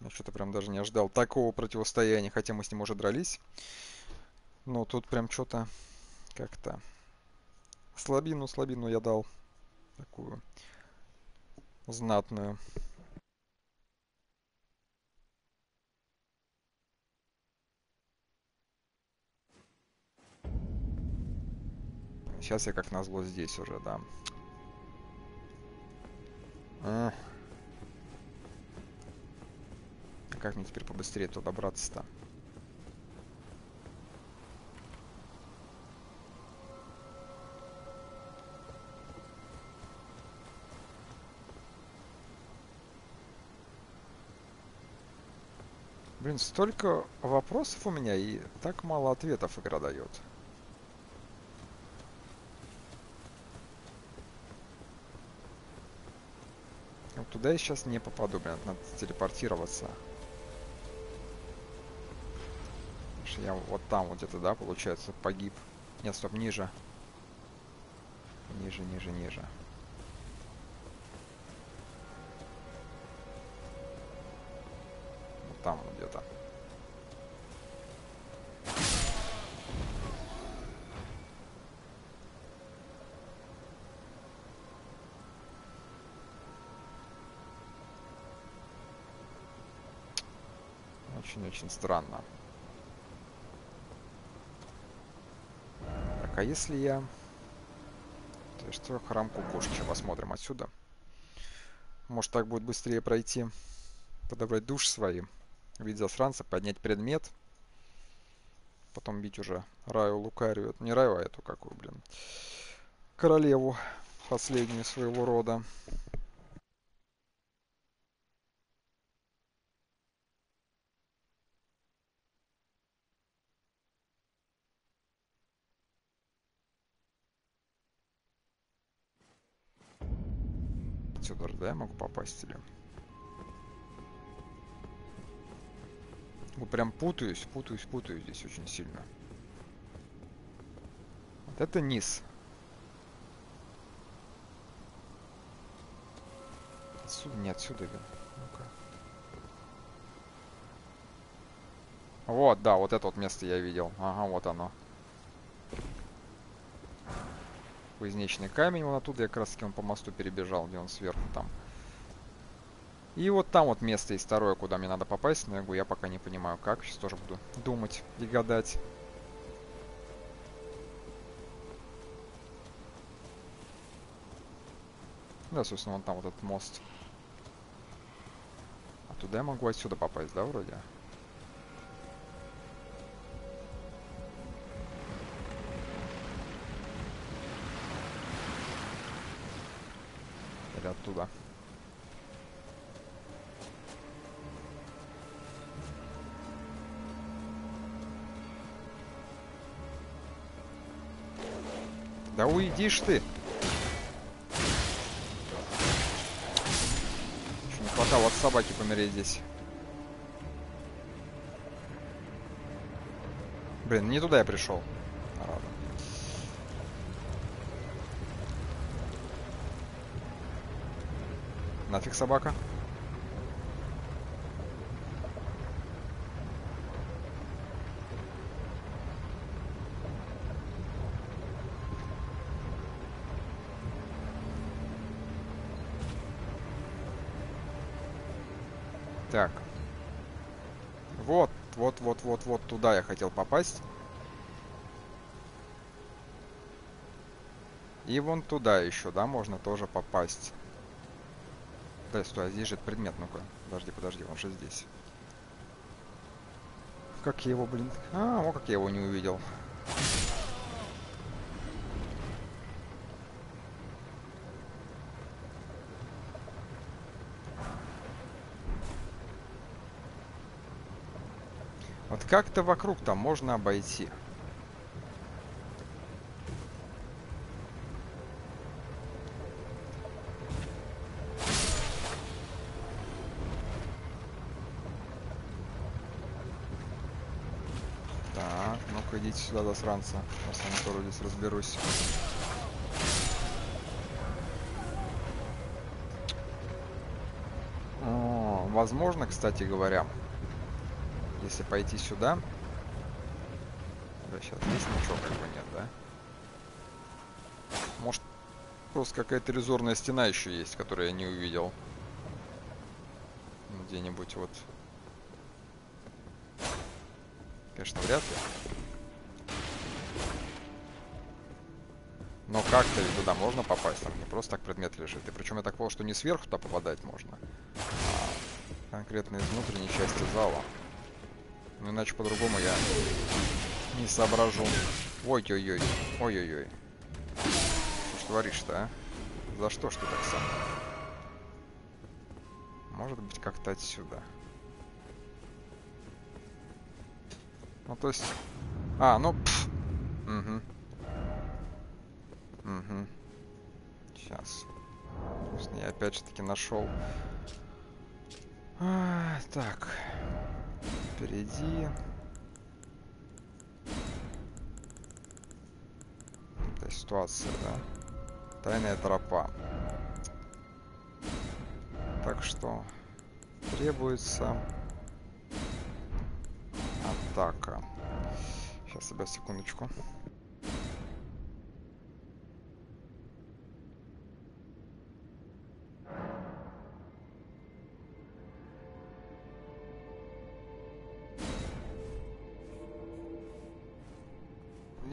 Speaker 1: Я что-то прям даже не ожидал такого противостояния, хотя мы с ним уже дрались. Но тут прям что-то как-то слабину, слабину я дал. Такую знатную. Сейчас я как назло здесь уже, да. А. Как мне теперь побыстрее туда добраться-то? Блин, столько вопросов у меня и так мало ответов игра дает. Вот туда я сейчас не попаду, блин, надо телепортироваться. Что я вот там вот где-то, да, получается, погиб. Нет, стоп, ниже. Ниже, ниже, ниже. Вот там вот где-то. Очень-очень странно. Так, а если я... То есть храм кукушки. Посмотрим отсюда. Может, так будет быстрее пройти. Подобрать душ свои. Вид засранца, поднять предмет. Потом бить уже Раю Лукарию. Не Раю, а эту какую, блин. Королеву последнюю своего рода. Отсюда да, я могу попасть или? Ну, прям путаюсь, путаюсь, путаюсь здесь очень сильно. Вот это низ. Отсюда, не отсюда, блин. ну. Вот, да, вот это вот место я видел. Ага, вот оно. Кузнечный камень, вон оттуда я как раз таки он по мосту перебежал, где он сверху там. И вот там вот место есть второе, куда мне надо попасть, но я пока не понимаю как, сейчас тоже буду думать и гадать. Да, собственно, вон там вот этот мост. А туда я могу отсюда попасть, да, вроде? Уйдишь ты! Еще не хватало от собаки помереть здесь. Блин, не туда я пришел. Нафиг собака. Так. Вот, вот, вот, вот, вот туда я хотел попасть. И вон туда еще, да, можно тоже попасть. Стой, стой, а здесь же предмет, ну-ка. Подожди, подожди, он же здесь. Как я его, блин... А, вот как я его не увидел. Вот как-то вокруг там можно обойти. Так, ну-ка идите сюда, засранца. Я с вами тоже здесь разберусь. Возможно, кстати говоря, если пойти сюда... Да, сейчас здесь ничего как бы нет, да? Может, просто какая-то резорная стена еще есть, которую я не увидел. Где-нибудь вот... Конечно, вряд ли. Но как-то ведь туда можно попасть, там не просто так предмет лежит. И причем я так понял, что не сверху туда попадать можно, а конкретно из внутренней части зала. Ну иначе по-другому я не соображу. Ой-ой-ой. Ой-ой-ой. Что ж творишь-то, а? За что ты так сам? Может быть, как-то отсюда. Ну, то есть... А, ну... Пф. Угу. Угу. Сейчас. Я опять же таки нашел. А, так. Впереди. Это ситуация, да? Тайная тропа. Так что требуется атака. Сейчас, себя секундочку.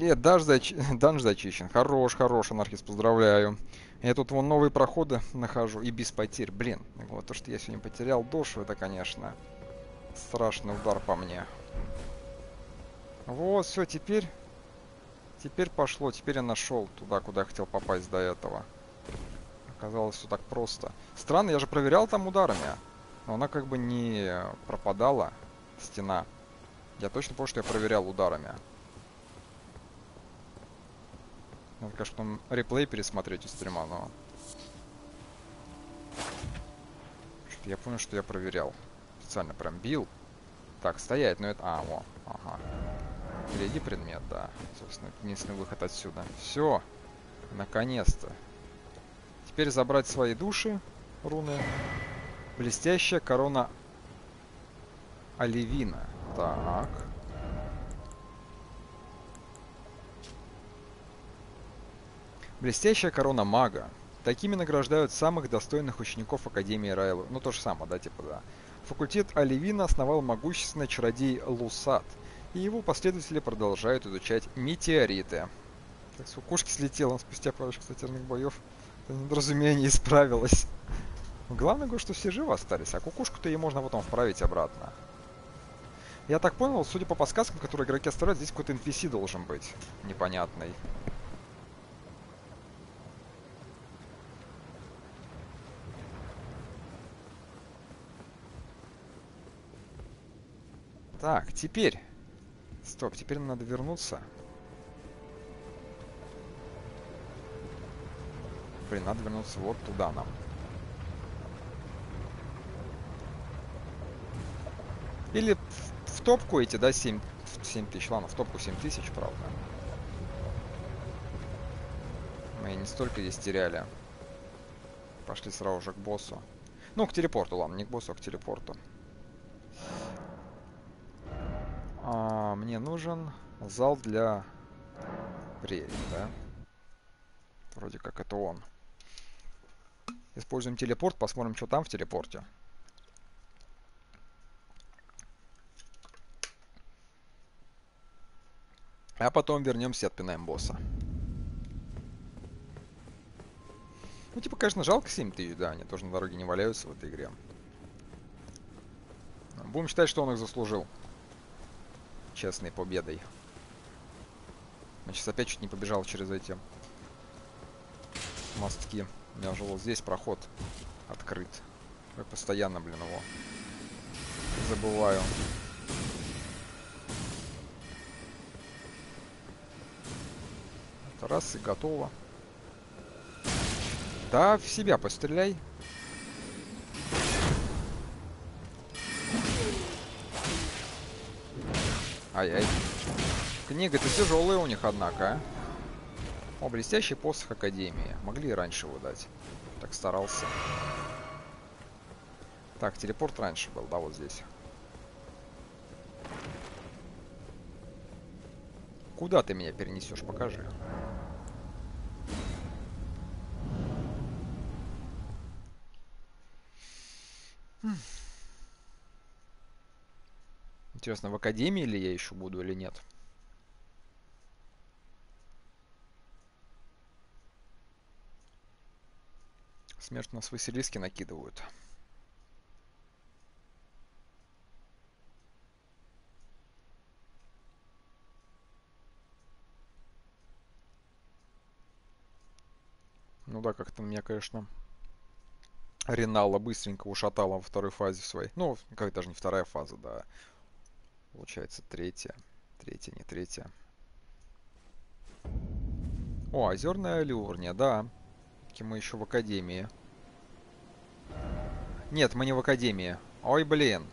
Speaker 1: Нет, данж, зач... данж зачищен. Хорош, хорош, анархист, поздравляю. Я тут вон новые проходы нахожу и без потерь. Блин, вот то, что я сегодня потерял душу, это, конечно, страшный удар по мне. Вот, все, теперь... Теперь пошло, теперь я нашел туда, куда я хотел попасть до этого. Оказалось все так просто. Странно, я же проверял там ударами. Но она как бы не пропадала, стена. Я точно помню, что я проверял ударами. Надо, конечно, потом реплей пересмотреть у стрима, но... Я понял, что я проверял. Специально прям бил. Так, стоять, но это... А, во, ага. Впереди предмет, да. Собственно, единственный выход отсюда. Все. Наконец-то. Теперь забрать свои души, руны. Блестящая корона Оливина. Так. Блестящая корона мага. Такими награждают самых достойных учеников Академии Райлу. Ну, то же самое, да, типа, да. Факультет Оливина основал могущественный чародей Лусат, и его последователи продолжают изучать метеориты. Так, с укушки слетела спустя парочку статерных боев. Это недоразумение исправилось. Главное, что все живы остались, а кукушку-то ей можно потом вправить обратно. Я так понял, судя по подсказкам, которые игроки оставляют, здесь какой-то NPC должен быть непонятный. Так, теперь. Стоп, теперь нам надо вернуться. Блин, надо вернуться вот туда нам. Или в, топку эти, да, 7, 7 тысяч. Ладно, в топку 7 тысяч, правда. Мы не столько здесь теряли. Пошли сразу же к боссу. Ну, к телепорту, ладно, не к боссу, а к телепорту. А, мне нужен зал для прерий, да? Вроде как это он. Используем телепорт, посмотрим, что там в телепорте. А потом вернемся и отпинаем босса. Ну, типа, конечно, жалко 7 тысяч, да, они тоже на дороге не валяются в этой игре. Будем считать, что он их заслужил честной победой. Я сейчас опять чуть не побежал через эти мостки. У меня уже вот здесь проход открыт. Я постоянно, блин, его забываю.
Speaker 3: Это раз и готово. Да, в себя постреляй. Ай-ай. Книга-то тяжелая у них, однако, а. О, блестящий посох Академии. Могли и раньше выдать. Так старался. Так, телепорт раньше был, да, вот здесь. Куда ты меня перенесешь? Покажи. Интересно, в академии ли я еще буду или нет? Смерть нас Василиски накидывают. Ну да, как-то меня, конечно, Ренала быстренько ушатала во второй фазе своей. Ну, как даже не вторая фаза, да. Получается, третья. Третья, не третья. О, озерная люрня, да. Мы еще в академии. Нет, мы не в академии. Ой, блин.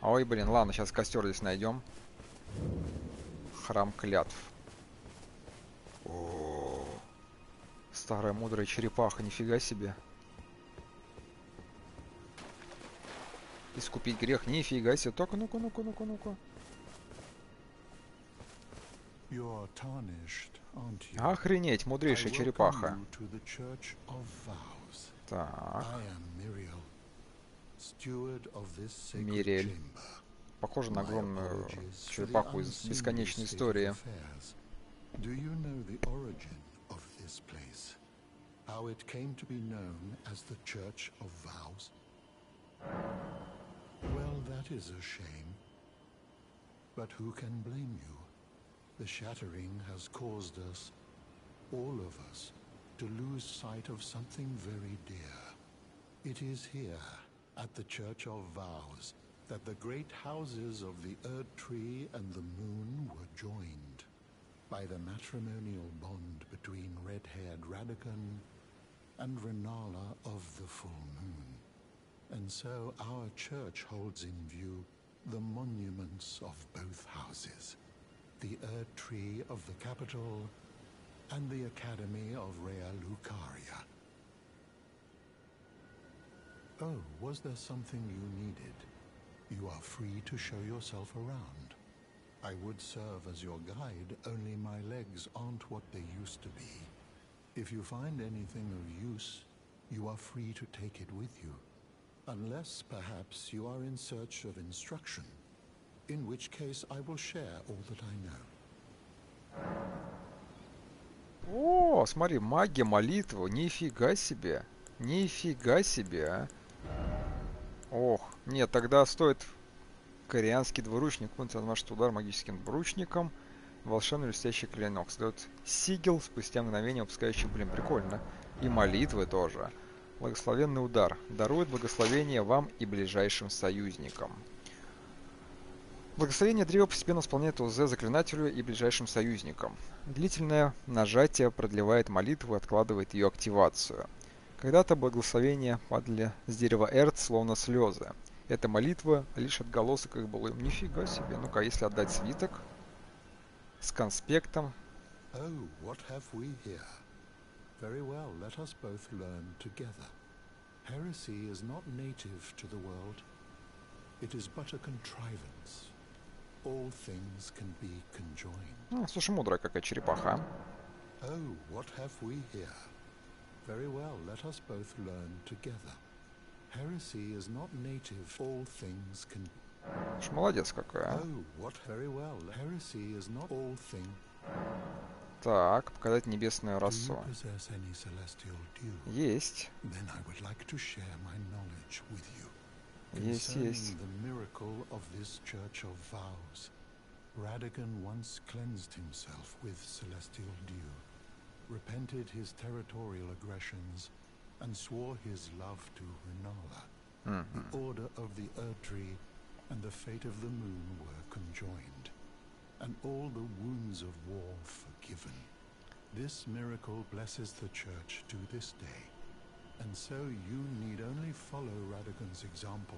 Speaker 3: Ой, блин, ладно, сейчас костер здесь найдем. Храм клятв. О, старая мудрая черепаха, нифига себе. Искупить грех, нифига себе. Только ну-ка, ну-ка, ну-ка, ну-ка. Охренеть, мудрейшая черепаха. Так. Мириэль. Похоже на огромную черепаху из бесконечной истории. How it came to be known as the Church of Vows? Well, that is a shame. But who can blame you? The shattering has caused us, all of us, to lose sight of something very dear. It is here, at the Church of Vows, that the great houses of the Erd Tree and the Moon were joined by the matrimonial bond between red-haired Radagon and Renala of the Full Moon. And so our church holds in view the monuments of both houses the Erd Tree of the capital, and the Academy of Rea Lucaria. Oh, was there something you needed? You are free to show yourself around. I would serve as your guide, only my legs aren't what they used to be. If you find anything of use, you are free to take it with you. Unless, perhaps, you are in search of instruction in which case I will share all that I know. О, смотри, магия, молитва, нифига себе. Нифига себе, а. Ох, нет, тогда стоит корианский двуручник, на ваш удар магическим двуручником. Волшебный блестящий клинок. Создает сигил спустя мгновение, выпускающий, блин, прикольно. И молитвы тоже. Благословенный удар. Дарует благословение вам и ближайшим союзникам. Благословение древа постепенно исполняет ОЗ заклинателю и ближайшим союзникам. Длительное нажатие продлевает молитву и откладывает ее активацию. Когда-то благословения падали с дерева Эрт, словно слезы. Эта молитва лишь отголосок их былым. Нифига себе. Ну-ка, если отдать свиток с конспектом. Oh, what have we here? Very well, let us both learn together. Heresy is not native to the world. It is but a contrivance all things can be conjoined. Ну, слушай, мудрая какая черепаха. Oh, what have we here? Very well, let us both learn together. Heresy is not native. All things can. Ж молодец какая. Oh, what very well. Heresy is not all thing. Так, показать небесную расу. Есть. Then I would like to share my knowledge with you. Yes, yes. the miracle of this church of vows. Radigan once cleansed himself with celestial dew, repented his territorial aggressions, and swore his love to Renala. Mm -hmm. The order of the Erd Tree and the fate of the moon were conjoined. and all the wounds of war forgiven. This miracle blesses the church to this day. And so you need only follow Radigan's example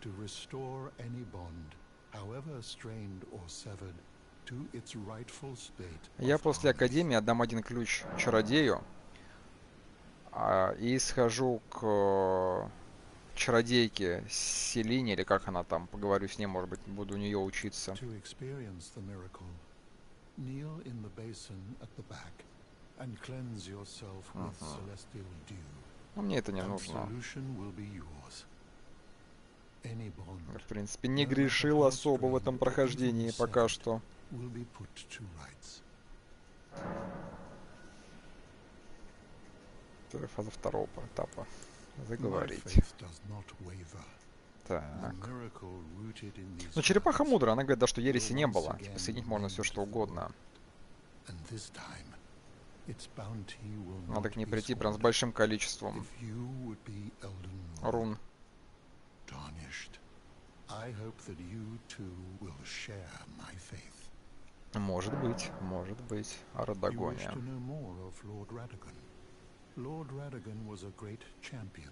Speaker 3: to restore any bond, however strained or severed, to its rightful state.
Speaker 1: Я
Speaker 3: of
Speaker 1: после
Speaker 3: harmony.
Speaker 1: Академии отдам один ключ чародею а, и схожу к э, чародейке Селине, или как она там, поговорю с ней, может быть, буду у нее учиться.
Speaker 3: Kneel in the basin at the back and cleanse yourself with celestial dew.
Speaker 1: Но мне это не нужно. В принципе, не грешил особо в этом прохождении пока что. Первая фаза второго этапа. Заговорить. Так. Ну, черепаха мудрая, она говорит, да, что ереси не было. Типа, соединить можно все что угодно. Надо к ней прийти прям с большим количеством рун. Может быть, может быть.
Speaker 3: You wish Lord Radagon was a great champion,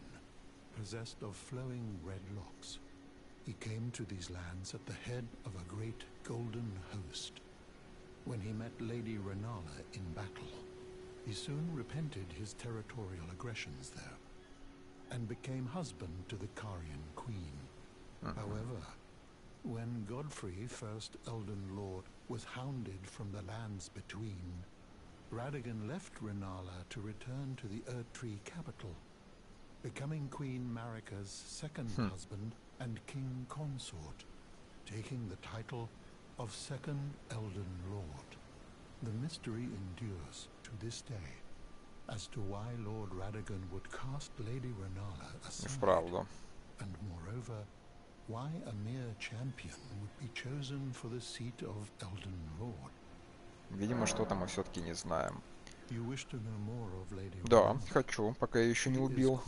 Speaker 3: possessed of flowing red locks. He came to these lands at the head of a great golden host. When he met Lady Renala in battle, he soon repented his territorial aggressions there, and became husband to the Carian queen. Uh-huh. However, when Godfrey, first Elden Lord, was hounded from the lands between, Radigan left Renala to return to the Erdtree capital, becoming Queen Marika's second
Speaker 1: hmm.
Speaker 3: husband and king consort, taking the title of Second Elden Lord. The mystery endures to this day as to why Lord Radigan would cast Lady Renala aside, and moreover, why a mere champion would be chosen for the seat of Elden Lord.
Speaker 1: Видимо, что-то мы все-таки не знаем. Да, хочу, пока я еще не убил.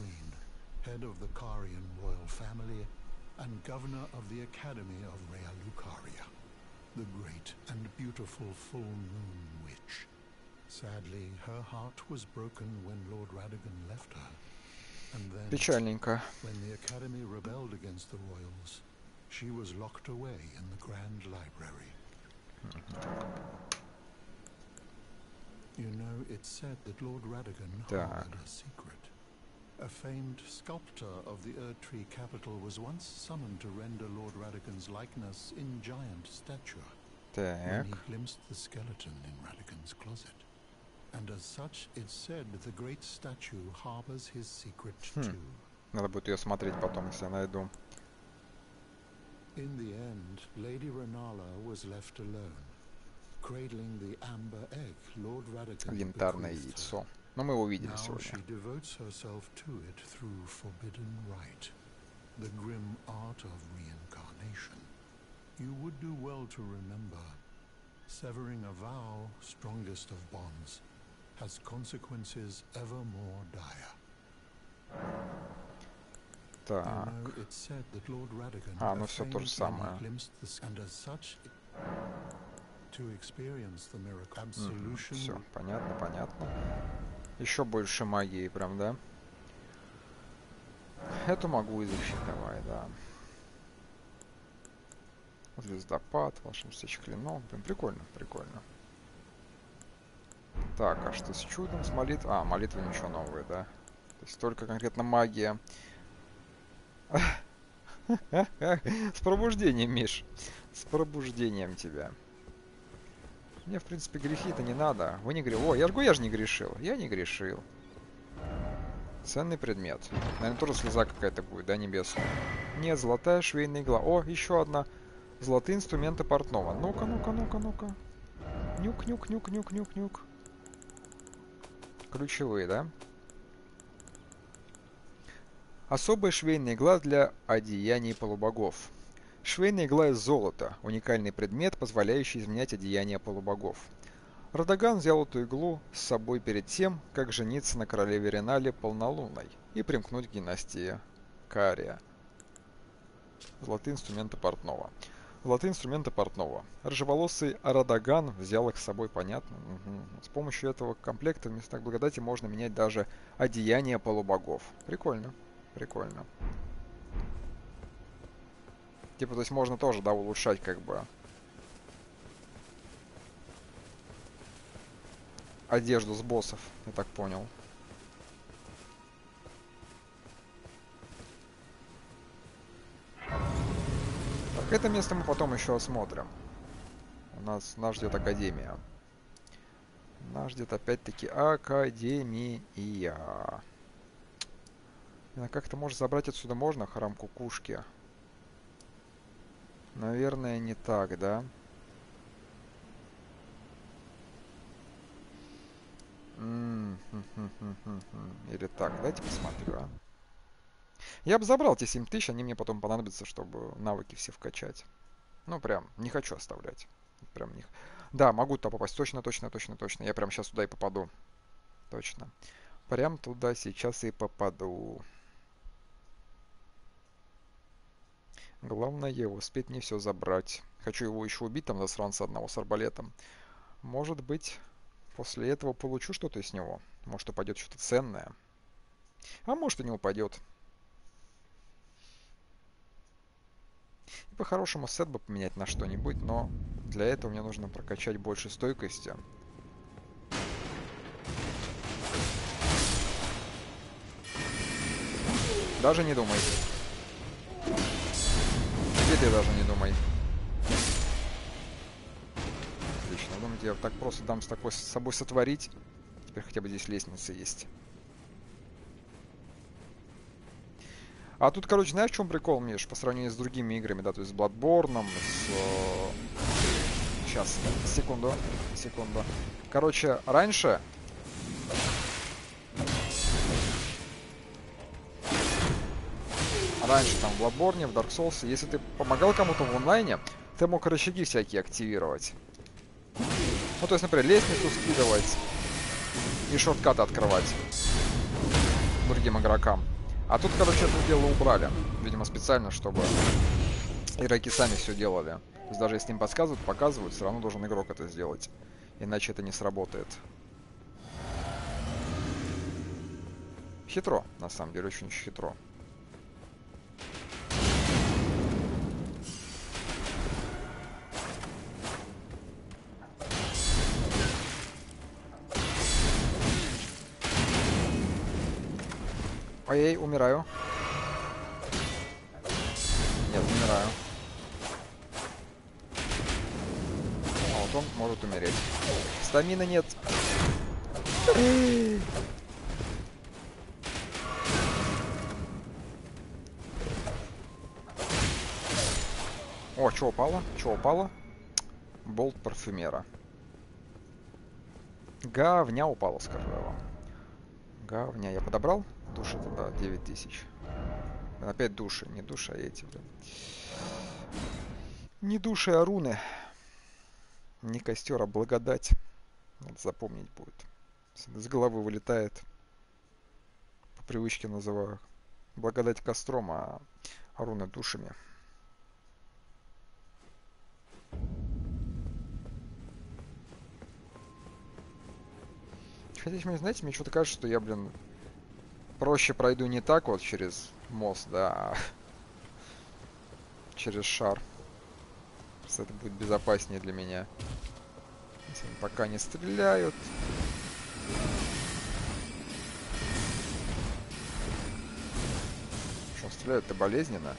Speaker 3: the great and beautiful full moon witch. Sadly, her heart was broken when Lord Radigan left her, and then
Speaker 1: Печальненько.
Speaker 3: When the Academy rebelled against the royals, she was locked away in the Grand Library. You know, it's said that Lord Radigan
Speaker 1: Так.
Speaker 3: harbored a secret. A famed sculptor of the Erdtree capital was once summoned to render Lord Radigan's likeness in giant stature when
Speaker 1: Так.
Speaker 3: he glimpsed the skeleton in Radigan's closet. And as such, it's said the great statue harbors his secret
Speaker 1: Hmm.
Speaker 3: too.
Speaker 1: Надо будет ее смотреть потом, если я найду.
Speaker 3: In the end, Lady Renala was left alone,
Speaker 1: Янтарное
Speaker 3: bequeathed her.
Speaker 1: яйцо. Но мы его увидели
Speaker 3: Now
Speaker 1: сегодня.
Speaker 3: she devotes herself to it through forbidden rite, the grim art of reincarnation. You would do well to remember, severing a vow, strongest of bonds, has consequences ever more dire. You
Speaker 1: Так.
Speaker 3: know, it's said that Lord Radigan
Speaker 1: А,
Speaker 3: a
Speaker 1: ну всё то же
Speaker 3: famed when he
Speaker 1: самое.
Speaker 3: Absolution
Speaker 1: Все, понятно, понятно. Еще больше магии прям, да? Эту могу изучить, давай, да. Звездопад, волшебный клинок. Блин, прикольно, прикольно. Так, а что с чудом, с молитв... А, молитвы ничего нового, да? То есть только конкретно магия. С пробуждением, Миш. С пробуждением тебя. Мне, в принципе, грехи-то не надо. Вы не грешили. О, я же я же не грешил. Я не грешил. Ценный предмет. Наверное, тоже слеза какая-то будет, да, небесная? Нет, золотая швейная игла. О, еще одна. Золотые инструменты портного. Ну-ка, ну-ка, ну-ка, ну-ка. Нюк, нюк, нюк, нюк, нюк, нюк. Ключевые, да? Особая швейная игла для одеяний полубогов. Швейная игла из золота – уникальный предмет, позволяющий изменять одеяния полубогов. Радаган взял эту иглу с собой перед тем, как жениться на королеве Ренале полнолунной и примкнуть к династии Кария. Золотые инструменты портного. Золотые инструменты портного. Рыжеволосый Арадаган взял их с собой, понятно. Мгм. С помощью этого комплекта в местах благодати можно менять даже одеяние полубогов. Прикольно. Прикольно. Типа, то есть можно тоже, да, улучшать как бы одежду с боссов, я так понял. Так, это место мы потом еще осмотрим. У нас, нас ждет Академия. Нас ждет опять-таки Академия. Как это может забрать отсюда можно, храм кукушки? Наверное, не так, да? Или так, давайте посмотрю, а. Я бы забрал те 7000, они мне потом понадобятся, чтобы навыки все вкачать. Ну, прям, не хочу оставлять. Прям них. Да, могу туда попасть. Точно, точно, точно, точно. Я прям сейчас туда и попаду. Точно. Прям туда сейчас и попаду. Главное успеть мне все забрать. Хочу его еще убить, там, засранца одного с арбалетом. Может быть, после этого получу что-то из него. Может, упадет что-то ценное. А может и не упадет. И по-хорошему сет бы поменять на что-нибудь, но для этого мне нужно прокачать больше стойкости. Даже не думай. И ты даже не думай. Отлично. Думаете, я так просто дам с такой с собой сотворить? Теперь хотя бы здесь лестница есть. А тут, короче, знаешь, в чем прикол, Миш, по сравнению с другими играми, да, то есть с Bloodborne, с... Сейчас, секунду, секунду. Короче, раньше... Раньше там в Bloodborne, в Dark Souls, если ты помогал кому-то в онлайне, ты мог рычаги всякие активировать. Ну, то есть, например, лестницу скидывать и шорткаты открывать другим игрокам. А тут, короче, это дело убрали. Видимо, специально, чтобы игроки сами все делали. То есть даже если им подсказывают, показывают, все равно должен игрок это сделать. Иначе это не сработает. Хитро, на самом деле, очень хитро. Ой, умираю. Нет, умираю. А вот он может умереть. Стамина нет. О, что упало? Что упало? Болт парфюмера. Говня упала, скажу я вам. Говня. Я подобрал? Души тогда 9000. Опять души. Не души, а эти, блин. Не души, а руны. Не костер, а благодать. Надо запомнить будет. С головы вылетает. По привычке называю. Благодать костром, а руны душами. Хотя, знаете, мне что-то кажется, что я, блин, проще пройду не так вот через мост, да, а через шар. Это будет безопаснее для меня. Если пока не стреляют. Что, стреляют-то болезненно?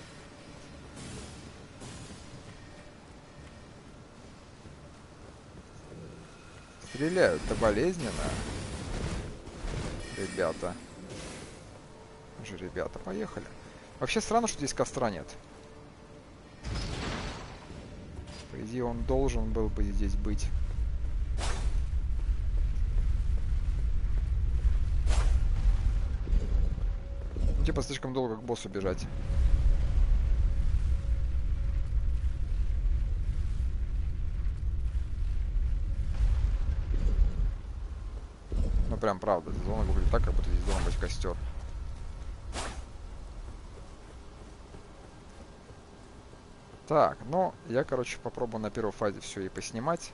Speaker 1: Стреляют-то болезненно. Ребята же, ребята, поехали. Вообще странно, что здесь костра нет. По идее, он должен был бы здесь быть. Ну, типа слишком долго к боссу бежать. Ну прям правда, зона выглядит так, как будто здесь должен быть костер. Так, ну, я, короче, попробую на первой фазе все и поснимать.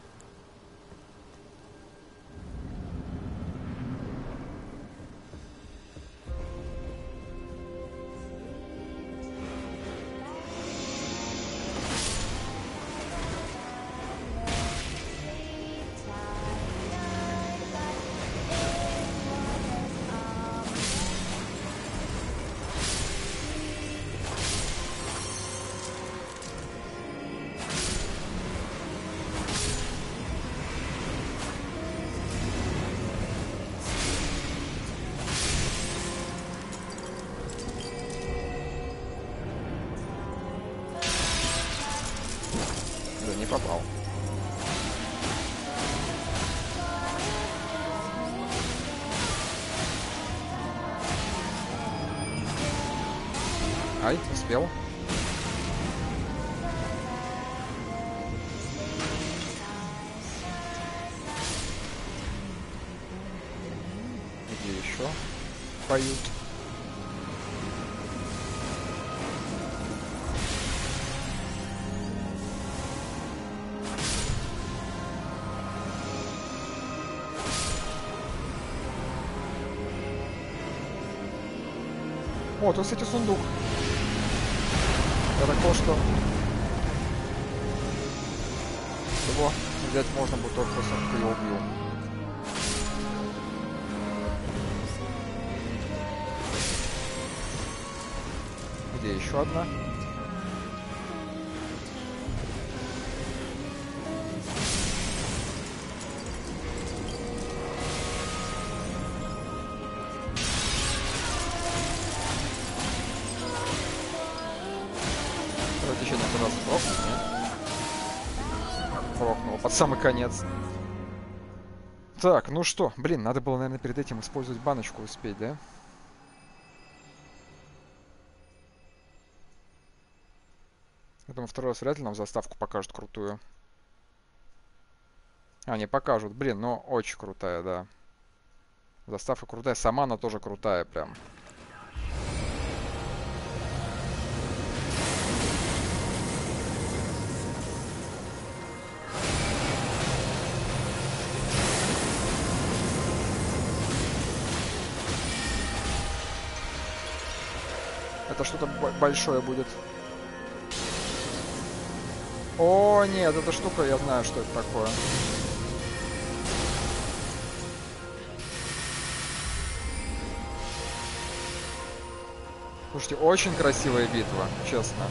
Speaker 1: О, тут, кстати, сундук. Я так самый конец. Так, ну что, блин, надо было, наверное, перед этим использовать баночку успеть, да? Я думаю, второй раз вряд ли нам заставку покажут крутую. А, не покажут. Блин, ну очень крутая, да. Заставка крутая, сама она тоже крутая прям. Это что-то бо- большое будет. О, нет, эта штука, я знаю, что это такое. Слушайте, очень красивая битва, честно.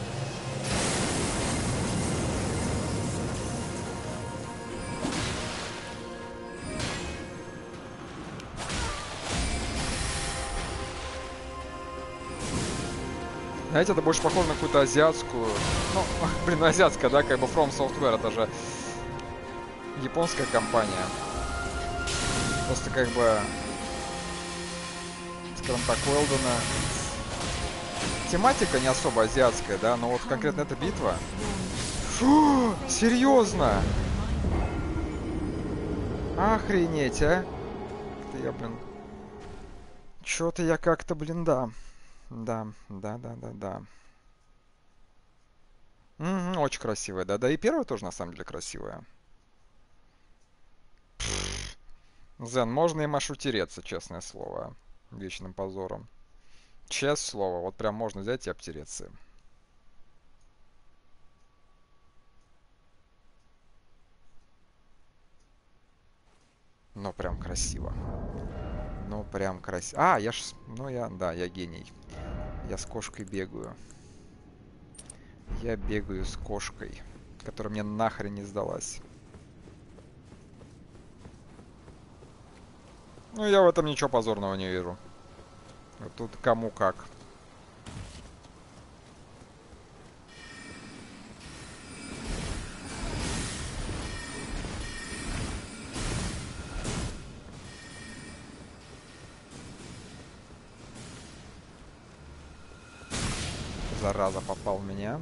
Speaker 1: Знаете, это больше похоже на какую-то азиатскую... Ну, блин, азиатская, да, как бы From Software, это же японская компания. Просто как бы, скажем так, Уэлдона... Тематика не особо азиатская, да, но вот конкретно эта битва... Фу, серьезно? Охренеть, а? Это я, блин... Чё-то я как-то, блин, да. Да, да, да, да, да. Мгм, очень красивая, да. Да и первая тоже на самом деле красивая. Зен, можно им аж утереться, честное слово. Вечным позором. Честное слово, вот прям можно взять и обтереться. им. Ну, прям красиво. Ну, прям красиво. А, я ж... Ну, я... Да, я гений. Я с кошкой бегаю. Я бегаю с кошкой, которая мне нахрен не сдалась. Ну, я в этом ничего позорного не вижу. Тут кому как. Зараза попал в меня.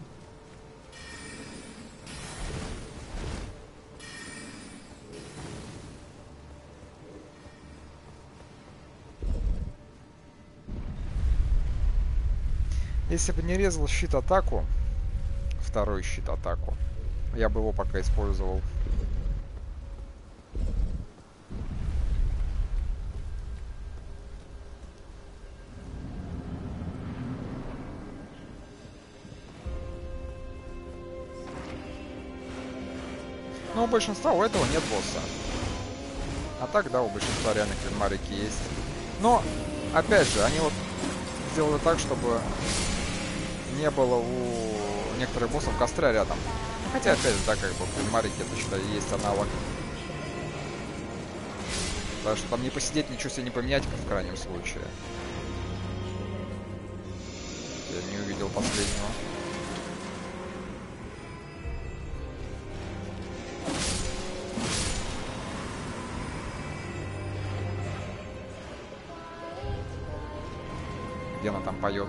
Speaker 1: Если бы не резал щит атаку второй щит атаку. Я бы его пока использовал. Но у большинства у этого нет босса. А так, да, у большинства реально клинмарики есть. Но, опять же, они вот сделали так, чтобы не было у некоторых боссов костра рядом. Хотя, опять же, да, как бы в клинмарике это, считай, есть аналог. Так что там не посидеть, ничего себе не поменять, в крайнем случае. Я не увидел последнего. Поет?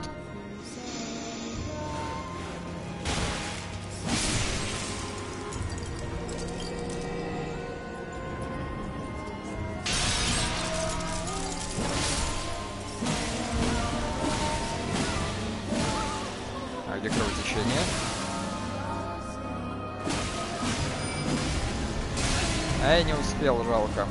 Speaker 1: А где кровотечение? Ай, не успел, жалко.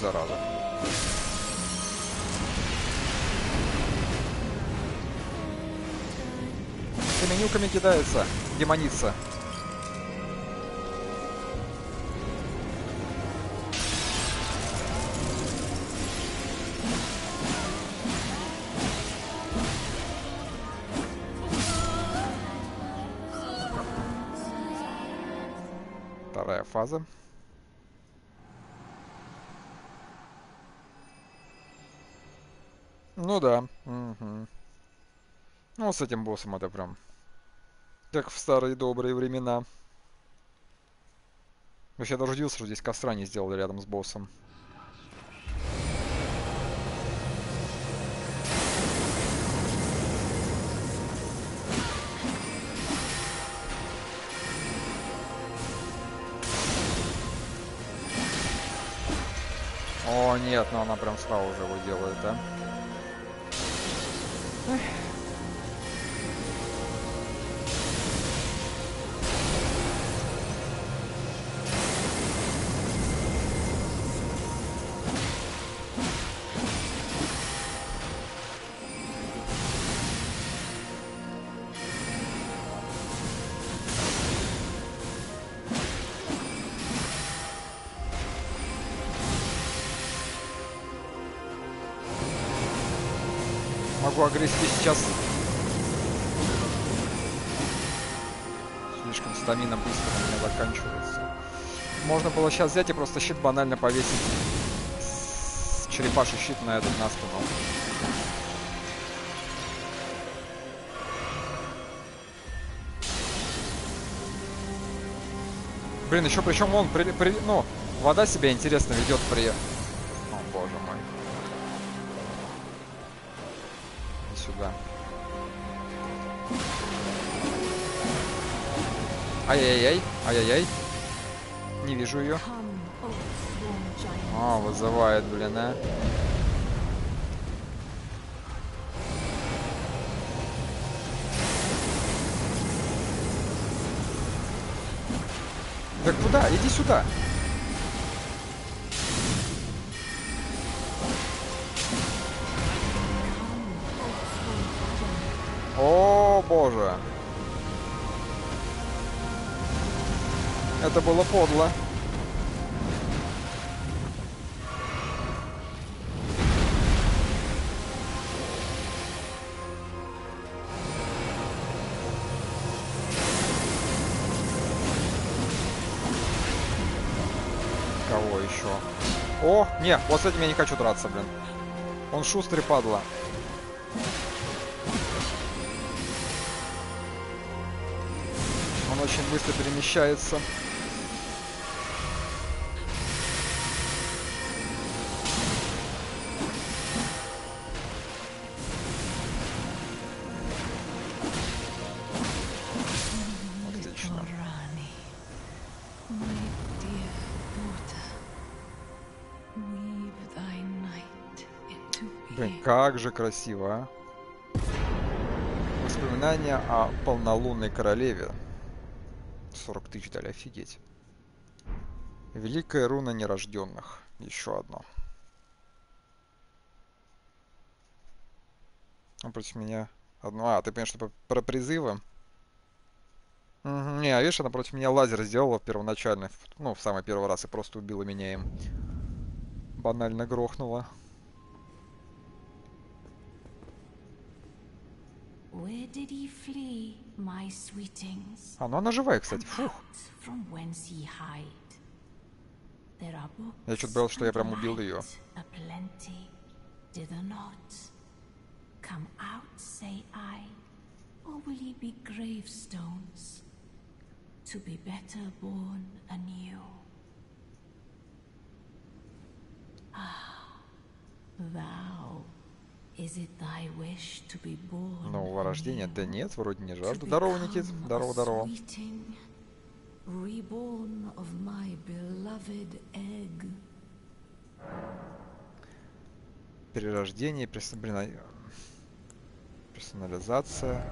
Speaker 1: Зараза. Каменюками кидается, демоница. Вторая фаза. Ну да. мгм. Ну, с этим боссом это прям как в старые добрые времена. Вообще, я даже удивился, что здесь костра не сделали рядом с боссом. О, нет, ну она прям сразу же его делает, да? Okay. Сейчас взять и просто щит банально повесить. с- Черепаший щит на этот на спину. Блин, еще причем он при, при- ну, вода себя интересно ведет при... О, боже мой. Иди сюда. Ай-яй-яй, ай-яй-яй. Вижу ее. А, вызывает, блин, а. Да куда? Иди сюда. О, боже. Это было подло. Не, вот с этим я не хочу драться, блин. Он шустрый, падла. Он очень быстро перемещается. Же красиво, а. Воспоминания о полнолунной королеве. 40 тысяч дали, офигеть. Великая руна нерожденных. Еще одно. А против меня одно. А, ты понимаешь, что про призывы? Мгм. Не, а видишь, она против меня лазер сделала в- ну, в самый первый раз, и просто убила меня им. Банально грохнула.
Speaker 4: Where did ye flee, my sweetings?
Speaker 1: А, ну она живая,
Speaker 4: Come
Speaker 1: кстати. Фух.
Speaker 4: out from whence ye hide. There are books
Speaker 1: Я чё-то боялся, что я
Speaker 4: and
Speaker 1: прям убил
Speaker 4: light
Speaker 1: её.
Speaker 4: aplenty, dither not. Come out, say I, or will ye be gravestones, to be better born anew? Ah, thou,
Speaker 1: Нового рождения? Да нет, вроде не жажду. Здорово, Никит. Здорово, здорово.
Speaker 4: Reborn of my beloved egg.
Speaker 1: Перерождение, персонализация.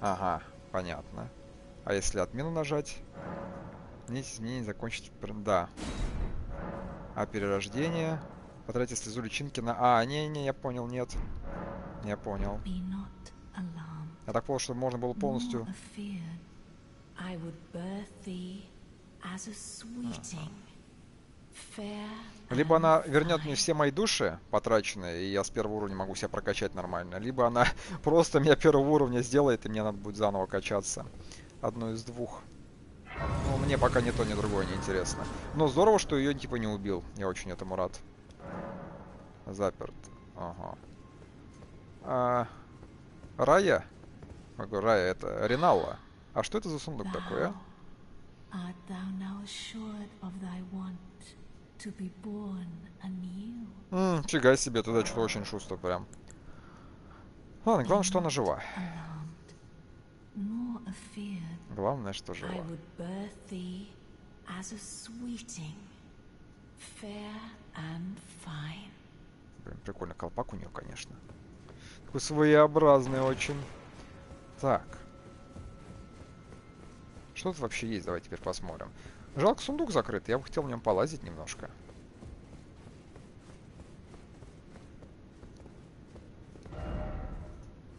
Speaker 1: Ага, понятно. А если отмену нажать? Нить изменений закончить. Да. А перерождение? Потратить слезу личинки на... А, не-не, я понял, нет. Я понял. Я так понял, что можно было полностью...
Speaker 4: fair
Speaker 1: Либо она вернет мне все мои души потраченные, и я с первого уровня могу себя прокачать нормально. Либо она просто меня первого уровня сделает, и мне надо будет заново качаться. Одно из двух. Ну, мне пока ни то, ни другое не интересно. Но здорово, что ее типа не убил. Я очень этому рад. Заперт. Ага. А, Рая? Говорю, Рая, это Риналла. А что это за сундук такой, а?
Speaker 4: Thou, art thou now assured of thy want to be born anew?
Speaker 1: М, фига себе, туда что-то очень шустро прям. Ладно, главное, что она жива. Главное, что жива.
Speaker 4: fair and fine.
Speaker 1: Блин, прикольно. Колпак у нее, конечно. Такой своеобразный очень. Так. Что тут вообще есть? Давай теперь посмотрим. Жалко, сундук закрыт. Я бы хотел в нем полазить немножко.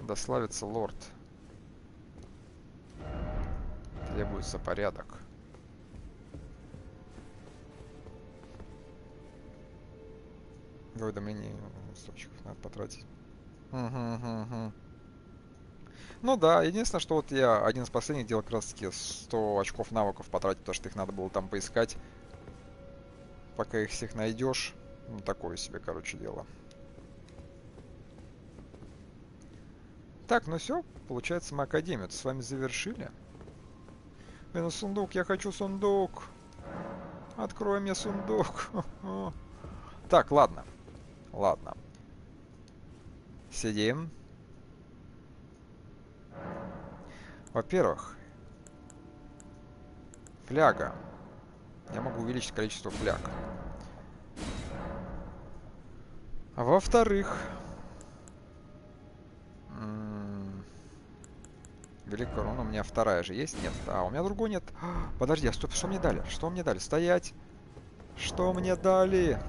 Speaker 1: Да славится лорд. Требуется порядок. Уведомление источников надо потратить. Мгм, мгм, мгм. Ну да, единственное, что вот я один из последних делал как раз таки 100 очков навыков потратить, потому что их надо было там поискать. Пока их всех найдешь. Ну, такое себе, короче, дело. Так, ну все, получается, мы Академию с вами завершили. Блин, ну сундук, я хочу сундук. Открой мне сундук. Так, ладно. Ладно. Сидим. Во-первых, фляга. Я могу увеличить количество фляг. А во-вторых, Великая руна у меня вторая же есть? Нет. А, у меня другой нет. Подожди, а стоп, что мне дали? Что мне дали? Стоять! Что мне дали?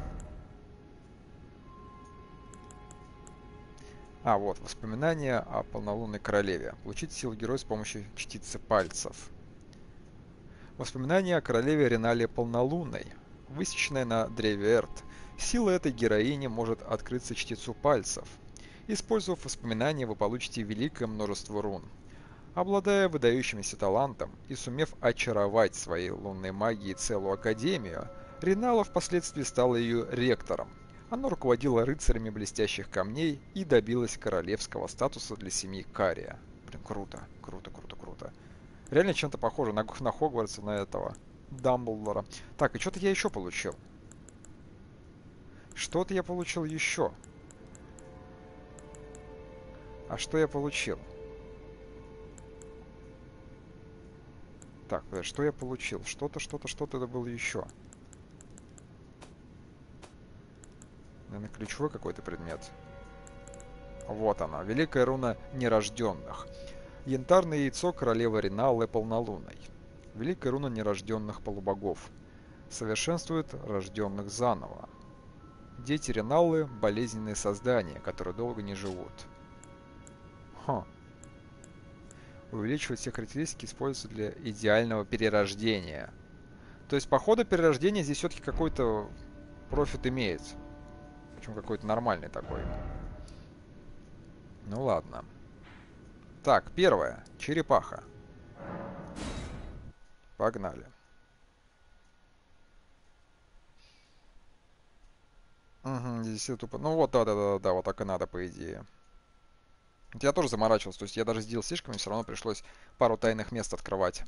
Speaker 1: А, вот, воспоминания о полнолунной королеве. Получить силу героя с помощью частицы пальцев. Воспоминания о королеве Ренале Полнолунной. Высеченная на древе Эрт. Сила этой героини может открыться частицу пальцев. Использовав воспоминания, вы получите великое множество рун. Обладая выдающимся талантом и сумев очаровать своей лунной магией целую академию, Ринала впоследствии стала ее ректором. Она руководила рыцарями блестящих камней и добилась королевского статуса для семьи Кария. Блин, круто, круто, круто, круто. Реально чем-то похоже на, на Хогвартса, на этого Дамблдора. Так, и что-то я еще получил. Что-то я получил еще. А что я получил? Так, что я получил? Что-то, что-то, что-то это было еще. Наверное, ключевой какой-то предмет. Вот она, великая руна нерожденных. Янтарное яйцо королевы Риналы полнолунной. Великая руна нерожденных полубогов. Совершенствует рожденных заново. Дети Риналы – болезненные создания, которые долго не живут. Хм. Увеличивать все характеристики используется для идеального перерождения. То есть по ходу перерождения здесь все-таки какой-то профит имеется. Причем какой-то нормальный такой. Ну ладно. Так, первое. Черепаха. Погнали. Угу, здесь тупо... Ну вот, да-да-да-да, вот так и надо, по идее. Я тоже заморачивался, то есть я даже сделал слишком, и все равно пришлось пару тайных мест открывать.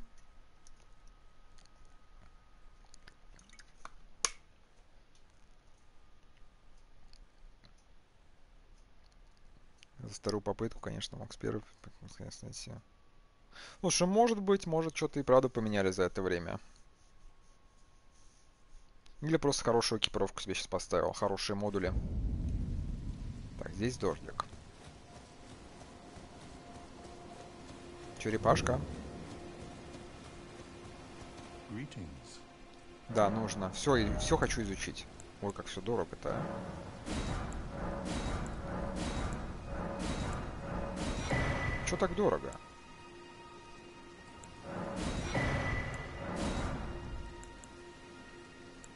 Speaker 1: За вторую попытку, конечно, мог с первой наконец найти. Слушай, может быть, может, что-то и правда поменяли за это время. Или просто хорошую экипировку себе сейчас поставил, хорошие модули. Так, здесь дождик. Черепашка. Да, нужно. Все, все хочу изучить. Ой, как все дорого-то. Что так дорого?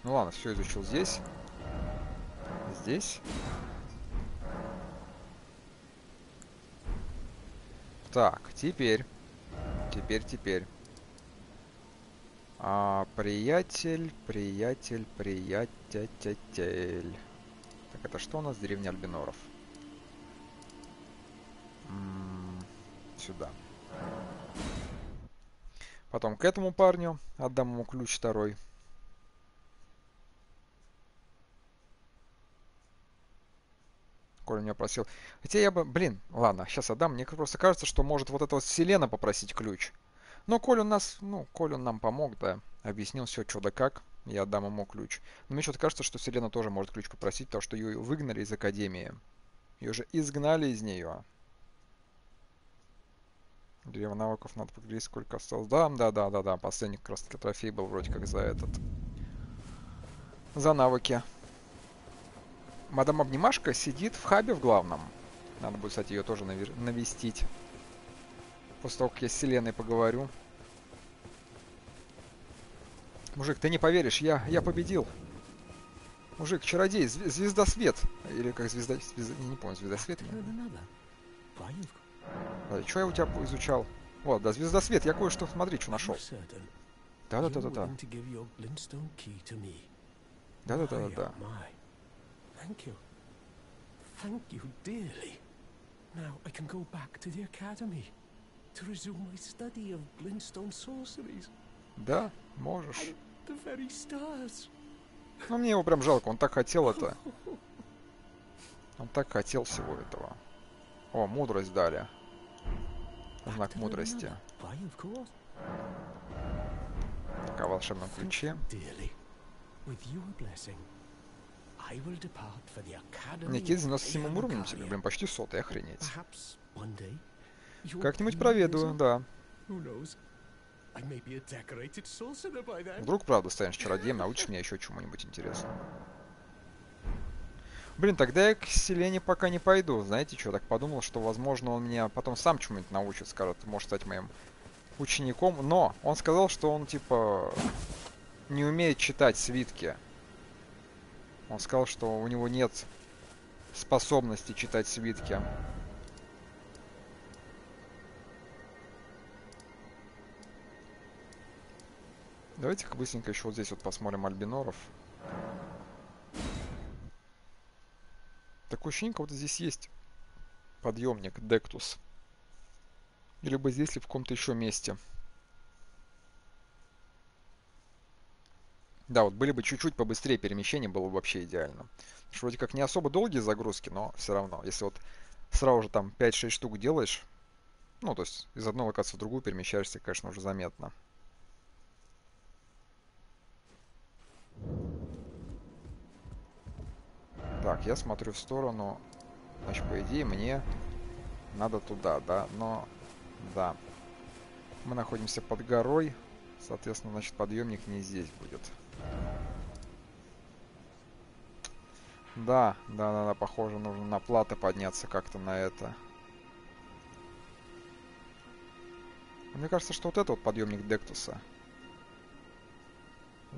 Speaker 1: Ну ладно, все изучил здесь. Здесь. Так, теперь. Теперь, теперь. А, приятель, приятель, приятель. Так, это что у нас? Деревня Альбиноров. М -м сюда. Потом к этому парню отдам ему ключ второй. Коля меня просил. Хотя я бы... Блин, ладно, сейчас отдам. Мне просто кажется, что может вот это вот Селена попросить ключ. Но Коля у нас... Ну, Коля нам помог, да. Объяснил все, что да как. Я отдам ему ключ. Но мне что-то кажется, что Селена тоже может ключ попросить, потому что ее выгнали из Академии. Ее же изгнали из нее. Древо навыков надо поглядеть, сколько осталось. Да, да, да, да, да. Последний как раз таки трофей был вроде как за этот. За навыки. Мадам Обнимашка сидит в хабе в главном. Надо будет, кстати, ее тоже навестить. После того, как я с Селеной поговорю. Мужик, ты не поверишь, я, я победил. Мужик, чародей, зв звезда свет. Или как звезда... звезда не, не помню, звезда свет. А, что я у тебя изучал? Вот, да, звезда свет, я кое-что, смотри, что нашел. Да-да-да-да-да. Да-да-да-да-да.
Speaker 5: Thank you. Dearly. Now I can go back to the academy to resume my study of glintstone sorceries.
Speaker 1: Да, можешь.
Speaker 5: The very stars.
Speaker 1: Ну, мне его прям жалко, он так хотел это. Он так хотел всего этого. О, мудрость дали. Знак мудрости. Так, о волшебном ключе. Никит с 97 уровнем тебе, блин, почти сотый, охренеть. Как-нибудь проведу, да. Вдруг, правда, станешь чародеем, научишь меня еще чему-нибудь интересному. Блин, тогда я к Селене пока не пойду. Знаете что, так подумал, что, возможно, он меня потом сам чему-нибудь научит, скажет, может стать моим учеником. Но он сказал, что он, типа, не умеет читать свитки. Он сказал, что у него нет способности читать свитки. Давайте-ка быстренько еще вот здесь вот посмотрим альбиноров. Такое ощущение, как будто здесь есть подъемник, дектус. Или бы здесь, ли в каком-то еще месте. Да, вот были бы чуть-чуть побыстрее перемещение, было бы вообще идеально. Что вроде как не особо долгие загрузки, но все равно. Если вот сразу же там 5-6 штук делаешь, ну, то есть из одной локации в другую перемещаешься, конечно, уже заметно. Thank you. Так, я смотрю в сторону. Значит, по идее, мне надо туда, да? Но, да. Мы находимся под горой. Соответственно, значит, подъемник не здесь будет. Да, да, да, да, похоже, нужно на платы подняться как-то на это. Мне кажется, что вот это вот подъемник Дектуса.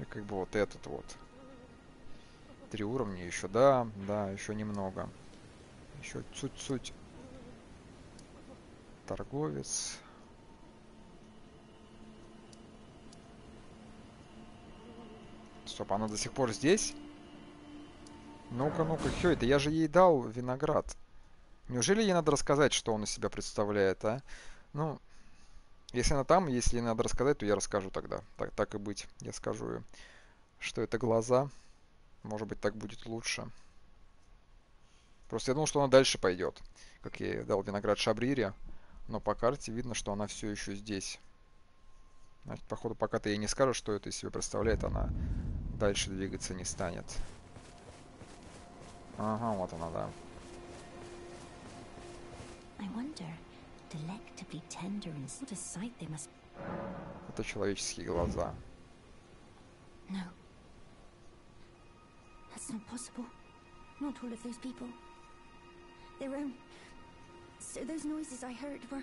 Speaker 1: И как бы вот этот вот. Три уровня еще, да, да, еще немного. Еще чуть-чуть. Торговец. Стоп, она до сих пор здесь? Ну-ка, ну-ка, хё это? Я же ей дал виноград. Неужели ей надо рассказать, что он из себя представляет, а? Ну, если она там, если ей надо рассказать, то я расскажу тогда. Так, так и быть. Я скажу ей, что это глаза. Может быть, так будет лучше. Просто я думал, что она дальше пойдет. Как я ей дал виноград Шабрире. Но по карте видно, что она все еще здесь. Значит, походу, пока ты ей не скажешь, что это из себя представляет, она дальше двигаться не станет. Ага, вот она, да. Это человеческие глаза.
Speaker 4: No. That's not possible. Not all of those people. Their own. So those noises I heard were.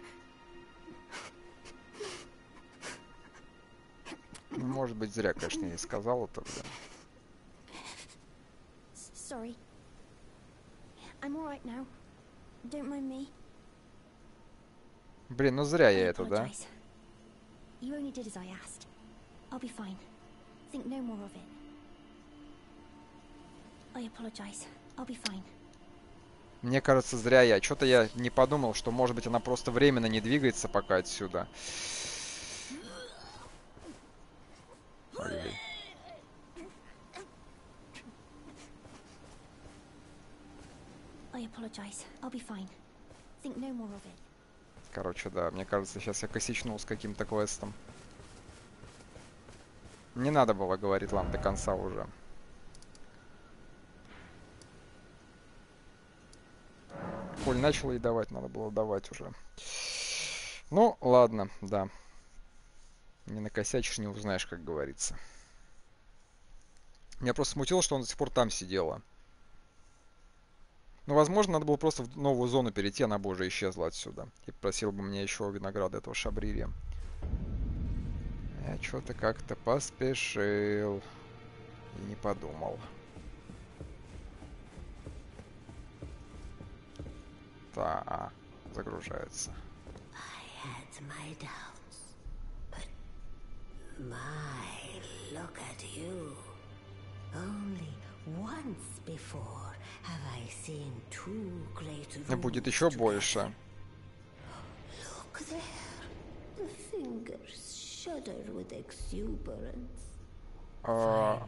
Speaker 1: Ну, Может быть, зря, конечно, я ей сказал это, блин.
Speaker 4: S- Sorry. I'm alright now. Don't mind me.
Speaker 1: Блин, ну зря
Speaker 4: I
Speaker 1: я это, да?
Speaker 4: apologize. You only did as I asked. I'll be fine. Think no more of it.
Speaker 1: Мне кажется, зря я. Что-то я не подумал, что, может быть, она просто временно не двигается пока отсюда. Ой-ой.
Speaker 4: I apologize. I'll be fine. Think no more of it.
Speaker 1: Короче, да, мне кажется, сейчас я косичнул с каким-то квестом. Не надо было говорить вам до конца уже. Коль начал ей давать, надо было давать уже. Ну, ладно, да. Не накосячишь, не узнаешь, как говорится. Меня просто смутило, что он до сих пор там сидела. Ну, возможно, надо было просто в новую зону перейти, она бы уже исчезла отсюда. И просил бы мне еще винограда этого шабрири. Я что-то как-то поспешил. И не подумал. Так, загружается.
Speaker 2: My look at you. Only once before have I seen two great
Speaker 1: И будет еще больше.
Speaker 2: Look there. The fingers shudder with exuberance.
Speaker 1: А,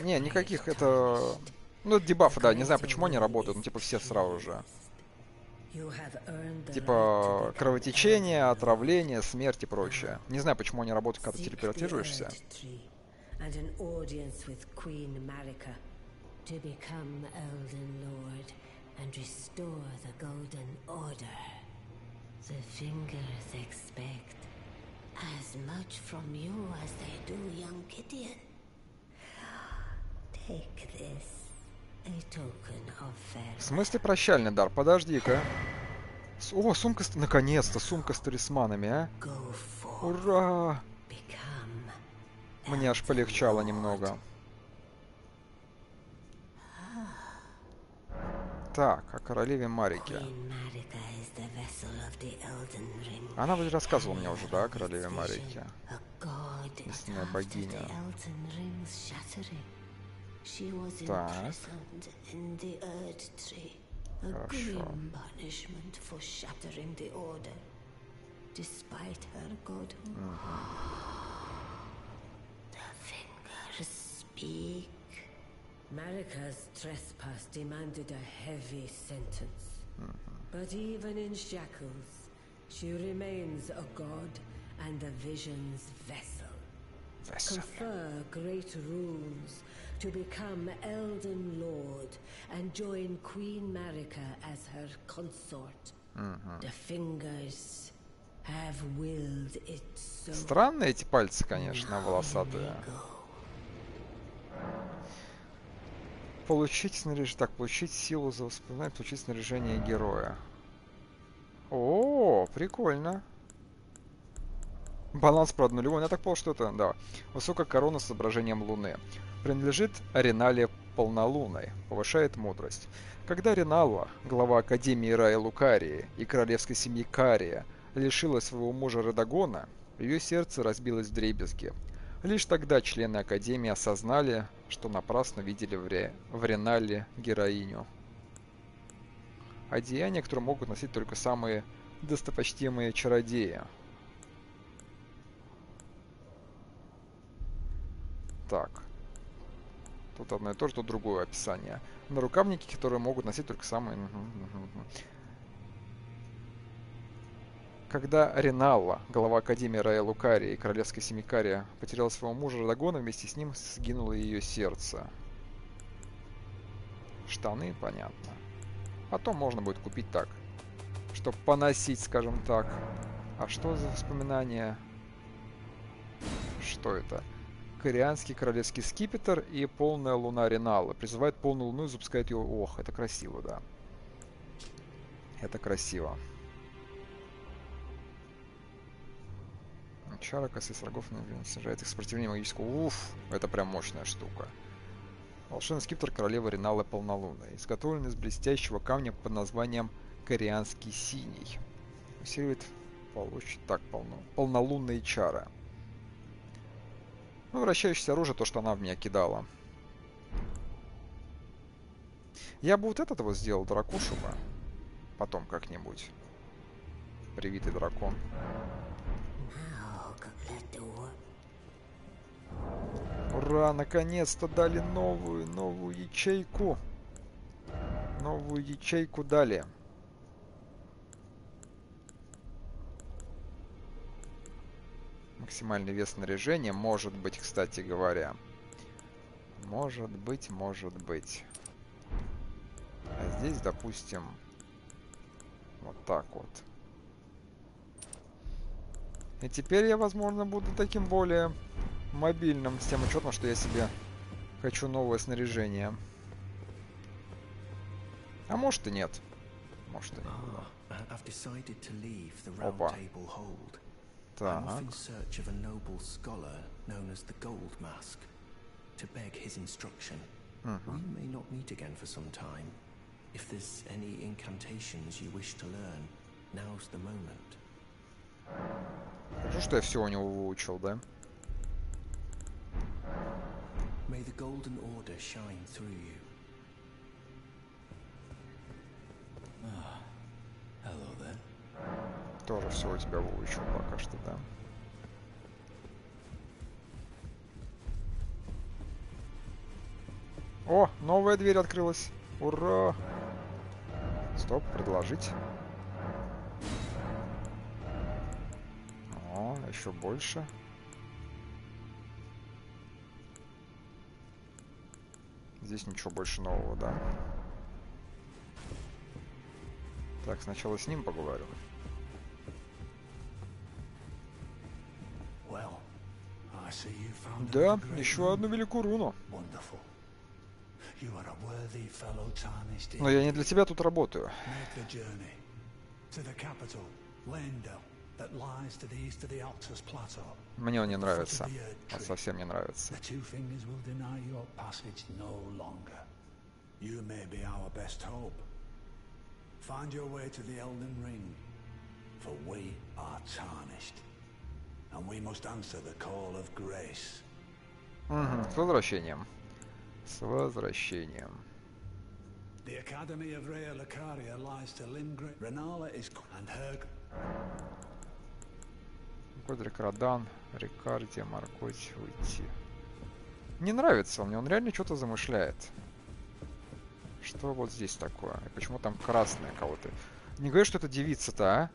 Speaker 1: не, никаких это... Ну, это дебафы, да, не знаю, почему они работают, ну, типа, все сразу же. Типа, кровотечение, отравление, смерть и прочее. Не знаю, почему они работают, когда ты телепортируешься.
Speaker 2: As much from you as they do young Gideon. Take this,
Speaker 1: В смысле прощальный дар? Подожди-ка. О, сумка, с- наконец-то, сумка с талисманами, а? Ура! Мне аж полегчало немного. Так, о королеве Марике. Она вроде рассказывала мне уже, да, о королеве Марике. Истинная богиня.
Speaker 2: She was
Speaker 1: Так.
Speaker 2: imprisoned in the Earth Tree. A
Speaker 1: Хорошо.
Speaker 2: grim punishment for shattering the Order. Despite her godhood. The fingers speak.
Speaker 6: Marika's trespass demanded a heavy sentence. But even in shackles, she remains a god and the vision's vessel.
Speaker 1: Весело.
Speaker 6: Confer great runes
Speaker 2: to become Elden Lord and join Queen Marika as her consort. The fingers have willed it so.
Speaker 1: Странные эти пальцы, конечно, волосатые. Получить снаряжение. Так, получить силу за воспоминание, получить снаряжение героя. О, прикольно. Баланс, правда, нулевой. Я так понял, что это, да. Высокая корона с изображением Луны. Принадлежит Аринале Полнолунной. Повышает мудрость. Когда Риналла, глава Академии Рая Лукарии и королевской семьи Кария, лишила своего мужа Радагона, ее сердце разбилось в дребезги. Лишь тогда члены Академии осознали, что напрасно видели в, Ре... в Ренале героиню. Одеяния, которые могут носить только самые достопочтимые чародеи. Так. Тут одно и то же, тут другое описание. На рукавники, которые могут носить только самые... Когда Реналла, глава Академии Рая Лукария и королевской семьи Кария, потеряла своего мужа Радагона, вместе с ним сгинуло ее сердце. Штаны, понятно. Потом можно будет купить так, чтобы поносить, скажем так. А что за воспоминания? Что это? Корианский королевский скипетр и полная луна Ренала. Призывает полную луну и запускает ее. Ох, это красиво, да. Это красиво. Чара косых врагов снижает их сопротивление магического. Уф, это прям мощная штука. Волшебный скиптер королевы Риналы Полнолунной, изготовлен из блестящего камня под названием Корианский синий. Усиливает получит так полно. Полнолунные чары. Ну, вращающееся оружие, то, что она в меня кидала. Я бы вот этот вот сделал дракушу бы. Потом как-нибудь. Привитый дракон. Ура, наконец-то дали новую, новую ячейку. Новую ячейку дали. Максимальный вес снаряжения может быть, кстати говоря. Может быть, может быть. А здесь, допустим, вот так вот. И теперь я, возможно, буду таким более мобильным, с тем учетом, что я себе хочу новое снаряжение. А может и нет. Может и нет. Опа. Так.
Speaker 7: I'm off in search of a noble scholar known as the Gold Mask to beg his instruction. We may not meet again for some time. If there's any incantations you wish to learn, now's the moment.
Speaker 1: Хорошо, что я все у него выучил, да?
Speaker 7: May the Golden Order shine through you.
Speaker 5: Hello there.
Speaker 1: Тоже все у тебя выучил пока что, да. О, новая дверь открылась. Ура! Стоп, предложить. О, еще больше. Здесь ничего больше нового, да. Так, сначала с ним поговорю. Да, еще одну великую руну. Но я не для тебя тут работаю. Мне он не нравится. Он совсем не нравится.
Speaker 3: You may be our best hope. Find your way to the Elden Ring, for we are tarnished.
Speaker 1: С возвращением. С возвращением.
Speaker 3: The Academy of Rhea Lucaria lies to Lingrid. Renala is and her
Speaker 1: Годрик Радан, Рикарди, Маркоть, уйти. Не нравится он мне, он реально что-то замышляет. Что вот здесь такое? И почему там красное кого-то? Не говори, что это девица-то, а?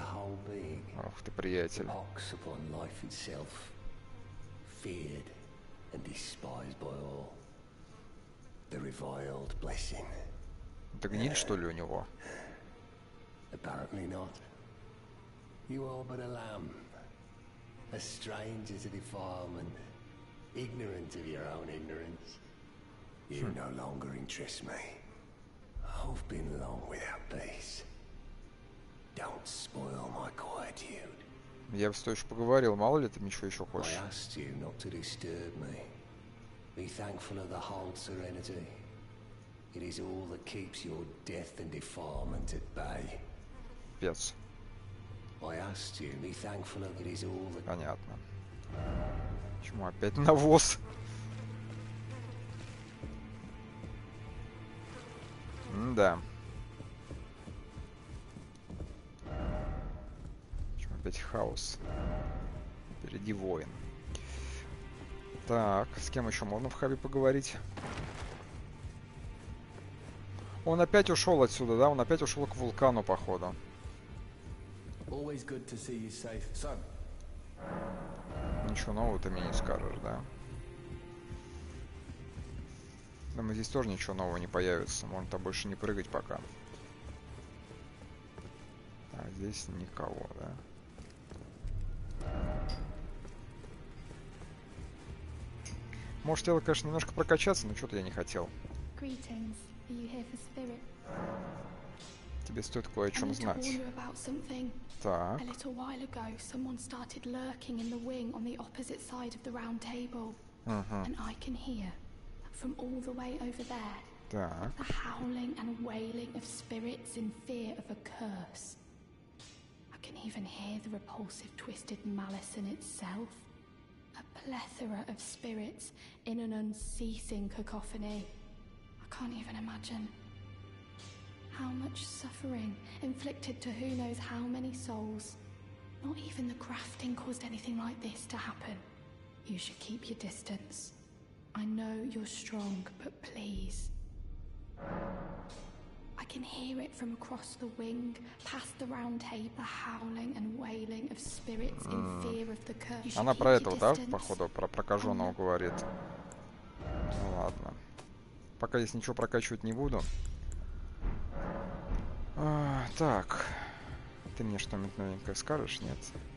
Speaker 8: whole being.
Speaker 1: Ох ты, приятель.
Speaker 8: Pox upon life itself, feared and despised by all. The reviled blessing.
Speaker 1: Это гниль, что ли, у него?
Speaker 8: Apparently not. You are but a lamb, a stranger to defilement, ignorant of your own ignorance. You no longer interest me. I've been long without peace. Don't spoil my quietude.
Speaker 1: Я бы с тобой еще поговорил, мало ли ты ничего еще
Speaker 8: I
Speaker 1: хочешь.
Speaker 8: asked you not to disturb me. Be thankful of the whole serenity. It is all that keeps your death and defilement at bay.
Speaker 1: Пец.
Speaker 8: I asked you, be thankful of it is all that
Speaker 1: Понятно. Почему опять навоз? Да. Почему опять хаос? Впереди воин. Так, с кем еще можно в хабе поговорить? Он опять ушел отсюда, да? Он опять ушел к вулкану, походу. Ничего нового ты мне не скажешь, да? Думаю, здесь тоже ничего нового не появится. Можно там больше не прыгать пока. А здесь никого, да? Может, хотел, конечно, немножко прокачаться, но что-то я не хотел. Тебе стоит кое о чем знать. Так, угу,
Speaker 9: from all the way over there. The howling and wailing of spirits in fear of a curse. I can even hear the repulsive twisted malice in itself. A plethora of spirits in an unceasing cacophony. I can't even imagine. How much suffering inflicted to who knows how many souls. Not even the grafting caused anything like this to happen. You should keep your distance. I know you're strong, but please. I can hear it from across the wing, past the round table, the howling and wailing of spirits in fear of the curse. You should
Speaker 1: Она про этого, да, походу, про прокаженного говорит. Ну ладно. Пока здесь ничего прокачивать не буду. А, так. Ты мне что-нибудь новенькое скажешь, нет?
Speaker 10: I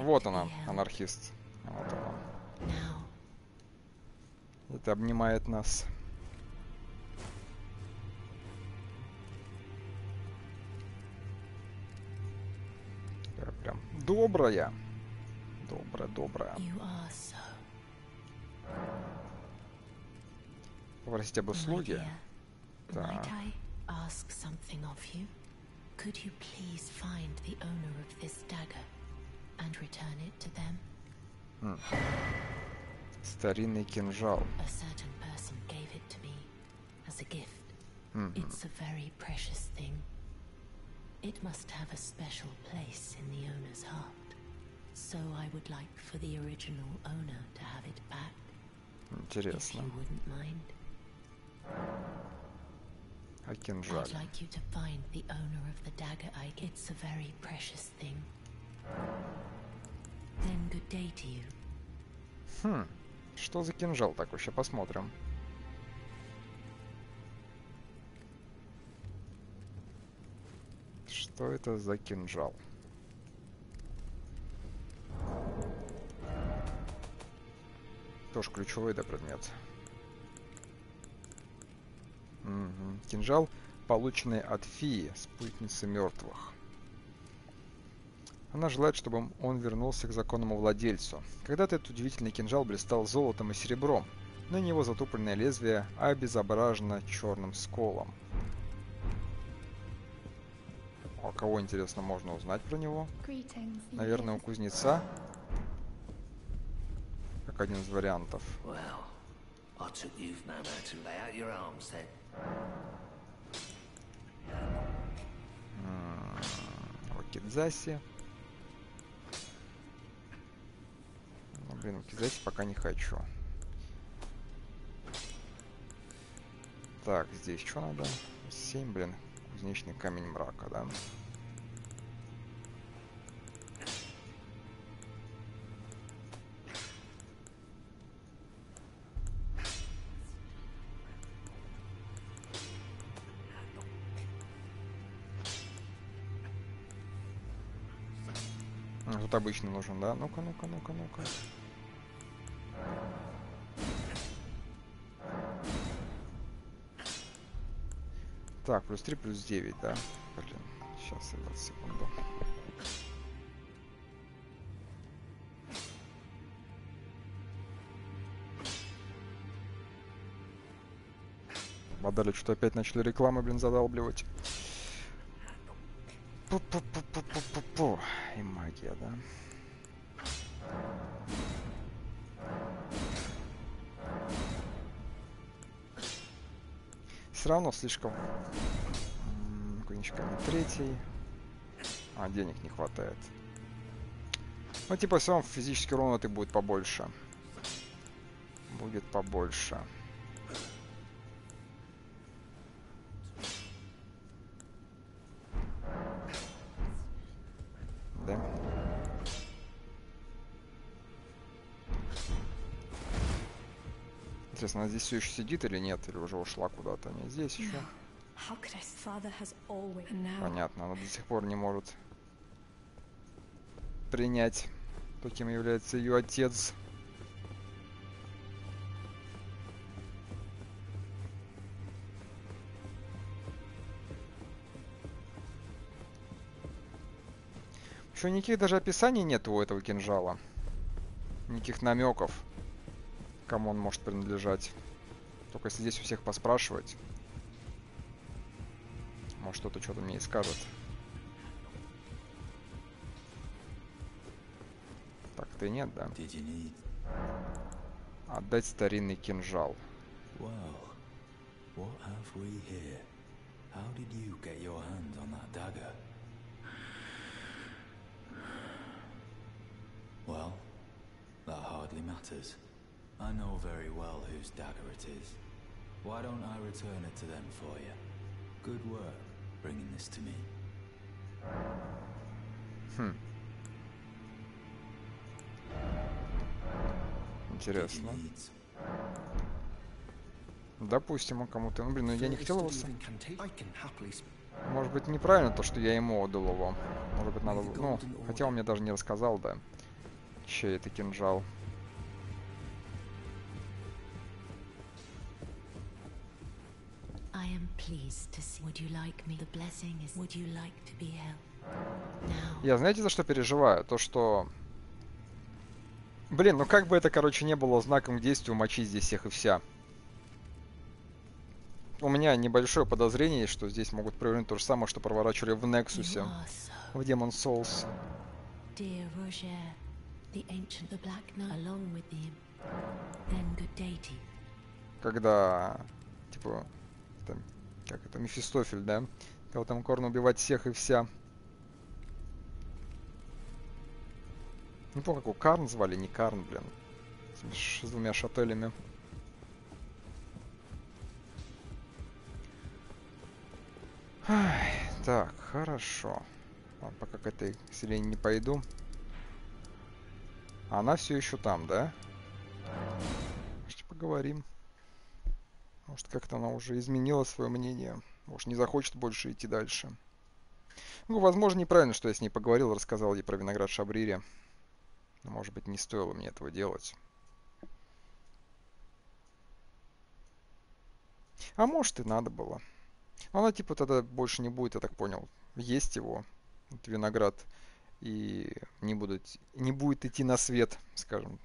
Speaker 1: Вот она, анархист. Вот она. Это обнимает нас. Прям добрая. Добрая, добрая. Попросить об услуге. Так.
Speaker 10: might I ask something of you? Could you please find the owner of this dagger and return it to them?
Speaker 1: Старинный кинжал.
Speaker 10: A certain person gave it to me as a gift.
Speaker 1: Мгм.
Speaker 10: It's a very precious thing. It must have a special place in the owner's heart. So I would like for the original owner to have it back, if
Speaker 1: Интересно.
Speaker 10: you wouldn't mind. To you.
Speaker 1: Хм. Что за кинжал такой? Сейчас посмотрим. Что это за кинжал? Тоже ключевой, да, предмет. Мгм. Кинжал, полученный от фии, спутницы мертвых. Она желает, чтобы он вернулся к законному владельцу. Когда-то этот удивительный кинжал блистал золотом и серебром. Ныне его затупленное лезвие обезображено черным сколом. А кого, интересно, можно узнать про него? Наверное, у кузнеца. Как один из вариантов.
Speaker 8: Well, Then.
Speaker 1: Вакидзаси. Ну, блин, Вакидзаси пока не хочу. Так, здесь что надо? 7, блин. Кузнечный камень мрака, да? Тут обычно нужен, да? Ну-ка, ну-ка, ну-ка, ну-ка. Так, плюс 3, плюс 9, да? Блин, сейчас, ребят, секунду. Модели что-то опять начали рекламы, блин, задалбливать. Магия, да? Все равно слишком... Конечка на третий. А, денег не хватает. Ну, типа, все равно физический урон это будет побольше. Будет побольше. Интересно, она здесь все еще сидит или нет? Или уже ушла куда-то? Нет, здесь еще. Понятно, она до сих пор не может принять, каким является ее отец. Еще никаких даже описаний нет у этого кинжала. Никаких намеков, кому он может принадлежать. Только если здесь у всех поспрашивать. Может кто-то что-то мне и скажет. Так, ты нет, да? Отдать старинный кинжал.
Speaker 11: Well, what have we here? How did you get your hands on that dagger? Well, that hardly matters. I know very well whose dagger it is. Why don't I return it to them for you? Good work bringing this to me.
Speaker 1: Хм. Интересно. Допустим, он кому-то... Ну, блин, ну я не хотел его... Может быть, неправильно то, что я ему отдал его. Может быть, надо... Ну, хотя он мне даже не рассказал, да. Чей это кинжал. Я знаете, за что переживаю? То, что... Блин, ну как бы это, короче, не было знаком к действию мочить здесь всех и вся. У меня небольшое подозрение, что здесь могут провернуть то же самое, что проворачивали в Нексусе, в Demon Souls. Dear Roger, the ancient, the Black Knight, along with him. Then good deity. Когда, типа, там, как это, Мефистофель, да? Когда там Корн убивать всех и вся. Не помню, как его Карн звали, не Карн, блин. С, с двумя шателями. Ай, так, хорошо. Ладно, пока к этой селению не пойду. Она все еще там, да? Может, поговорим. Может, как-то она уже изменила свое мнение. Может, не захочет больше идти дальше. Ну, возможно, неправильно, что я с ней поговорил, рассказал ей про виноград Шабрире. Но, может быть, не стоило мне этого делать. А может, и надо было. Она, типа, тогда больше не будет, я так понял, есть его, этот виноград, и не, будут, не будет идти на свет, скажем.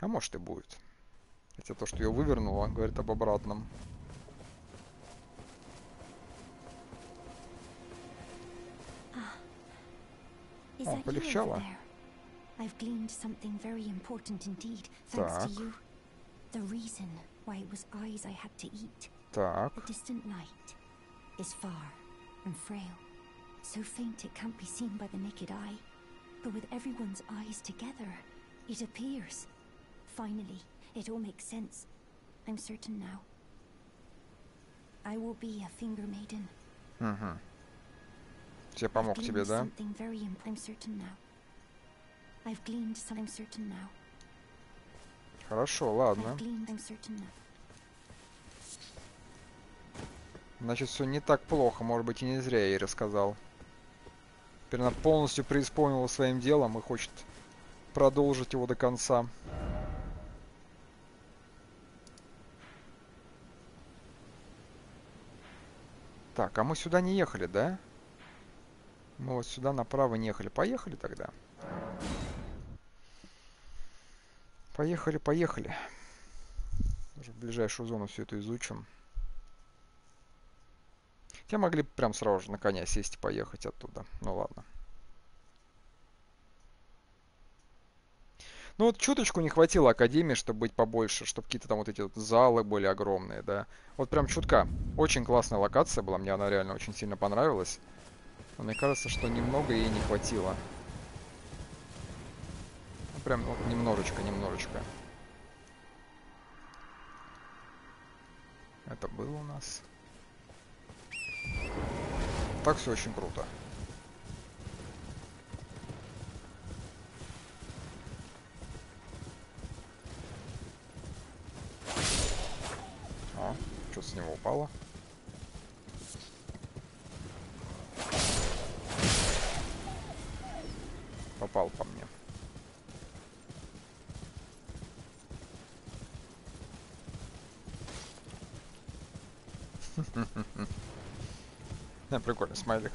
Speaker 1: А может и будет. Хотя то, что ее вывернуло, говорит об обратном. О, полегчало. I've gleaned something very important indeed, thanks так. to you. The reason why it was eyes I had to eat. Так. The distant light is far and frail. So faint it can't be seen by the naked eye. But with everyone's eyes together, it appears. Finally,
Speaker 12: It all makes sense. I'm certain now. I will be a finger maiden.
Speaker 1: Угу. Я помог тебе, да? Хорошо, ладно. Значит, все не так плохо. Может быть, и не зря я ей рассказал. Теперь она полностью преисполнила своим делом и хочет продолжить его до конца. Так, а мы сюда не ехали, да? Мы вот сюда направо не ехали. Поехали тогда. Поехали, поехали. Даже в ближайшую зону все это изучим. Те могли прям сразу же на коня сесть и поехать оттуда. Ну ладно. Ну вот чуточку не хватило Академии, чтобы быть побольше, чтобы какие-то там вот эти вот залы были огромные, да. Вот прям чутка. Очень классная локация была, мне она реально очень сильно понравилась. Но мне кажется, что немного ей не хватило. Ну, прям вот немножечко, немножечко. Это было у нас. Так все очень круто. О, что с него упало? Попал по мне. Да, прикольный смайлик.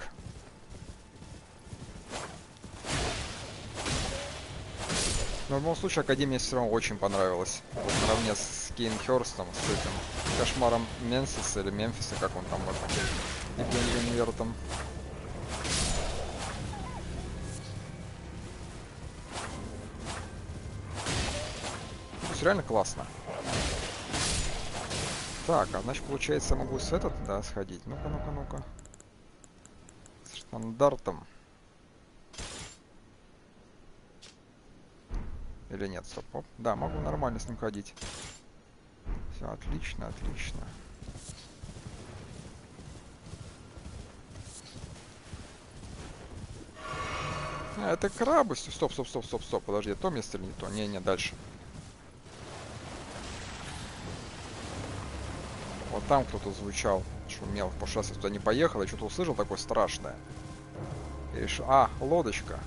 Speaker 1: Но в любом случае Академия все равно очень понравилась. Вот наравне с Кейнхерстом, с этим кошмаром Менсиса или Мемфиса, как он там в этом Евгением Вертом. То есть реально классно. Так, а значит получается могу с этот, да, сходить. Ну-ка, ну-ка, ну-ка. С Или нет, стоп. Оп. Да, могу нормально с ним ходить. Все, отлично, отлично. А, это крабы. Стоп, стоп, стоп, стоп, стоп. Подожди, то место или не то? Не, не, дальше. Вот там кто-то звучал, шумел. В прошлый раз я туда не поехал, я что-то услышал такое страшное. И решил... А, лодочка.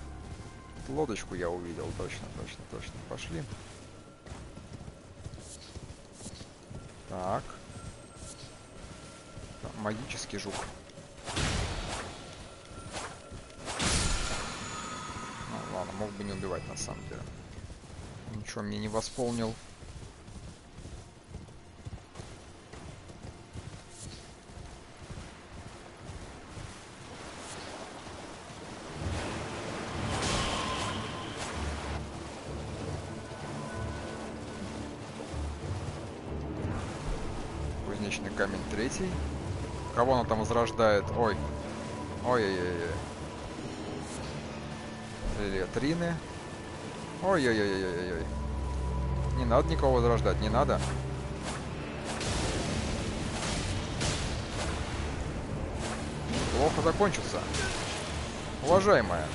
Speaker 1: Лодочку я увидел, точно, точно, точно. Пошли. Так. Там магический жук. Ну ладно, мог бы не убивать на самом деле. Ничего мне не восполнил. Третий. Кого она там возрождает? Ой. Ой-ой-ой. Летрины. Ой-ой-ой-ой-ой. Не надо никого возрождать, не надо. Плохо закончится. Уважаемая.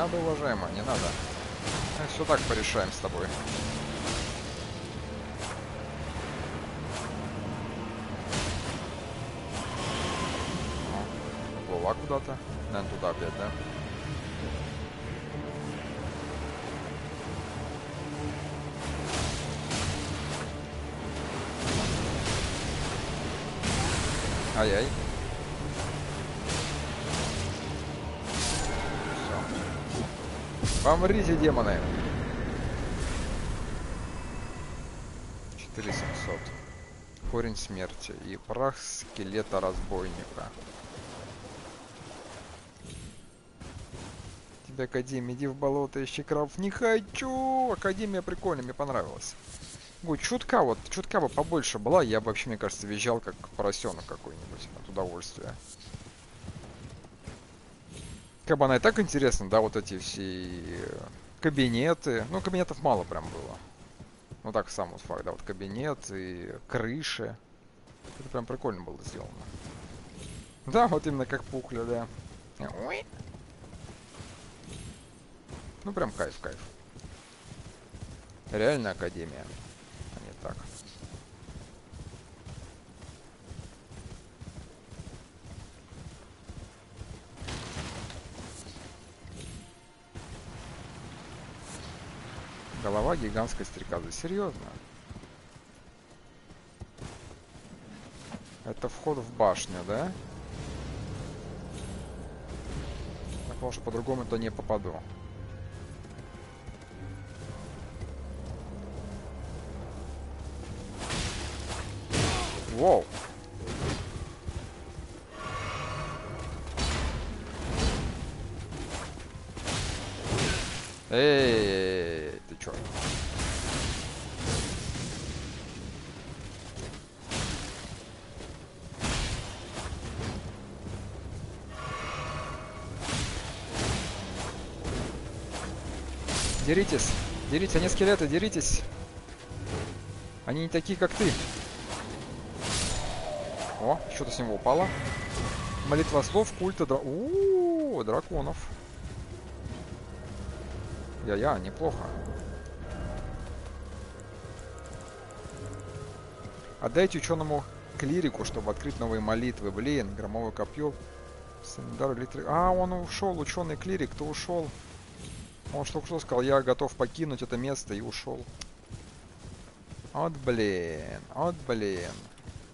Speaker 1: Надо, уважаемая, не надо. Все так порешаем с тобой. О, Поплыла куда-то. Наверное, туда опять, да? Все. Помрите, демоны. 4700. Корень смерти и прах скелета разбойника. Тебе Академия, иди в болото, ищи крабов. Не хочу! Академия прикольная, мне понравилась. Ой, чутка вот, чутка бы побольше была, я бы вообще, мне кажется, визжал как поросенок какой-нибудь от удовольствия. Она и так интересна, да, вот эти все кабинеты. Ну, кабинетов мало прям было. Ну так, сам вот факт, да, вот кабинет и крыши. Это прям прикольно было сделано. Да, вот именно как пухля, да. Ну прям кайф, кайф. Реальная академия, а не так. Голова гигантской стрекозы. Серьезно? Это вход в башню, да? Потому что по-другому то не попаду. Воу. Эй, чё? Деритесь. Деритесь, они скелеты, деритесь. Они не такие, как ты. О, что-то с него упало. Молитва слов культа дра... У, -у, -у драконов. Я-я, неплохо. Отдайте ученому клирику, чтобы открыть новые молитвы. Блин, громовое копье. Сандар, литр... А, он ушел, ученый клирик, кто ушел? Он что что сказал, я готов покинуть это место и ушел. Вот блин, вот блин.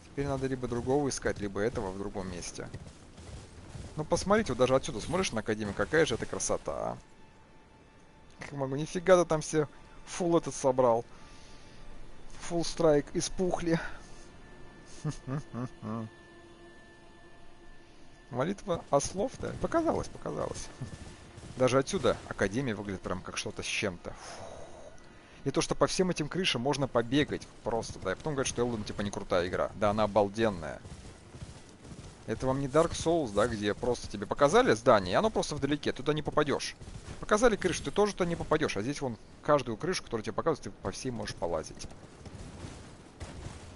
Speaker 1: Теперь надо либо другого искать, либо этого в другом месте. Ну посмотрите, вот даже отсюда смотришь на Академию, какая же это красота, а. Как могу, нифига ты там все фул этот собрал. Фул страйк испухли. Молитва ослов-то? Показалось, показалось. Даже отсюда Академия выглядит прям как что-то с чем-то. И то, что по всем этим крышам можно побегать просто, да, и потом говорят, что Элден типа не крутая игра. Да, она обалденная. Это вам не Dark Souls, да, где просто тебе показали здание, и оно просто вдалеке, туда не попадешь. Показали крышу, ты тоже туда не попадешь, а здесь вон каждую крышу, которую тебе показывают, ты по всей можешь полазить.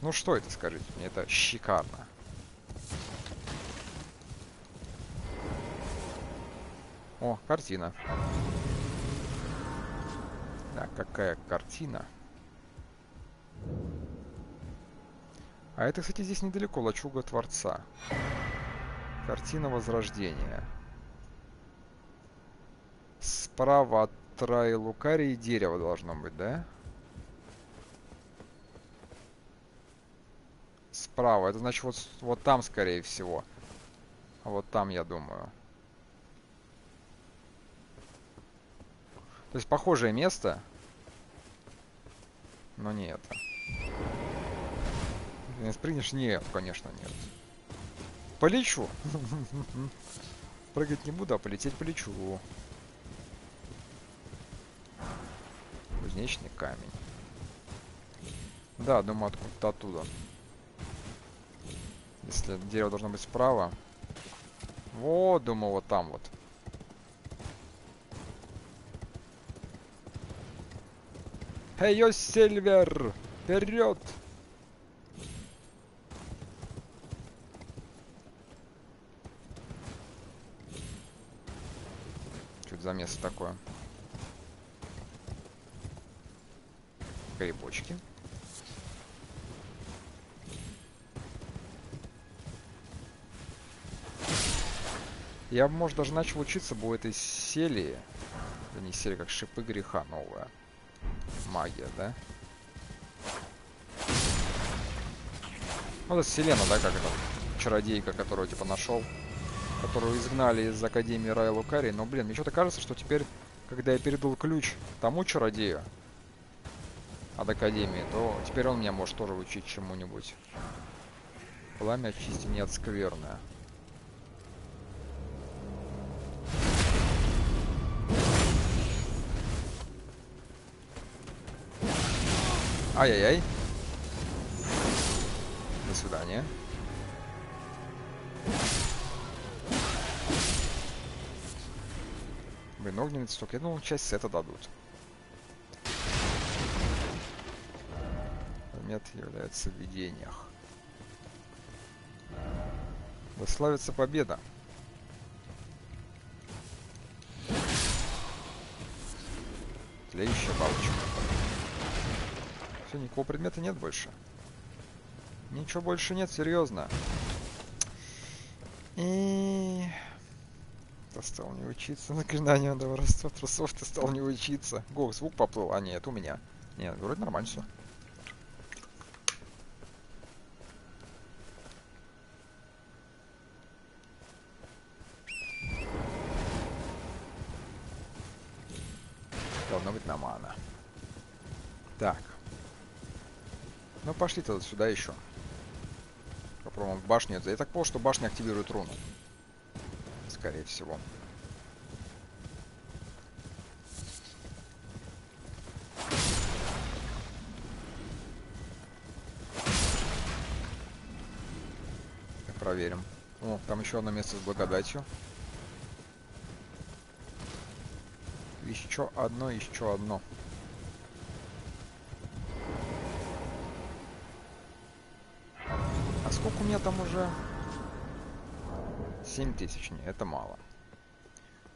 Speaker 1: Ну что это, скажите мне, это шикарно. О, картина. Да, какая картина. А это, кстати, здесь недалеко, лачуга Творца. Картина Возрождения. Справа от Трайлукарии дерево должно быть, да? Справа. Это значит вот, вот там, скорее всего. Вот там, я думаю. То есть похожее место. Но не это. Не спрыгнешь? Нет, конечно, нет. Полечу. Прыгать не буду, а полететь полечу. Кузнечный камень. Да, думаю, откуда-то оттуда. Если дерево должно быть справа. Вот, думаю, вот там вот. Эй, Сильвер! Вперед! Это за место такое? Грибочки. Я бы, может, даже начал учиться бы у этой серии. Да не серия, как шипы греха новая магия, да? Ну, это Селена, да, как это? Чародейка, которую, типа, нашел. Которую изгнали из Академии Рая Лукари. Но, блин, мне что-то кажется, что теперь, когда я передал ключ тому чародею от Академии, то теперь он меня может тоже учить чему-нибудь. Пламя очисти не от скверное. Ай-яй-яй. До свидания. Блин, огненный цветок. Я думал, часть сета дадут. Предмет является в видениях. Да славится победа. Тлеющая бабочка. Все, никакого предмета нет больше. Ничего больше нет, серьезно. И... Ты стал не учиться. Заклинание до воровства трусов ты стал не учиться. Го, звук поплыл. А, нет, у меня. Нет, вроде нормально все. Должна быть намана. Так. Пошли тогда сюда еще. Попробуем в башню. Я так понял, что башня активирует руну. Скорее всего. Проверим. О, там еще одно место с благодатью. Еще одно, еще одно. Меня там уже? 7 тысяч. Не, это мало.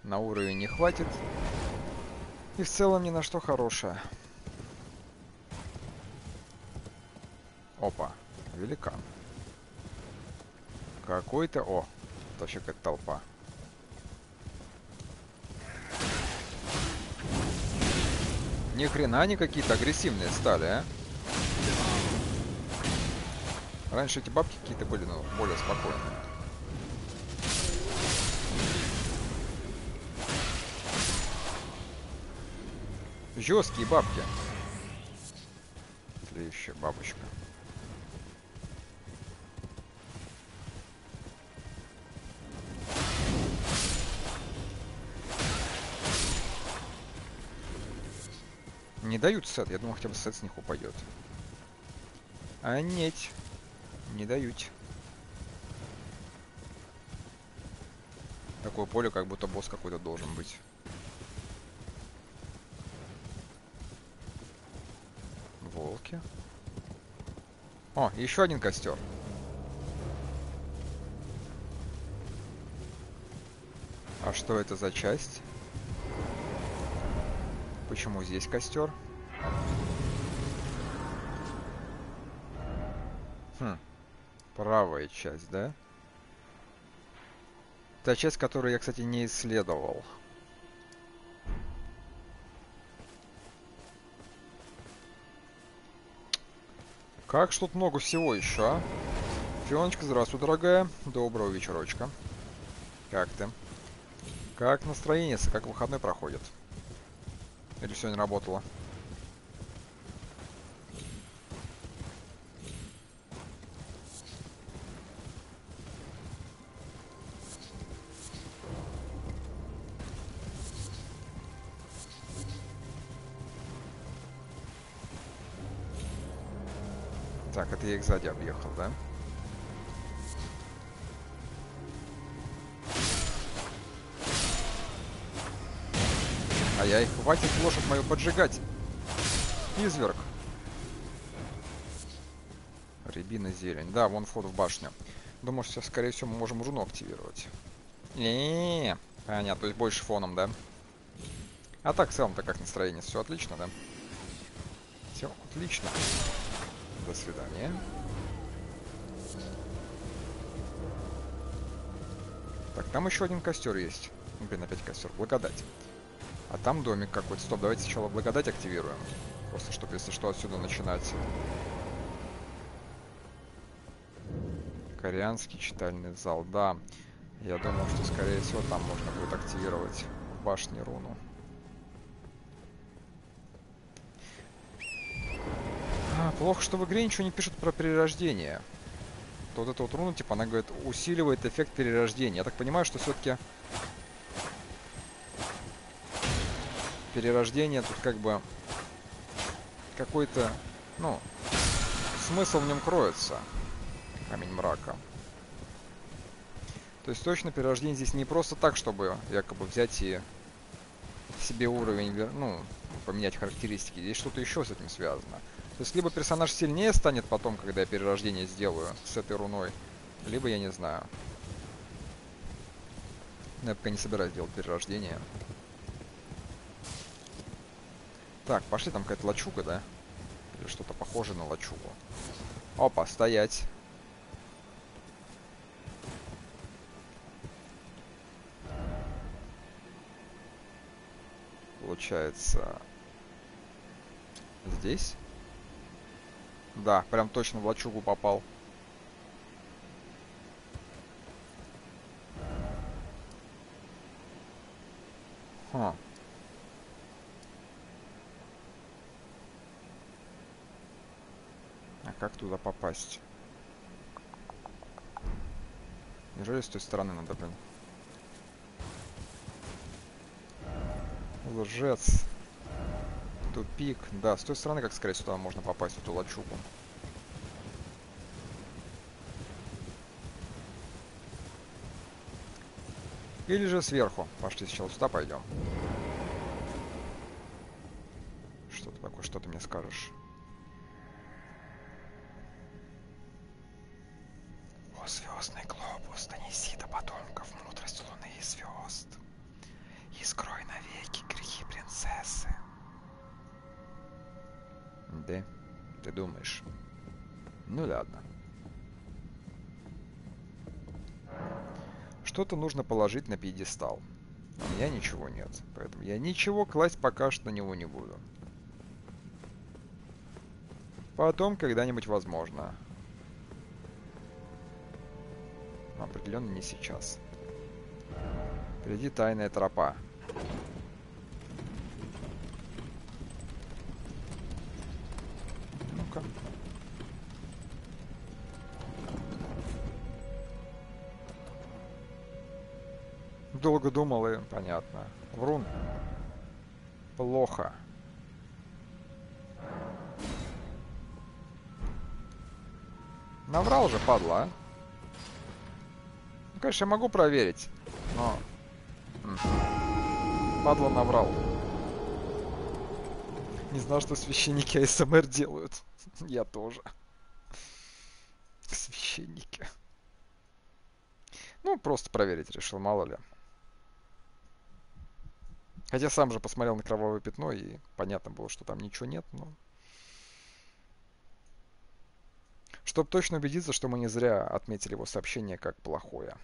Speaker 1: На уровень не хватит. И в целом ни на что хорошее. Опа. Великан. Какой-то... О, вообще какая-то толпа. Ни хрена они какие-то агрессивные стали, а? Раньше эти бабки какие-то были, ну, более спокойные. Жесткие бабки. Тлеющая бабочка. Не дают сет. Я думал, хотя бы сет с них упадет. А нет. Не дают. Такое поле, как будто босс какой-то должен быть. Волки. О, еще один костер. А что это за часть? Почему здесь костер? Правая часть, да? Та часть, которую я, кстати, не исследовал. Как ж тут много всего еще, а? Фионочка, здравствуй, дорогая. Доброго вечерочка. Как ты? Как настроение? Как выходной проходит? Или все не работало? Я их сзади объехал, да? Ай-яй, хватит лошадь мою поджигать. Изверг. Рябина зелень. Да, вон вход в башню. Думаю, что, скорее всего, мы можем руну активировать. не, -не, -не. Понятно, то есть больше фоном, да? А так, в целом-то как настроение? Все отлично, да? Все отлично. До свидания. Так, там еще один костер есть. Блин, опять костер. Благодать. А там домик какой-то. Стоп, давайте сначала благодать активируем. Просто, чтобы, если что, отсюда начинать. Корианский читальный зал. Да, я думал, что, скорее всего, там можно будет активировать в башне руну. А, плохо, что в игре ничего не пишут про перерождение. То вот эта вот руна, типа, она говорит, усиливает эффект перерождения. Я так понимаю, что все-таки перерождение тут как бы какой-то Ну, смысл в нем кроется. Камень мрака. То есть точно перерождение здесь не просто так, чтобы якобы взять и себе уровень, ну, поменять характеристики. Здесь что-то еще с этим связано. То есть либо персонаж сильнее станет потом, когда я перерождение сделаю с этой руной, либо я не знаю. Но я пока не собираюсь делать перерождение. Так, пошли, там какая-то лачуга, да? Или что-то похожее на лачугу. Опа, стоять. Получается... Здесь? Да, прям точно в лачугу попал. Ха. А как туда попасть? Неужели с той стороны надо, блин? Лжец. Тупик. Да, с той стороны, как скорее сюда можно попасть, в эту лачугу. Или же сверху. Пошли сначала сюда пойдем. Что-то такое, что ты мне скажешь? Нужно положить на пьедестал. У меня ничего нет, поэтому я ничего класть пока что на него не буду. Потом когда-нибудь возможно. Определенно не сейчас. Впереди тайная тропа. Долго думал и понятно. Врун. Плохо. Наврал же, падла, а? Ну, конечно, я могу проверить, но... Падла наврал. Не знал, что священники АСМР делают. Я тоже. Священники. Ну, просто проверить решил, мало ли. Хотя сам же посмотрел на кровавое пятно, и понятно было, что там ничего нет, но... Чтобы точно убедиться, что мы не зря отметили его сообщение как плохое.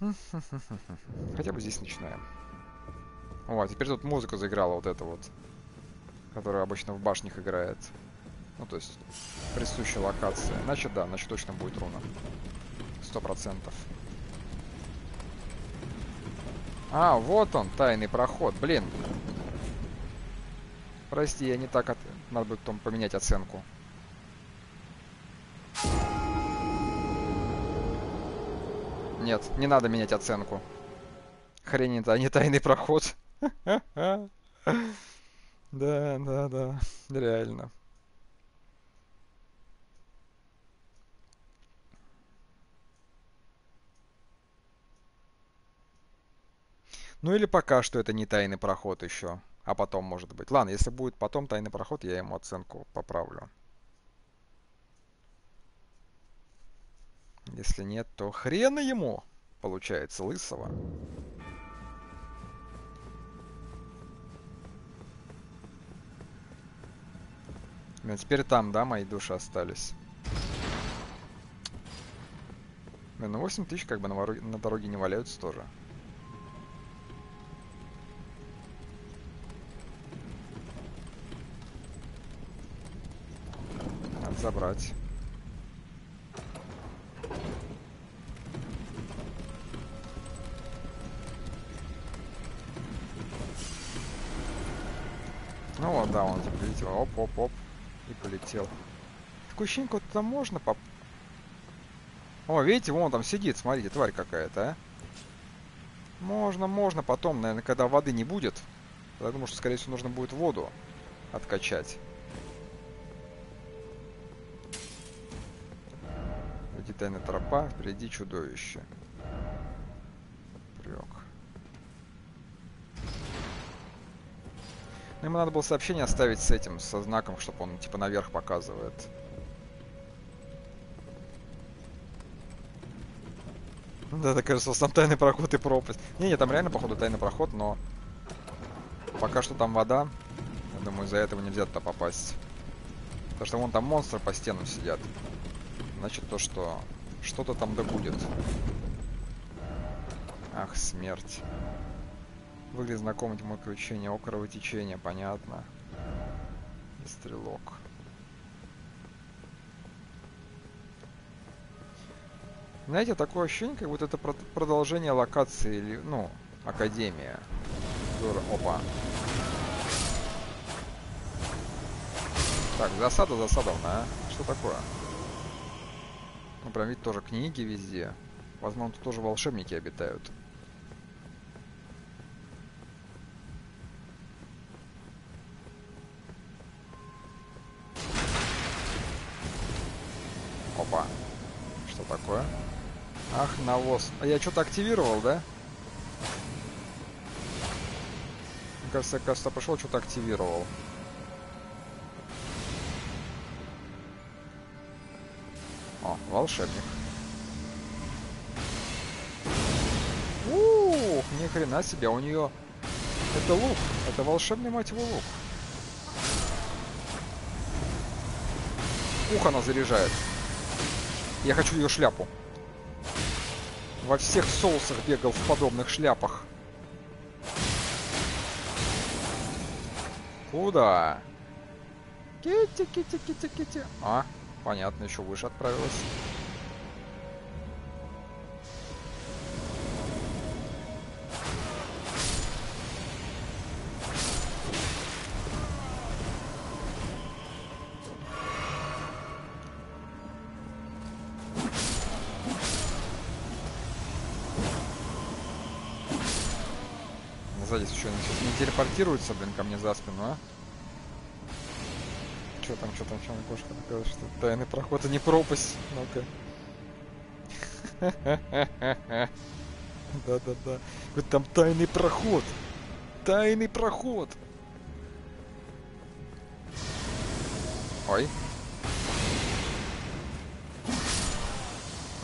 Speaker 1: Хотя бы здесь начинаем. О, а теперь тут музыка заиграла вот эта вот. Которая обычно в башнях играет. Ну, то есть, присущая локация. Значит, да, значит точно будет руна. Сто процентов. А, вот он, тайный проход. Блин. Прости, я не так... От... Надо будет потом поменять оценку. Нет, не надо менять оценку. Хрень это, а не тайный проход. Да, да, да. Реально. Ну или пока что это не тайный проход еще. А потом может быть. Ладно, если будет потом тайный проход, я ему оценку поправлю. Если нет, то хрена ему, получается, лысого. Ну, теперь там, да, мои души остались. Ну 8 тысяч как бы на, на дороге не валяются тоже. Забрать. Ну вот, да, он полетел. Оп-оп-оп. И полетел. Такое ощущение, вот там можно поп... О, видите, вон там сидит, смотрите, тварь какая-то, а? Можно, можно потом, наверное, когда воды не будет. Я думаю, что, скорее всего, нужно будет воду откачать. Впереди тайная тропа, впереди чудовище. Прёк. Ну, ему надо было сообщение оставить с этим, со знаком, чтобы он, типа, наверх показывает. Да, это кажется, там тайный проход и пропасть. Не, не, там реально, походу, тайный проход, но... Пока что там вода. Я думаю, из-за этого нельзя туда попасть. Потому что вон там монстры по стенам сидят. Значит, то, что что-то там да будет. Ах, смерть. Выглядит знакомый мой ключение. О, кровотечение, понятно. И стрелок. Знаете, такое ощущение, как будто это продолжение локации, или, ну, Академия. Опа. Так, засада засадовна, а? Что такое? Прям ведь тоже книги везде. Возможно, тут тоже волшебники обитают. Опа. Что такое? Ах, навоз. А я что-то активировал, да? Мне кажется, я, кажется, пошел, что-то активировал. О, волшебник. Ух, ни хрена себе, у нее... Это лук, это волшебный, мать его, лук. Ух, она заряжает. Я хочу ее шляпу. Во всех соусах бегал в подобных шляпах. Куда? Кити, кити, кити, кити. А, понятно, еще выше отправилась. телепортируется, блин, ко мне за спину, а? Что там, что там, что кошка такая, что тайный проход, а не пропасть. Ну-ка. Да-да-да. Вот там тайный проход. Тайный проход. Ой.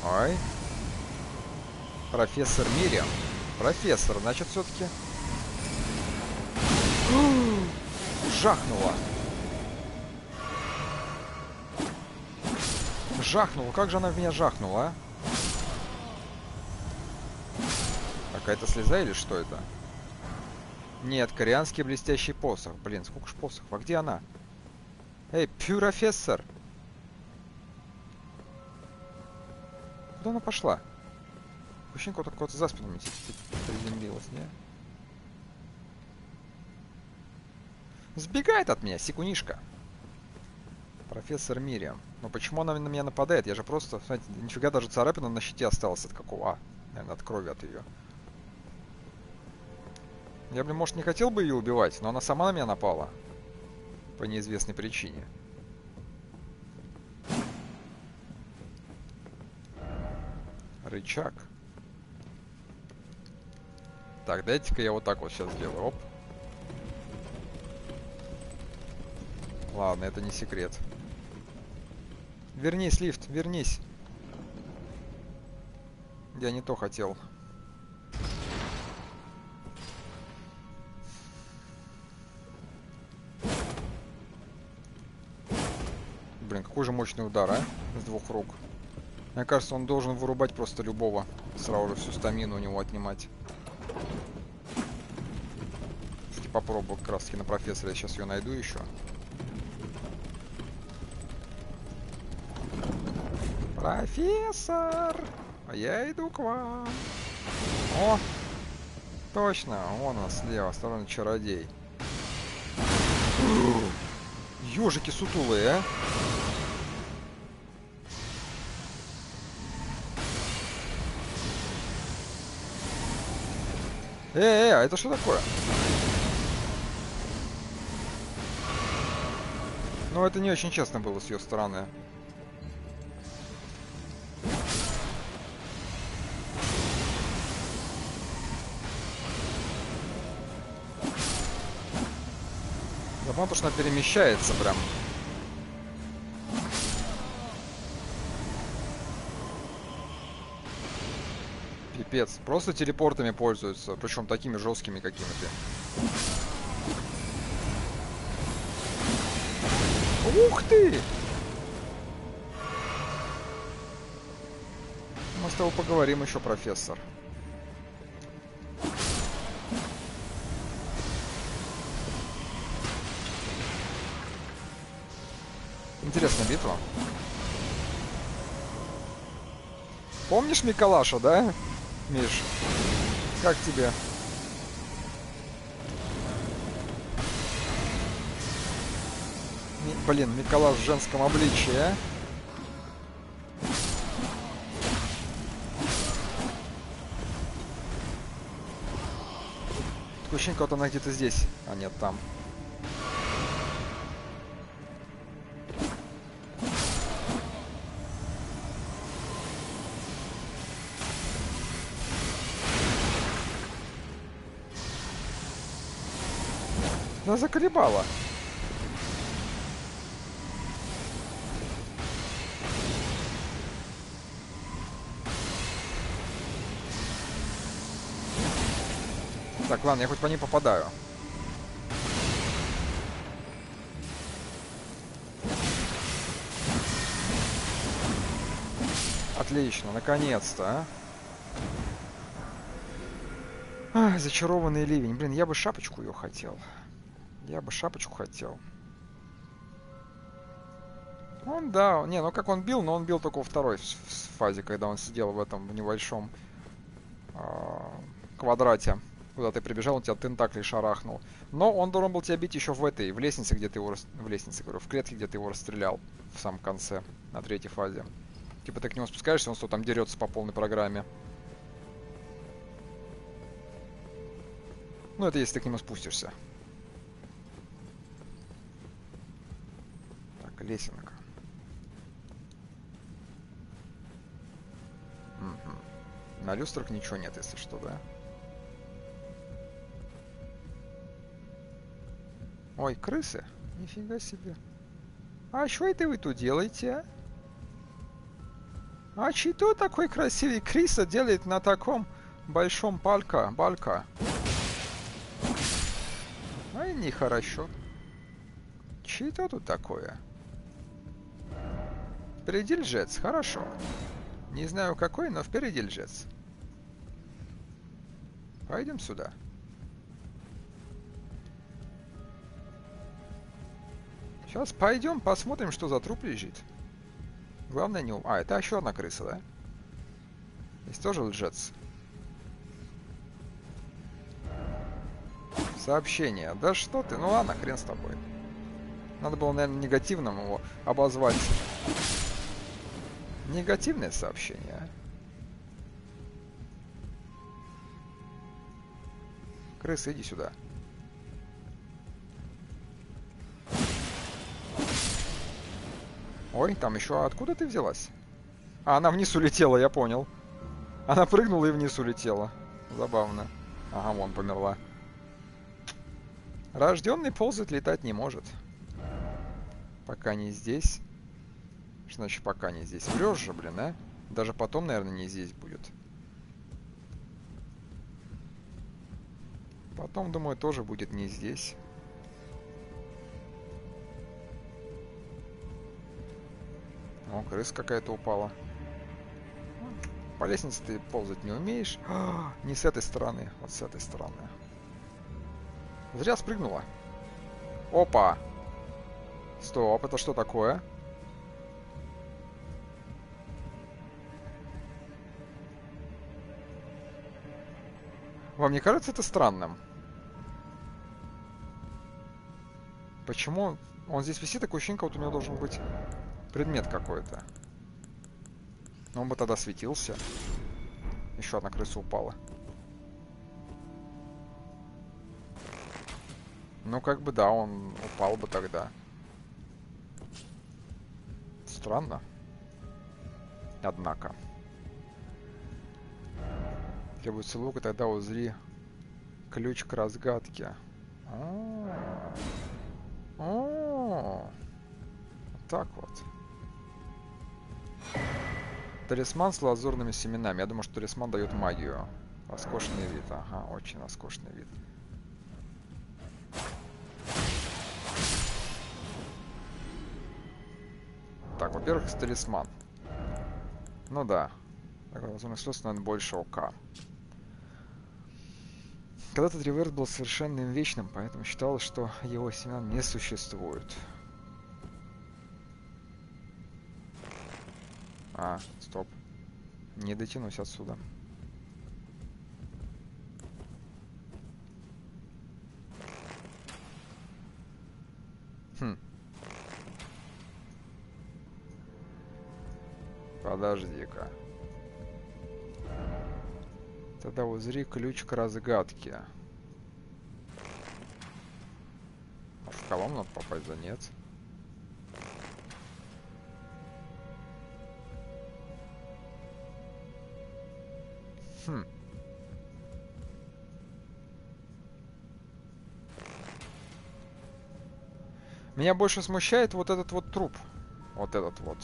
Speaker 1: Ой. Профессор Мириам. Профессор, значит, все-таки Жахнула. Жахнула. Как же она в меня жахнула, а? Какая-то слеза или что это? Нет, корианский блестящий посох. Блин, сколько ж посохов? А где она? Эй, пюрофессор! Куда она пошла? Ощущение, кого-то за спину приземлилась, не? Сбегает от меня, секунишка. Профессор Мириам. Но почему она на меня нападает? Я же просто, знаете, нифига даже царапина на щите осталась от какого... А, наверное, от крови от ее. Я, блин, может, не хотел бы ее убивать, но она сама на меня напала. По неизвестной причине. Рычаг. Так, дайте-ка я вот так вот сейчас сделаю. Оп. Ладно, это не секрет. Вернись, лифт, вернись. Я не то хотел. Блин, какой же мощный удар, а? С двух рук. Мне кажется, он должен вырубать просто любого. Сразу же всю стамину у него отнимать. Кстати, попробую таки на профессора. Я сейчас ее найду еще. Профессор! Я иду к вам. О! Точно, вон он слева, стороны чародей. Ёжики сутулые, а? Э, э, а это что такое? Ну, это не очень честно было с ее стороны. Забавно, потому она перемещается прям. Пипец. Просто телепортами пользуются, причем такими жесткими какими-то. Ух ты! Мы с тобой поговорим еще, профессор. Интересная битва. Помнишь Миколаша, да, Миш? Как тебе? Блин, Миколаш в женском обличии, а? Такое ощущение, вот она где-то здесь, а нет, там. Она заколебала. Так, ладно, я хоть по ней попадаю. Отлично, наконец-то, а. а. Зачарованный ливень. Блин, я бы шапочку ее хотел. Я бы шапочку хотел. Он, да, не, ну как он бил, но он бил только во второй фазе, когда он сидел в этом в небольшом э, квадрате. Куда ты прибежал, он тебя тентакли шарахнул. Но он должен был тебя бить еще в этой, в лестнице, где ты его... В лестнице, говорю, в клетке, где ты его расстрелял. В самом конце, на третьей фазе. Типа ты к нему спускаешься, он что там дерется по полной программе. Ну, это если ты к нему спустишься. Лесенка. Угу. На люстрах ничего нет, если что, да? Ой, крысы? Нифига себе. А что это вы тут делаете, а? А что такой красивый крыса делает на таком большом палька, балька? Ай, нехорошо. Что тут такое? Впереди лжец, хорошо. Не знаю какой, но впереди лжец. Пойдем сюда. Сейчас пойдем посмотрим, что за труп лежит. Главное не... А, это еще одна крыса, да? Здесь тоже лжец. Сообщение. Да что ты? Ну ладно, хрен с тобой. Надо было, наверное, негативным его обозвать. Негативное сообщение. А? Крыса, иди сюда. Ой, там еще откуда ты взялась? А, она вниз улетела, я понял. Она прыгнула и вниз улетела. Забавно. Ага, вон померла. Рожденный ползать летать не может. Пока не здесь. Что значит пока не здесь? Врешь же, блин, а? Даже потом, наверное, не здесь будет. Потом, думаю, тоже будет не здесь. О, крыса какая-то упала. По лестнице ты ползать не умеешь. А, не с этой стороны, вот с этой стороны. Зря спрыгнула. Опа! Стоп, это что такое? Вам не кажется это странным? Почему он здесь висит, такое ощущение, как будто у него должен быть предмет какой-то. Но он бы тогда светился. Еще одна крыса упала. Ну, как бы да, он упал бы тогда. Странно. Однако. Требуется лук, и тогда узри ключ к разгадке. А -а -а. Так вот. Талисман с лазурными семенами. Я думаю, что талисман дает магию. Роскошный вид. Ага, очень роскошный вид. Так, во-первых, талисман. Ну да. Слез, наверное, больше ОК. Когда-то Триверт был совершенным вечным, поэтому считалось, что его семян не существует. А, стоп. Не дотянусь отсюда. Хм. Подожди-ка. Тогда узри ключ к разгадке. А в колонну надо попасть, да нет? Хм. Меня больше смущает вот этот вот труп. Вот этот вот.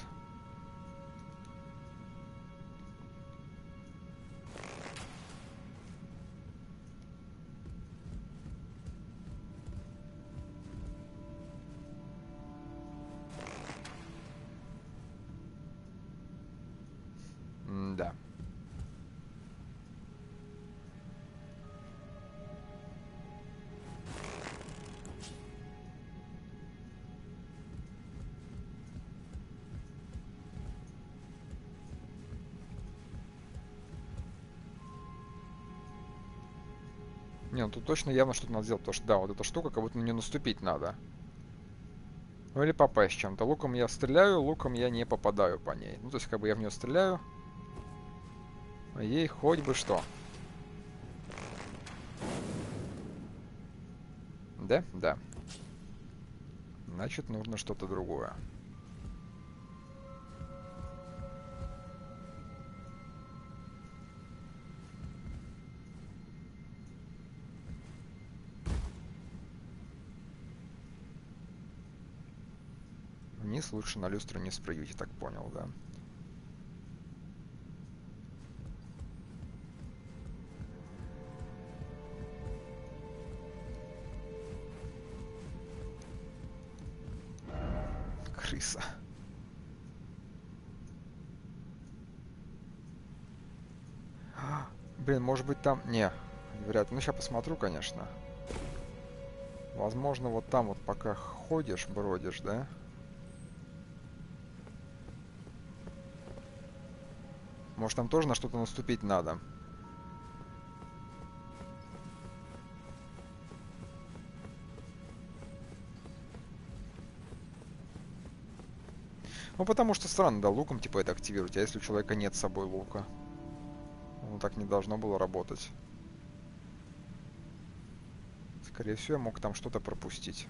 Speaker 1: Тут точно явно что-то надо сделать, потому что, да, вот эта штука, как будто на нее наступить надо. Ну или попасть чем-то. Луком я стреляю, луком я не попадаю по ней. Ну, то есть, как бы я в нее стреляю, а ей хоть бы что. Да? Да. Значит, нужно что-то другое. Вниз лучше на люстру не спрыгивать, я так понял, да? крыса. Блин, может быть там... Не, вряд ли. Ну, сейчас посмотрю, конечно. Возможно, вот там вот пока ходишь, бродишь, да? Может, там тоже на что-то наступить надо. Ну, потому что странно, да, луком типа это активировать, а если у человека нет с собой лука? Ну, так не должно было работать. Скорее всего, я мог там что-то пропустить.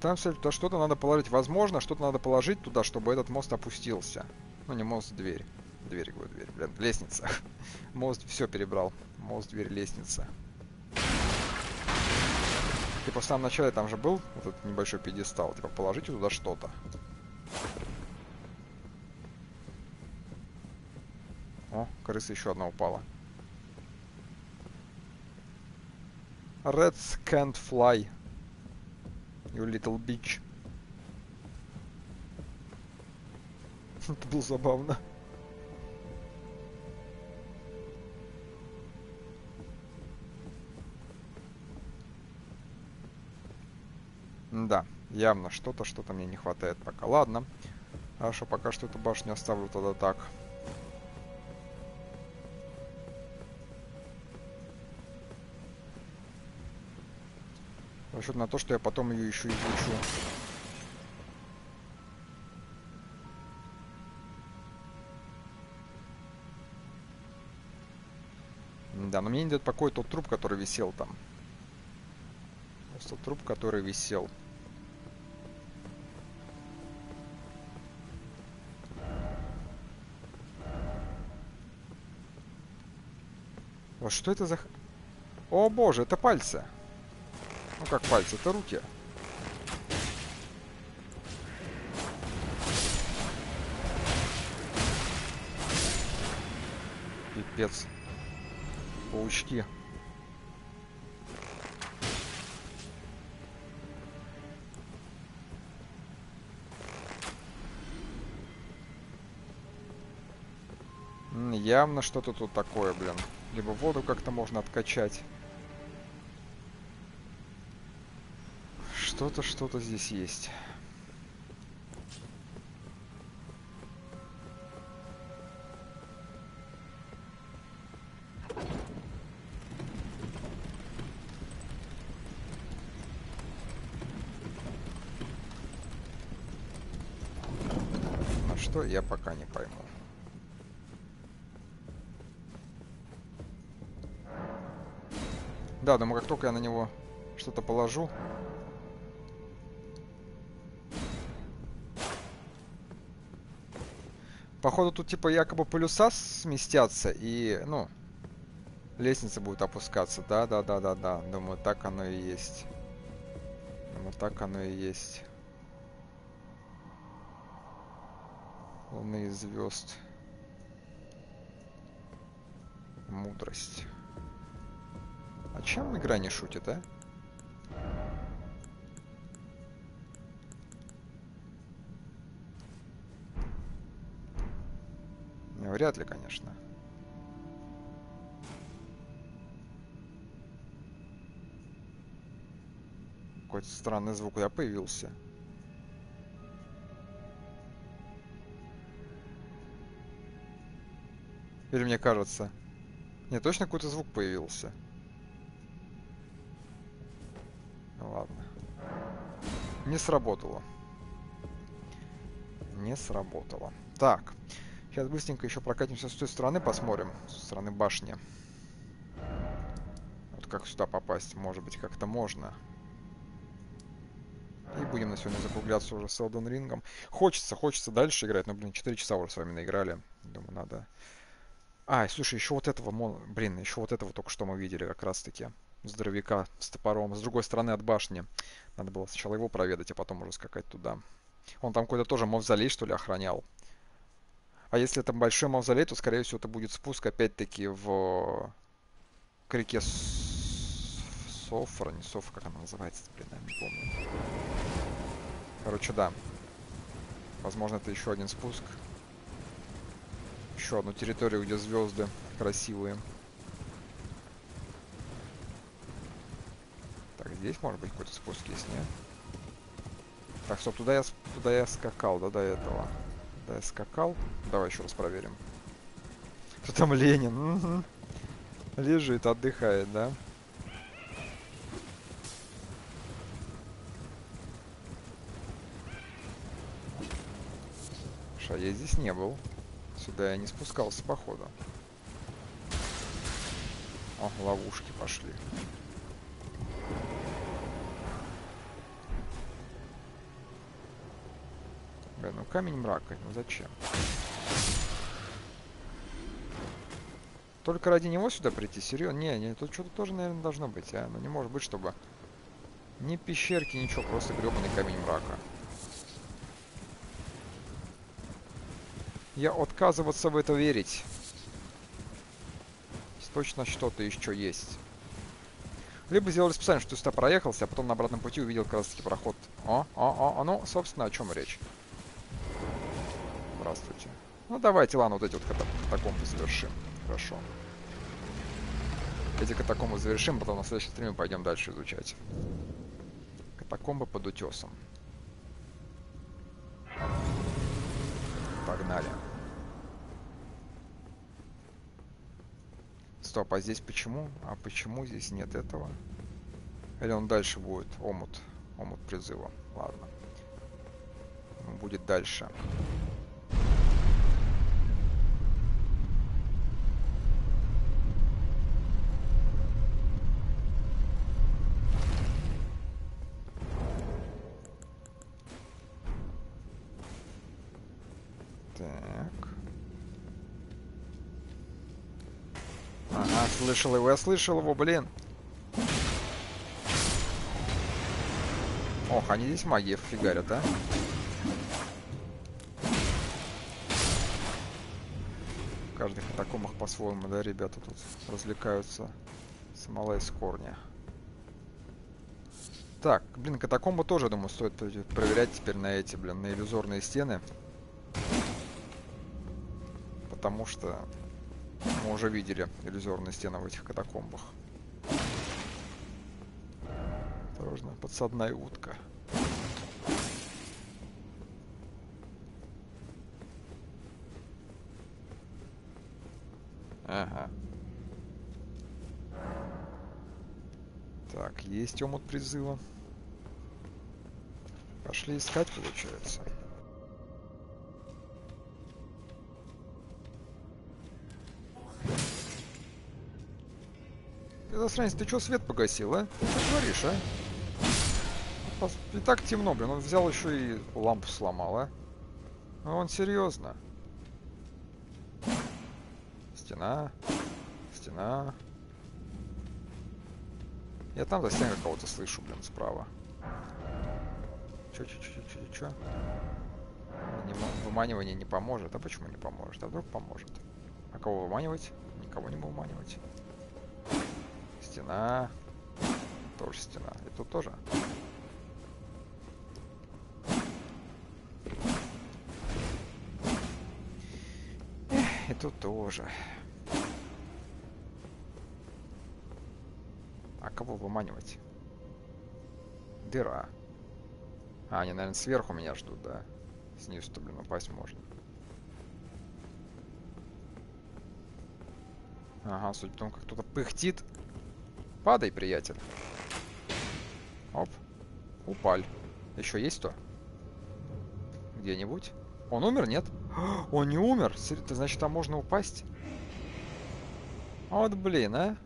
Speaker 1: Там туда что-то надо положить. Возможно, что-то надо положить туда, чтобы этот мост опустился. Ну, не мост, дверь. Дверь, говорю, дверь, блин, лестница. мост, все перебрал. Мост, дверь, лестница. Типа в самом начале там же был вот этот небольшой пьедестал. Типа положите туда что-то. О, крыса еще одна упала. Reds can't fly. You little bitch. Это было забавно. Да, явно что-то, что-то мне не хватает пока. Ладно. Хорошо, пока что эту башню оставлю тогда так. Расчет на то, что я потом ее еще изучу. Да, но мне не дает покоя тот труп, который висел там. Просто труп, который висел. Вот что это за... О боже, это пальцы. Ну как пальцы, это руки. Пипец. Паучки. Явно что-то тут такое, блин. Либо воду как-то можно откачать. Что-то, что-то здесь есть. На что я пока не пойму. Да, думаю, как только я на него что-то положу. Походу тут типа якобы полюса сместятся и, ну, лестница будет опускаться. Да, да, да, да, да. Думаю, так оно и есть. Думаю, так оно и есть. Луны и звезд. Мудрость. А чем игра не шутит, а? Конечно. Какой-то странный звук я появился. Или мне кажется? Не, точно какой-то звук появился. Ладно. Не сработало. Не сработало. Так. Сейчас быстренько еще прокатимся с той стороны, посмотрим. С стороны башни. Вот как сюда попасть. Может быть, как-то можно. И будем на сегодня закругляться уже с Elden Ring. Хочется, хочется дальше играть. Но, блин, 4 часа уже с вами наиграли. Думаю, надо... А, слушай, еще вот этого, блин, еще вот этого только что мы видели как раз-таки здоровяка с топором. С другой стороны от башни. Надо было сначала его проведать, а потом уже скакать туда. Он там какой-то тоже мавзолей, что ли, охранял. А если это большой мавзолей, то, скорее всего, это будет спуск, опять-таки, в... к реке Софра. Не Софра, как она называется, блин, я не помню. Короче, да. Возможно, это еще один спуск. Еще одну территорию, где звезды красивые. Так, здесь может быть какой-то спуск есть, нет? Так, стоп, туда я, туда я скакал, да, до этого. Туда я скакал. Давай еще раз проверим. Кто там Ленин? Лежит, отдыхает, да? Ша, я здесь не был. Сюда я не спускался, походу. О, ловушки пошли. Камень мрака, ну зачем? Только ради него сюда прийти? Серьезно? Не, не, тут что-то тоже, наверное, должно быть, а? Ну не может быть, чтобы... Ни пещерки, ничего, просто гребаный камень мрака. Я отказываться в это верить. Точно что-то еще есть. Либо сделали специально, что ты сюда проехался, а потом на обратном пути увидел как раз таки проход. О, о, о, ну, собственно, о чем речь. Здравствуйте. Ну давайте, ладно, вот эти вот катакомбы завершим. Хорошо. Эти катакомбы завершим, потом на следующем стриме пойдем дальше изучать. Катакомбы под утесом. Погнали. Стоп, а здесь почему? А почему здесь нет этого? Или он дальше будет? Омут. Омут призыва. Ладно. Он будет дальше. Слышал его, я слышал его, блин. Ох, они здесь магии фигарят, да? По-своему, да, ребята тут развлекаются. Самала из корня. Так, блин, катакомбу тоже, думаю, стоит проверять теперь на эти, блин, на иллюзорные стены. Потому что мы уже видели иллюзорные стены в этих катакомбах. Осторожно, подсадная утка. Ага. Так, есть омут призыва. Пошли искать, получается. засранец, ты чё свет погасил, а? Что творишь, а? И так темно, блин, он взял еще и лампу сломал, а? Ну он серьезно. Стена. Стена. Я там за стеной кого-то слышу, блин, справа. Чё, чё, чё, чё? Не, выманивание не поможет. А почему не поможет? А вдруг поможет? А кого выманивать? Никого не выманивать. Стена. Тоже стена. И тут тоже. И тут тоже. А кого выманивать? Дыра. А, они, наверное, сверху меня ждут, да? Снизу-то, блин, упасть можно. Ага, судя по тому, как кто-то пыхтит, Падай, приятель. Оп. Упаль. Еще есть кто? Где-нибудь? Он умер, нет? Он не умер? Значит, там можно упасть? Вот блин, а?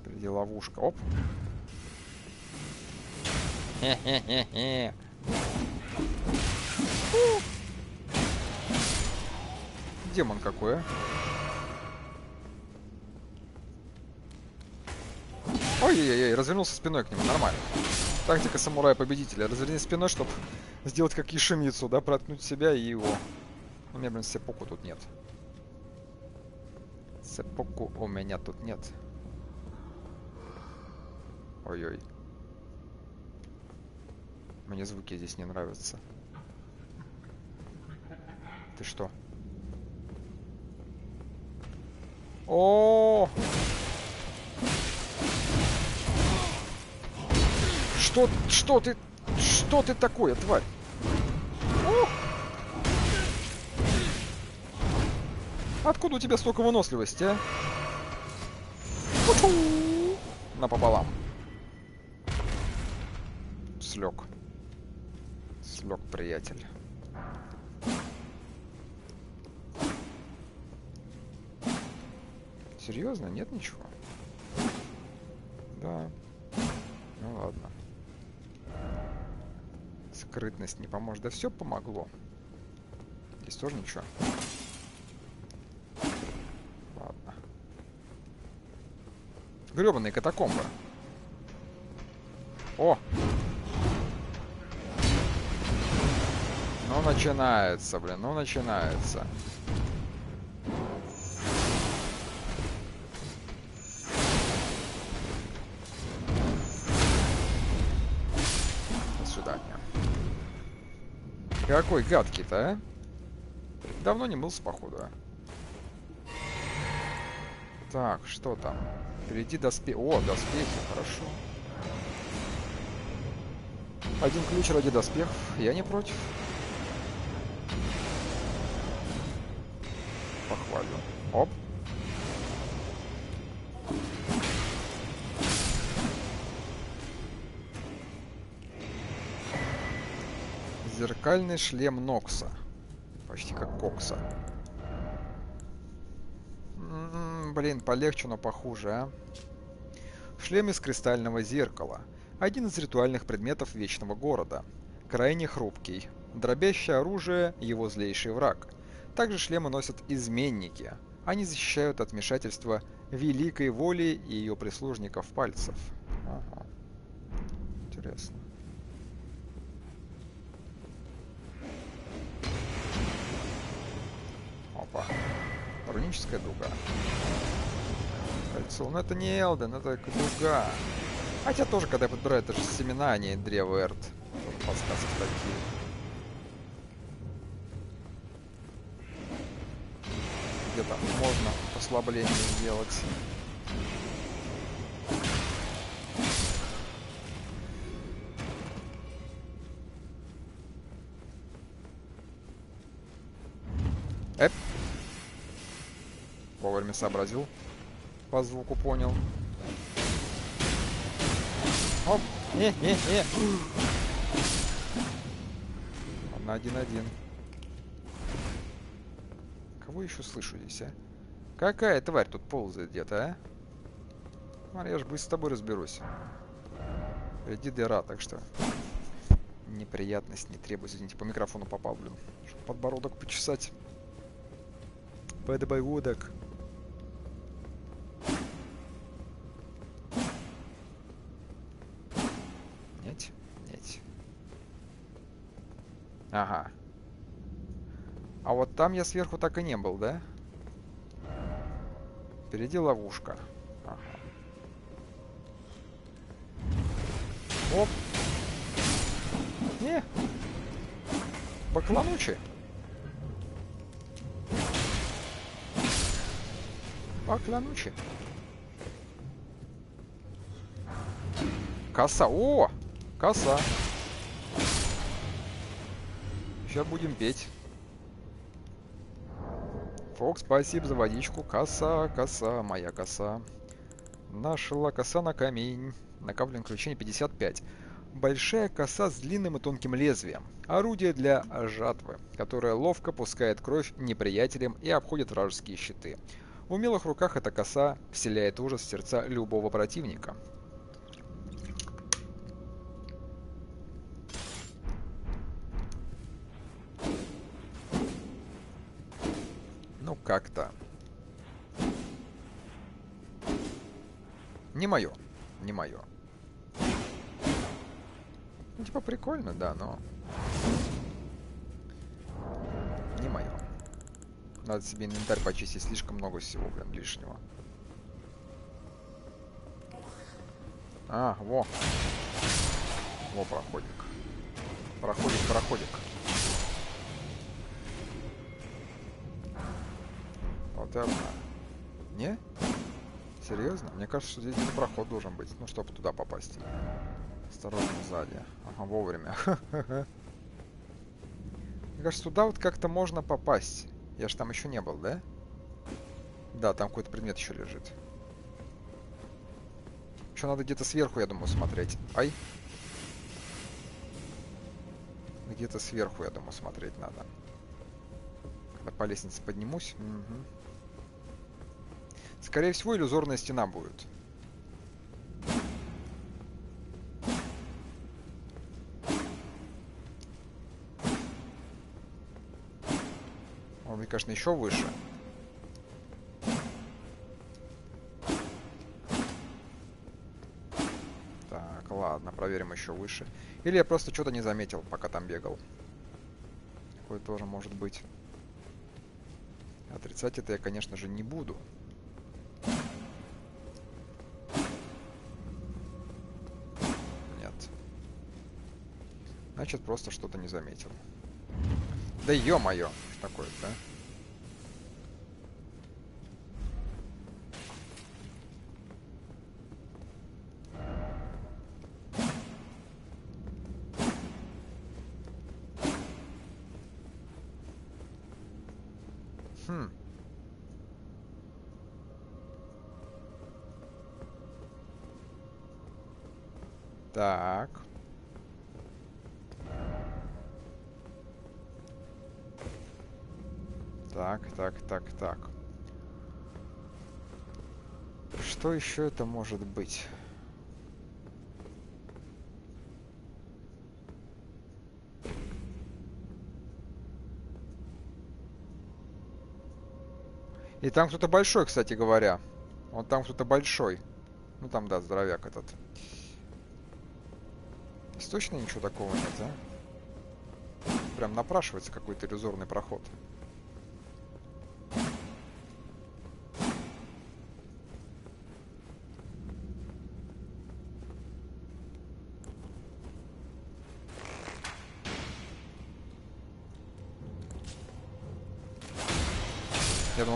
Speaker 1: Впереди ловушка. Оп. Хе-хе-хе-хе. Демон какой, а? Ой-ой-ой, развернулся спиной к нему, нормально. Тактика самурая-победителя. Разверни спиной, чтобы сделать как Ешемицу, да, проткнуть себя и его. У меня, блин, сепоку тут нет. Сепоку у меня тут нет. Ой-ой. Мне звуки здесь не нравятся. Ты что? О! -о, -о! Что, что ты, что ты такое, тварь? О! Откуда у тебя столько выносливости, а? Напополам. Слег. Слег, приятель. Серьезно? Нет ничего? Да. Ну ладно. Скрытность не поможет. Да все помогло. Здесь тоже ничего. Ладно. Гребаные катакомбы. О! Ну начинается, блин, ну начинается. Какой гадкий-то, а? Давно не мылся, походу? Так, что там? Впереди доспехи. О, доспехи, хорошо. Один ключ ради доспехов. Я не против. Похвалю. Оп. Зеркальный шлем Нокса. Почти как Кокса. М -м, блин, полегче, но похуже, а. Шлем из кристального зеркала. Один из ритуальных предметов Вечного Города. Крайне хрупкий. Дробящее оружие – его злейший враг. Также шлемы носят изменники. Они защищают от вмешательства великой воли и ее прислужников пальцев. Ага. Интересно. Опа. Руническая дуга. Кольцо. Но это не Элден, это дуга. Хотя тоже, когда я подбираю, это же семена, а не древо Эрт. Подсказки такие. Где-то можно послабление сделать. Вовремя сообразил. По звуку понял. Оп. Не, не, не. На один-один. Кого еще слышу здесь, а? Какая тварь тут ползает где-то, а? Смотри, я же быстро с тобой разберусь. Впереди дыра, так что... Неприятность не требует. Извините, по микрофону попал, блин. Чтобы подбородок почесать. Подбородок. Ага. А вот там я сверху так и не был, да? Впереди ловушка. Ага. Оп. Не. Бакланучи. Бакланучи. Коса. О! Коса. Сейчас будем петь. Фокс, спасибо за водичку. Коса, коса, моя коса. Нашла коса на камень. Накоплен ключей 55. Большая коса с длинным и тонким лезвием. Орудие для жатвы, которое ловко пускает кровь неприятелям и обходит вражеские щиты. В умелых руках эта коса вселяет ужас в сердца любого противника. Ну, как-то. Не мое. Не мое. Ну, типа прикольно, да, но... Не мое. Надо себе инвентарь почистить, слишком много всего, прям лишнего. А, во. Во, проходик. Проходик, проходик. Это. Не? Серьезно? Мне кажется, что здесь проход должен быть. Ну, чтобы туда попасть. Осторожно сзади. Ага, вовремя. Мне кажется, туда вот как-то можно попасть. Я же там еще не был, да? Да, там какой-то предмет еще лежит. Еще надо где-то сверху, я думаю, смотреть. Ай. Где-то сверху, я думаю, смотреть надо. Когда по лестнице поднимусь. Угу. Скорее всего, иллюзорная стена будет. Он, мне конечно, еще выше. Так, ладно, проверим еще выше. Или я просто что-то не заметил, пока там бегал. Такое тоже может быть. Отрицать это я, конечно же, не буду. Значит, просто что-то не заметил. Да ё-моё, что такое да? Что еще это может быть? И там кто-то большой, кстати говоря. Вот там кто-то большой. Ну там, да, здоровяк этот. Здесь точно ничего такого нет, а? Прям напрашивается какой-то иллюзорный проход. Я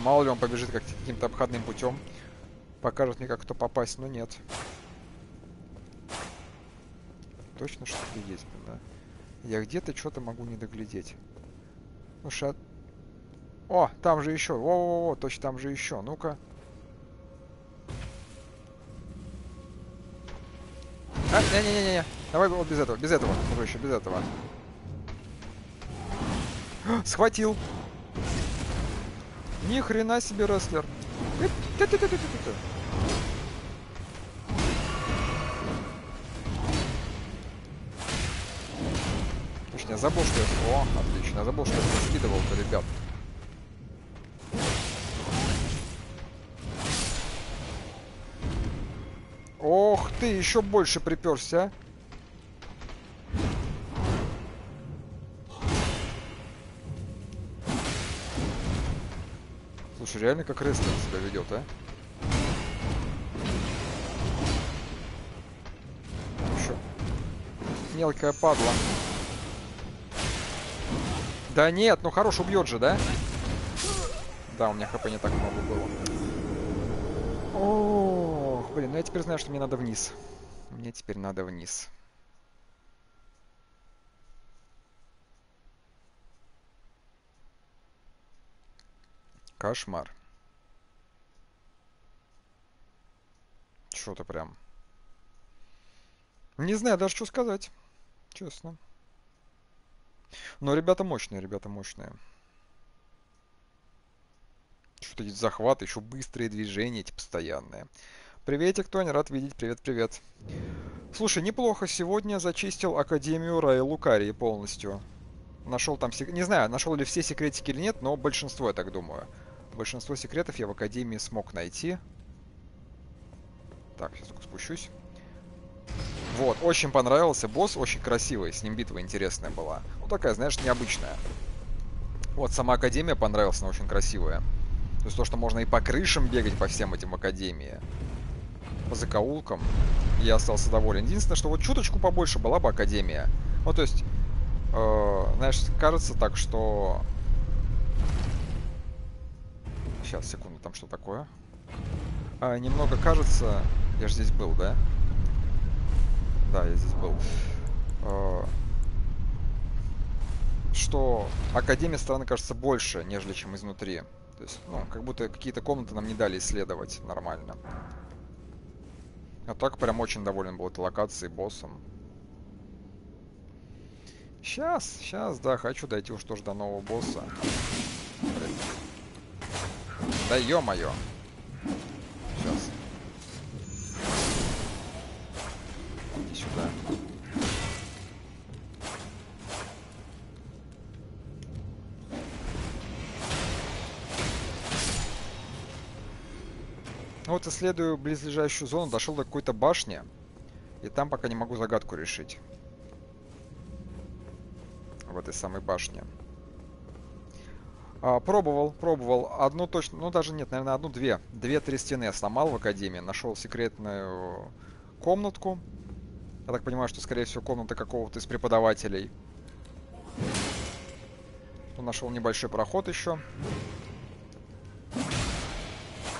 Speaker 1: мало ли он побежит как каким-то обходным путем. Покажет мне, как кто попасть, но нет. Точно что-то есть, да? Я где-то что-то могу не доглядеть. Ну, шат... О, там же еще. Во-во-во, точно там же еще. Ну-ка. А, не-не-не-не. Давай вот без этого, без этого. Еще без этого. Схватил. Ни хрена себе рестлер. Точно, я забыл, что я... О, отлично, я забыл, что я скидывал-то, ребят. Ох ты, еще больше приперся, а. Слушай, реально как рестлер себя ведет, а? Еще. Мелкая падла. Да нет, ну хорош убьет же, да? Да, у меня хп не так много было. Ох, блин, ну я теперь знаю, что мне надо вниз. Мне теперь надо вниз. Кошмар. Что-то прям. Не знаю даже, что сказать. Честно. Но ребята мощные, ребята мощные. Что-то здесь захват, еще быстрые движения эти постоянные. Приветик, Тони, рад видеть. Привет, привет. Слушай, неплохо. Сегодня зачистил Академию Рая Лукарии полностью. Нашел там... Не знаю, нашел ли все секретики или нет, но большинство, я так думаю. Большинство секретов я в Академии смог найти. Так, сейчас только спущусь. Вот, очень понравился босс, очень красивый, с ним битва интересная была. Ну, такая, знаешь, необычная. Вот, сама Академия понравилась, она очень красивая. То есть то, что можно и по крышам бегать по всем этим Академии. По закоулкам. Я остался доволен. Единственное, что вот чуточку побольше была бы Академия. Ну, то есть, э, знаешь, кажется так, что Сейчас, секунду, там что такое? А, немного кажется... Я же здесь был, да? Да, я здесь был. А, что Академия страны кажется больше, нежели чем изнутри. То есть, ну, как будто какие-то комнаты нам не дали исследовать нормально. А так прям очень доволен был этой локацией, боссом. Сейчас, сейчас, да, хочу дойти уж тоже до нового босса. Да ё-моё. Сейчас. Иди сюда. Вот исследую близлежащую зону, дошел до какой-то башни. И там пока не могу загадку решить. В этой самой башне. А, пробовал, пробовал. Одну точно, ну даже нет, наверное, одну-две. Две-три стены я сломал в Академии. Нашел секретную комнатку. Я так понимаю, что, скорее всего, комната какого-то из преподавателей. Тут нашел небольшой проход еще.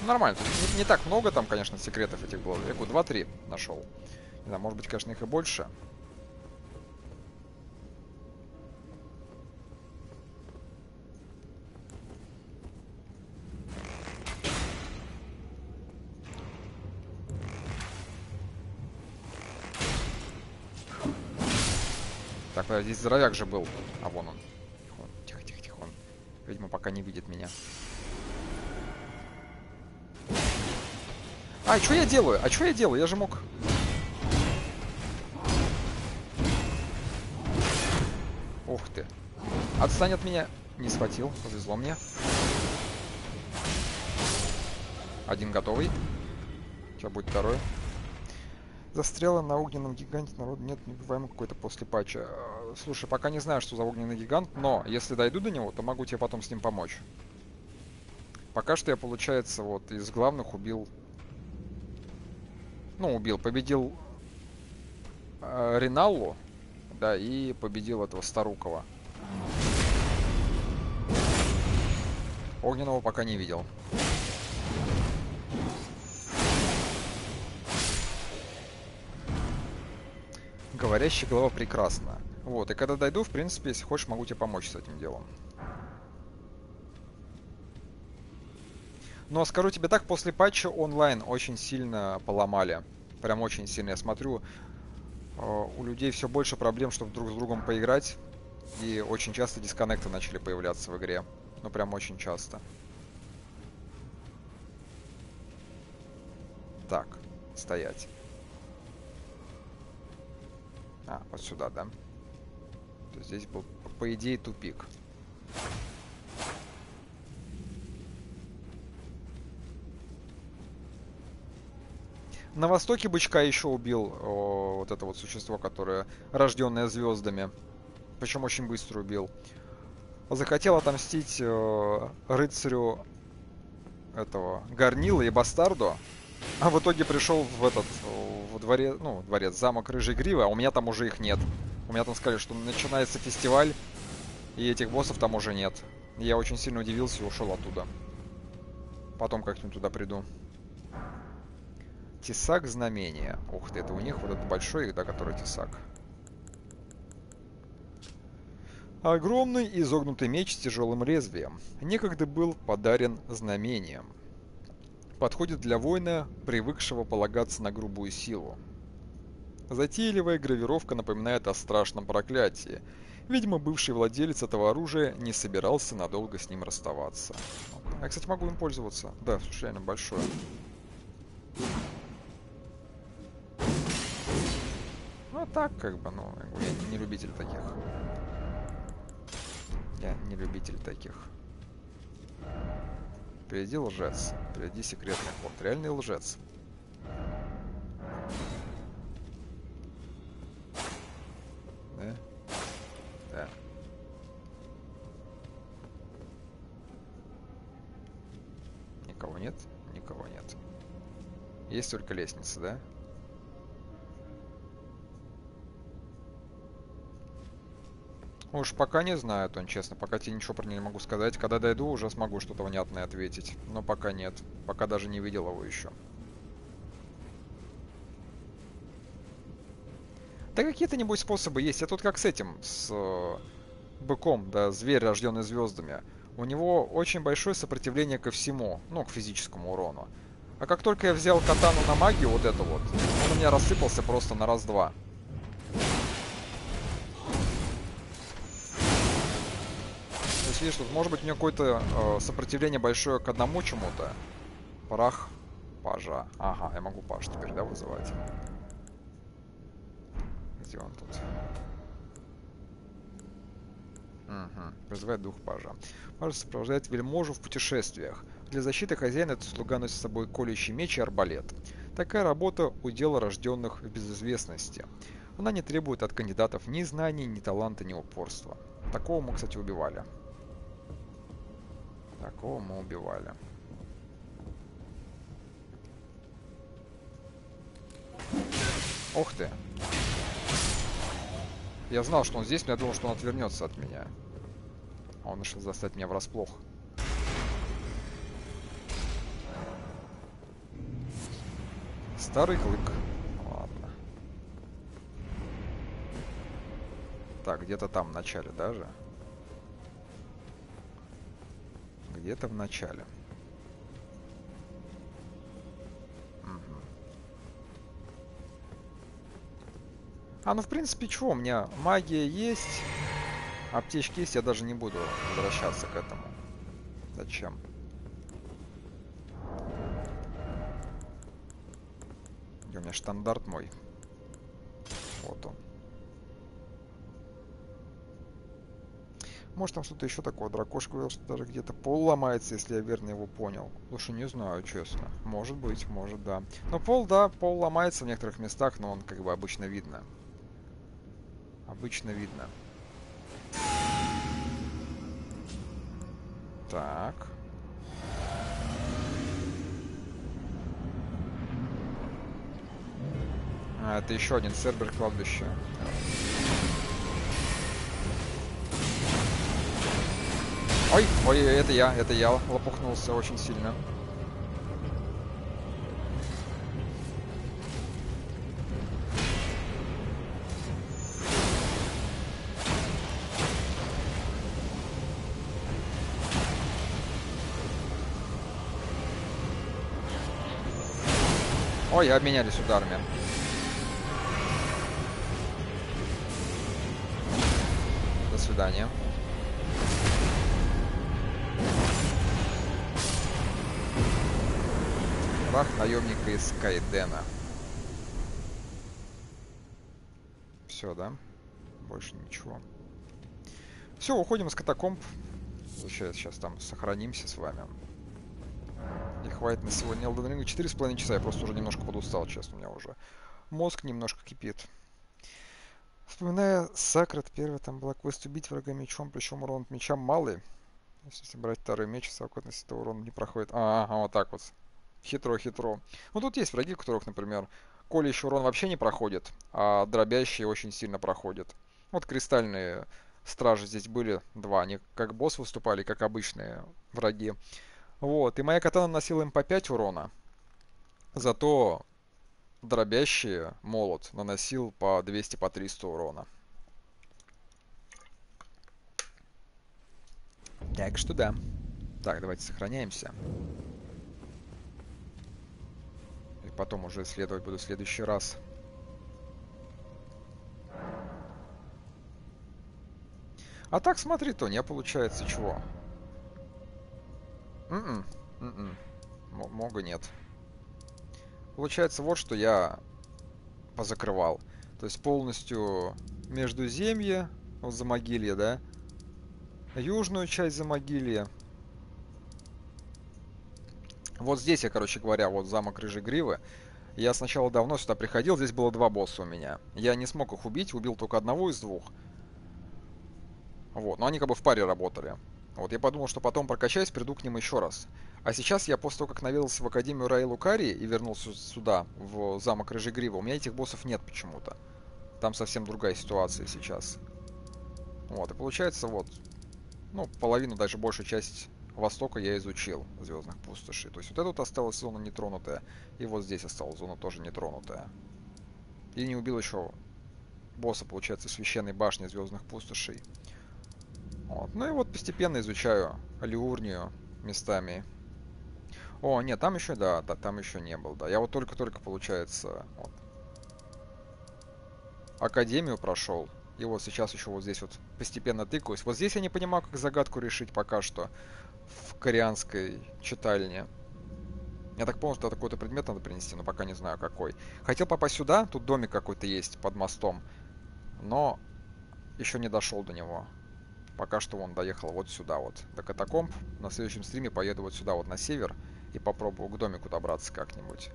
Speaker 1: Нормально. Не, не так много там, конечно, секретов этих было. Я говорю, 2-3 нашел. Не знаю, может быть, конечно, их и больше. Так, здесь здоровяк же был. А вон он. Тихо, тихо, тихо. Он, видимо, пока не видит меня. А, что я делаю? А что я делаю? Я же мог... Ух ты. Отстань от меня. Не схватил. Повезло мне. Один готовый. Сейчас будет второй. Застряла на огненном гиганте. Народ нет, неубиваемый какой-то после патча. Слушай, пока не знаю, что за огненный гигант, но если дойду до него, то могу тебе потом с ним помочь. Пока что я, получается, вот из главных убил... Ну, убил. Победил э, Риналлу, да, и победил этого Старукова. Огненного пока не видел. Говорящая голова прекрасна. Вот, и когда дойду, в принципе, если хочешь, могу тебе помочь с этим делом. Но скажу тебе так, после патча онлайн очень сильно поломали. Прям очень сильно. Я смотрю, э, у людей все больше проблем, чтобы друг с другом поиграть. И очень часто дисконнекты начали появляться в игре. Ну, прям очень часто. Так, стоять. А, вот сюда, да? То здесь был, по идее, тупик. На востоке бычка еще убил о, вот это вот существо, которое рожденное звездами. Причем очень быстро убил. Захотел отомстить э, рыцарю этого Гарнила и Бастарду. А в итоге пришел в этот, в дворе, ну, дворец, замок Рыжей Гривы, а у меня там уже их нет. У меня там сказали, что начинается фестиваль, и этих боссов там уже нет. Я очень сильно удивился и ушел оттуда. Потом как-нибудь туда приду. Тесак знамения. Ух ты, это у них вот этот большой, да, который тесак. Огромный изогнутый меч с тяжелым лезвием. Некогда был подарен знамением. Подходит для воина, привыкшего полагаться на грубую силу. Затейливая гравировка напоминает о страшном проклятии. Видимо, бывший владелец этого оружия не собирался надолго с ним расставаться. Я, кстати, могу им пользоваться. Да, реально большое. Ну, так, как бы, ну, я не любитель таких. Я не любитель таких. Впереди лжец. Впереди секретный ход. Реальный лжец. Да? Да. Никого нет? Никого нет. Есть только лестница, да? Уж пока не знаю, Тон, честно. Пока тебе ничего про него не могу сказать. Когда дойду, уже смогу что-то внятное ответить. Но пока нет. Пока даже не видел его еще. Да какие-то, небось, способы есть. Я тут как с этим, с э, быком, да, зверь, рожденный звездами. У него очень большое сопротивление ко всему, ну, к физическому урону. А как только я взял катану на магию, вот это вот, он у меня рассыпался просто на раз-два. Тут может быть у него какое-то э, сопротивление большое к одному чему-то. Прах пажа. Ага, я могу паж теперь, да, вызывать? Где он тут? Угу. Призывает дух пажа. Паж сопровождает вельможу в путешествиях. Для защиты хозяина этот слуга носит с собой колющий меч и арбалет. Такая работа – удела рожденных в безызвестности. Она не требует от кандидатов ни знаний, ни таланта, ни упорства. Такого мы, кстати, убивали. Такого мы убивали. Ух ты. Я знал, что он здесь, но я думал, что он отвернется от меня. А он решил застать меня врасплох. Старый клык. Ладно. Так, где-то там в начале даже. Где-то в начале. А, ну, в принципе, чего? У меня магия есть. Аптечки есть, я даже не буду возвращаться к этому. Зачем? Где у меня стандарт мой? Вот он. Может там что-то еще такое. Дракошка говорил, что даже где-то пол ломается, если я верно его понял. Слушай, не знаю, честно. Может быть, может, да. Но пол, да, пол ломается в некоторых местах, но он как бы обычно видно. Обычно видно. Так. А, это еще один сервер кладбища. Ой, ой, это я, это я лопухнулся очень сильно. Ой, обменялись ударами. До свидания. Прах наемника из Кайдена. Все, да? Больше ничего. Все, уходим из катакомб. Сейчас, сейчас там сохранимся с вами. И хватит на сегодня Elden Ring. 4,5 часа. Я просто уже немножко подустал, честно. У меня уже мозг немножко кипит. Вспоминая Сакрат, первый там была квест убить врага мечом, причем урон от меча малый. Если брать второй меч, совокупность этого урона не проходит. А, ага, вот так вот. Хитро-хитро. Ну тут есть враги, у которых, например, колющий урон вообще не проходит, а дробящие очень сильно проходят. Вот кристальные стражи здесь были два. Они как босс выступали, как обычные враги. Вот, и моя катана наносила им по 5 урона. Зато дробящий молот наносил по 200 по 300 урона. Так что да. Так, давайте сохраняемся. Потом уже исследовать буду в следующий раз. А так смотри, то не получается чего. М-м, м-м. Мога нет. Получается вот, что я позакрывал. То есть полностью между земье, вот за могилье, да, южную часть за могилье. Вот здесь я, короче говоря, вот замок Рыжей Гривы. Я сначала давно сюда приходил, здесь было два босса у меня. Я не смог их убить, убил только одного из двух. Вот, но они как бы в паре работали. Вот я подумал, что потом прокачаюсь, приду к ним еще раз. А сейчас я после того, как наведался в Академию Рай Лукари и вернулся сюда, в замок Рыжегрива, у меня этих боссов нет почему-то. Там совсем другая ситуация сейчас. Вот, и получается вот, ну, половину, даже большую часть Востока я изучил, Звездных Пустошей. То есть вот эта вот осталась зона нетронутая, и вот здесь осталась зона тоже нетронутая. И не убил еще босса, получается, Священной Башни Звездных Пустошей. Вот. Ну и вот постепенно изучаю Алиурнию местами. О, нет, там еще, да, да, там еще не был, да. Я вот только-только, получается, вот, Академию прошел. И вот сейчас еще вот здесь вот постепенно тыкаюсь. Вот здесь я не понимаю, как загадку решить пока что в корианской читальне. Я так понял, что какой-то предмет надо принести, но пока не знаю какой. Хотел попасть сюда, тут домик какой-то есть под мостом, но еще не дошел до него. Пока что он доехал вот сюда вот, до катакомб. На следующем стриме поеду вот сюда вот на север и попробую к домику добраться как-нибудь.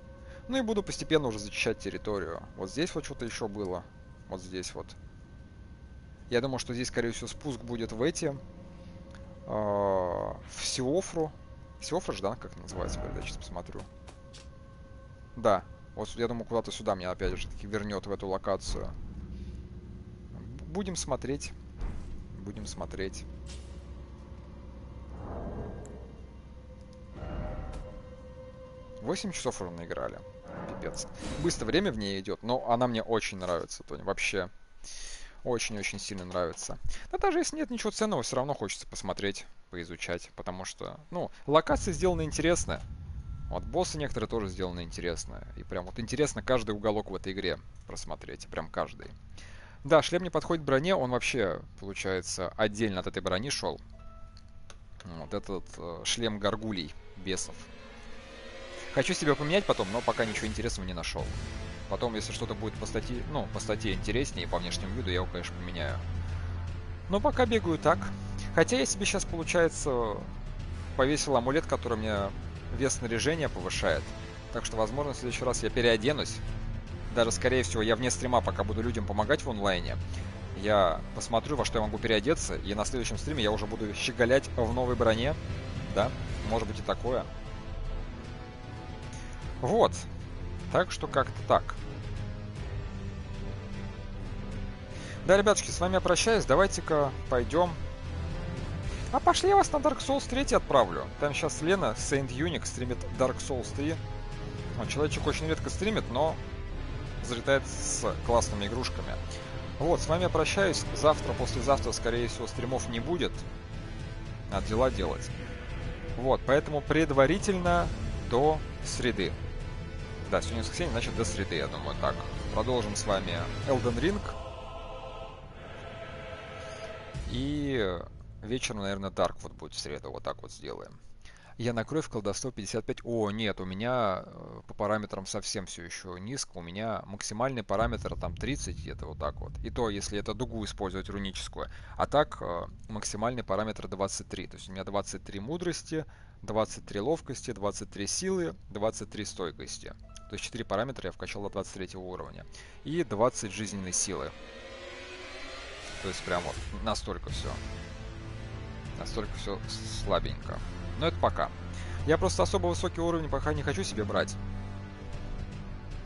Speaker 1: Ну и буду постепенно уже зачищать территорию. Вот здесь вот что-то еще было. Вот здесь вот. Я думаю, что здесь, скорее всего, спуск будет в эти... Э, в Сиофру. Сиофра же, да, как называется? Я сейчас посмотрю. Да. Вот я думаю, куда-то сюда меня опять же таки вернет в эту локацию. Будем смотреть. Будем смотреть. Восемь часов уже наиграли. Пипец. Быстро время в ней идет, но она мне очень нравится, Тони. Вообще. Очень-очень сильно нравится. Но даже если нет ничего ценного, все равно хочется посмотреть, поизучать. Потому что, ну, локации сделаны интересно. Вот боссы некоторые тоже сделаны интересно. И прям вот интересно каждый уголок в этой игре просмотреть, прям каждый. Да, шлем не подходит броне, он вообще, получается, отдельно от этой брони шел. Вот этот э, шлем горгулей, бесов. Хочу себе поменять потом, но пока ничего интересного не нашел. Потом, если что-то будет по статье, ну, по статье интереснее, по внешнему виду, я его, конечно, поменяю. Но пока бегаю так. Хотя я себе сейчас, получается, повесил амулет, который мне вес снаряжения повышает. Так что, возможно, в следующий раз я переоденусь. Даже, скорее всего, я вне стрима, пока буду людям помогать в онлайне. Я посмотрю, во что я могу переодеться, и на следующем стриме я уже буду щеголять в новой броне. Да, может быть и такое. Вот. Так что как-то так. Да, ребятушки, с вами я прощаюсь. Давайте-ка пойдем. А пошли я вас на Dark Souls 3 отправлю. Там сейчас Лена, Saint Unique, стримит Dark Souls 3. Он человечек очень редко стримит, но залетает с классными игрушками. Вот, с вами я прощаюсь. Завтра, послезавтра, скорее всего, стримов не будет. Надо дела делать. Вот, поэтому предварительно до среды. Да, сегодня воскресенье, значит до среды, я думаю, так. Продолжим с вами Elden Ring. И вечером, наверное, Dark вот будет в среду. Вот так вот сделаем. Я накрою в колдовство 55. О, нет, у меня э, по параметрам совсем все еще низко. У меня максимальный параметр там 30 где-то вот так вот. И то, если это дугу использовать руническую. А так, э, максимальный параметр 23. То есть у меня 23 мудрости, 23 ловкости, 23 силы, 23 стойкости. То есть 4 параметра я вкачал до 23 уровня. И 20 жизненной силы. То есть прям вот настолько все. Настолько все слабенько. Но это пока. Я просто особо высокий уровень пока не хочу себе брать.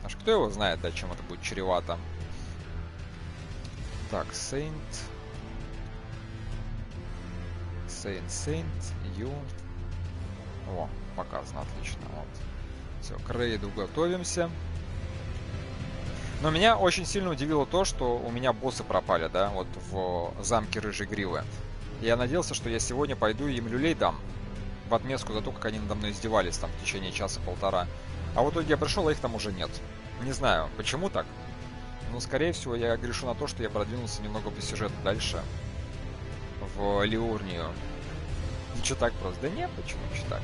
Speaker 1: Аж кто его знает, да, чем это будет чревато. Так, Saint... Saint, Saint, Ю. О, показано, отлично. Вот. Все, к рейду готовимся. Но меня очень сильно удивило то, что у меня боссы пропали, да, вот в замке Рыжей Гривы. Я надеялся, что я сегодня пойду им люлей дам. В отместку за то, как они надо мной издевались там в течение часа-полтора. А в итоге я пришел, а их там уже нет. Не знаю, почему так. Но, скорее всего, я грешу на то, что я продвинулся немного по сюжету дальше. В Лиурнию. Ничего так просто. Да нет, почему ничего так?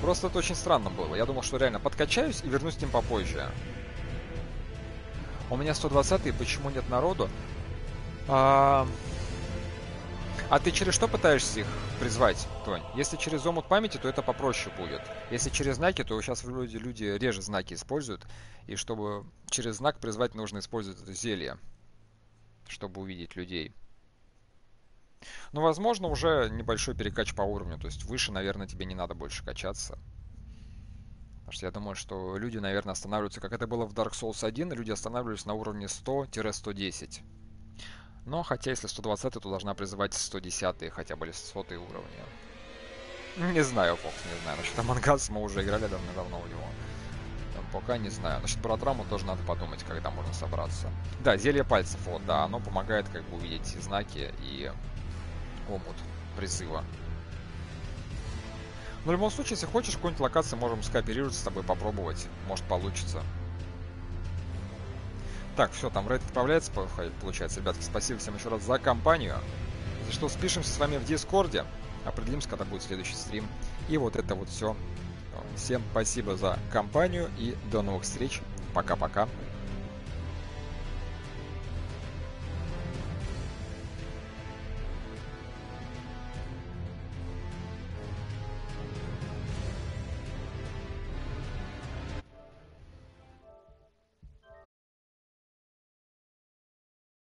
Speaker 1: Просто это очень странно было. Я думал, что реально подкачаюсь и вернусь к ним попозже. У меня 120 и почему нет народу? А... а ты через что пытаешься их призвать, Тонь? Если через омут памяти, то это попроще будет. Если через знаки, то сейчас люди, люди реже знаки используют. И чтобы через знак призвать, нужно использовать зелье. Чтобы увидеть людей. Ну, возможно, уже небольшой перекач по уровню. То есть выше, наверное, тебе не надо больше качаться. Потому что я думаю, что люди, наверное, останавливаются, как это было в Dark Souls 1, люди останавливались на уровне 100-110. Но хотя если 120, то должна призывать 110 хотя бы 100 уровни. Не знаю, Фокс, не знаю. Насчет Амангас мы уже играли давно-давно у него. Там пока не знаю. Насчет Парадраму тоже надо подумать, когда можно собраться. Да, зелье пальцев, вот, да, оно помогает как бы увидеть знаки и омут призыва. Но в любом случае, если хочешь какую-нибудь локацию, можем скооперироваться с тобой, попробовать. Может получится. Так, все, там рейд отправляется, получается. Ребятки, спасибо всем еще раз за компанию. За что спишемся с вами в Дискорде. Определимся, когда будет следующий стрим. И вот это вот все. Всем спасибо за компанию и до новых встреч. Пока-пока.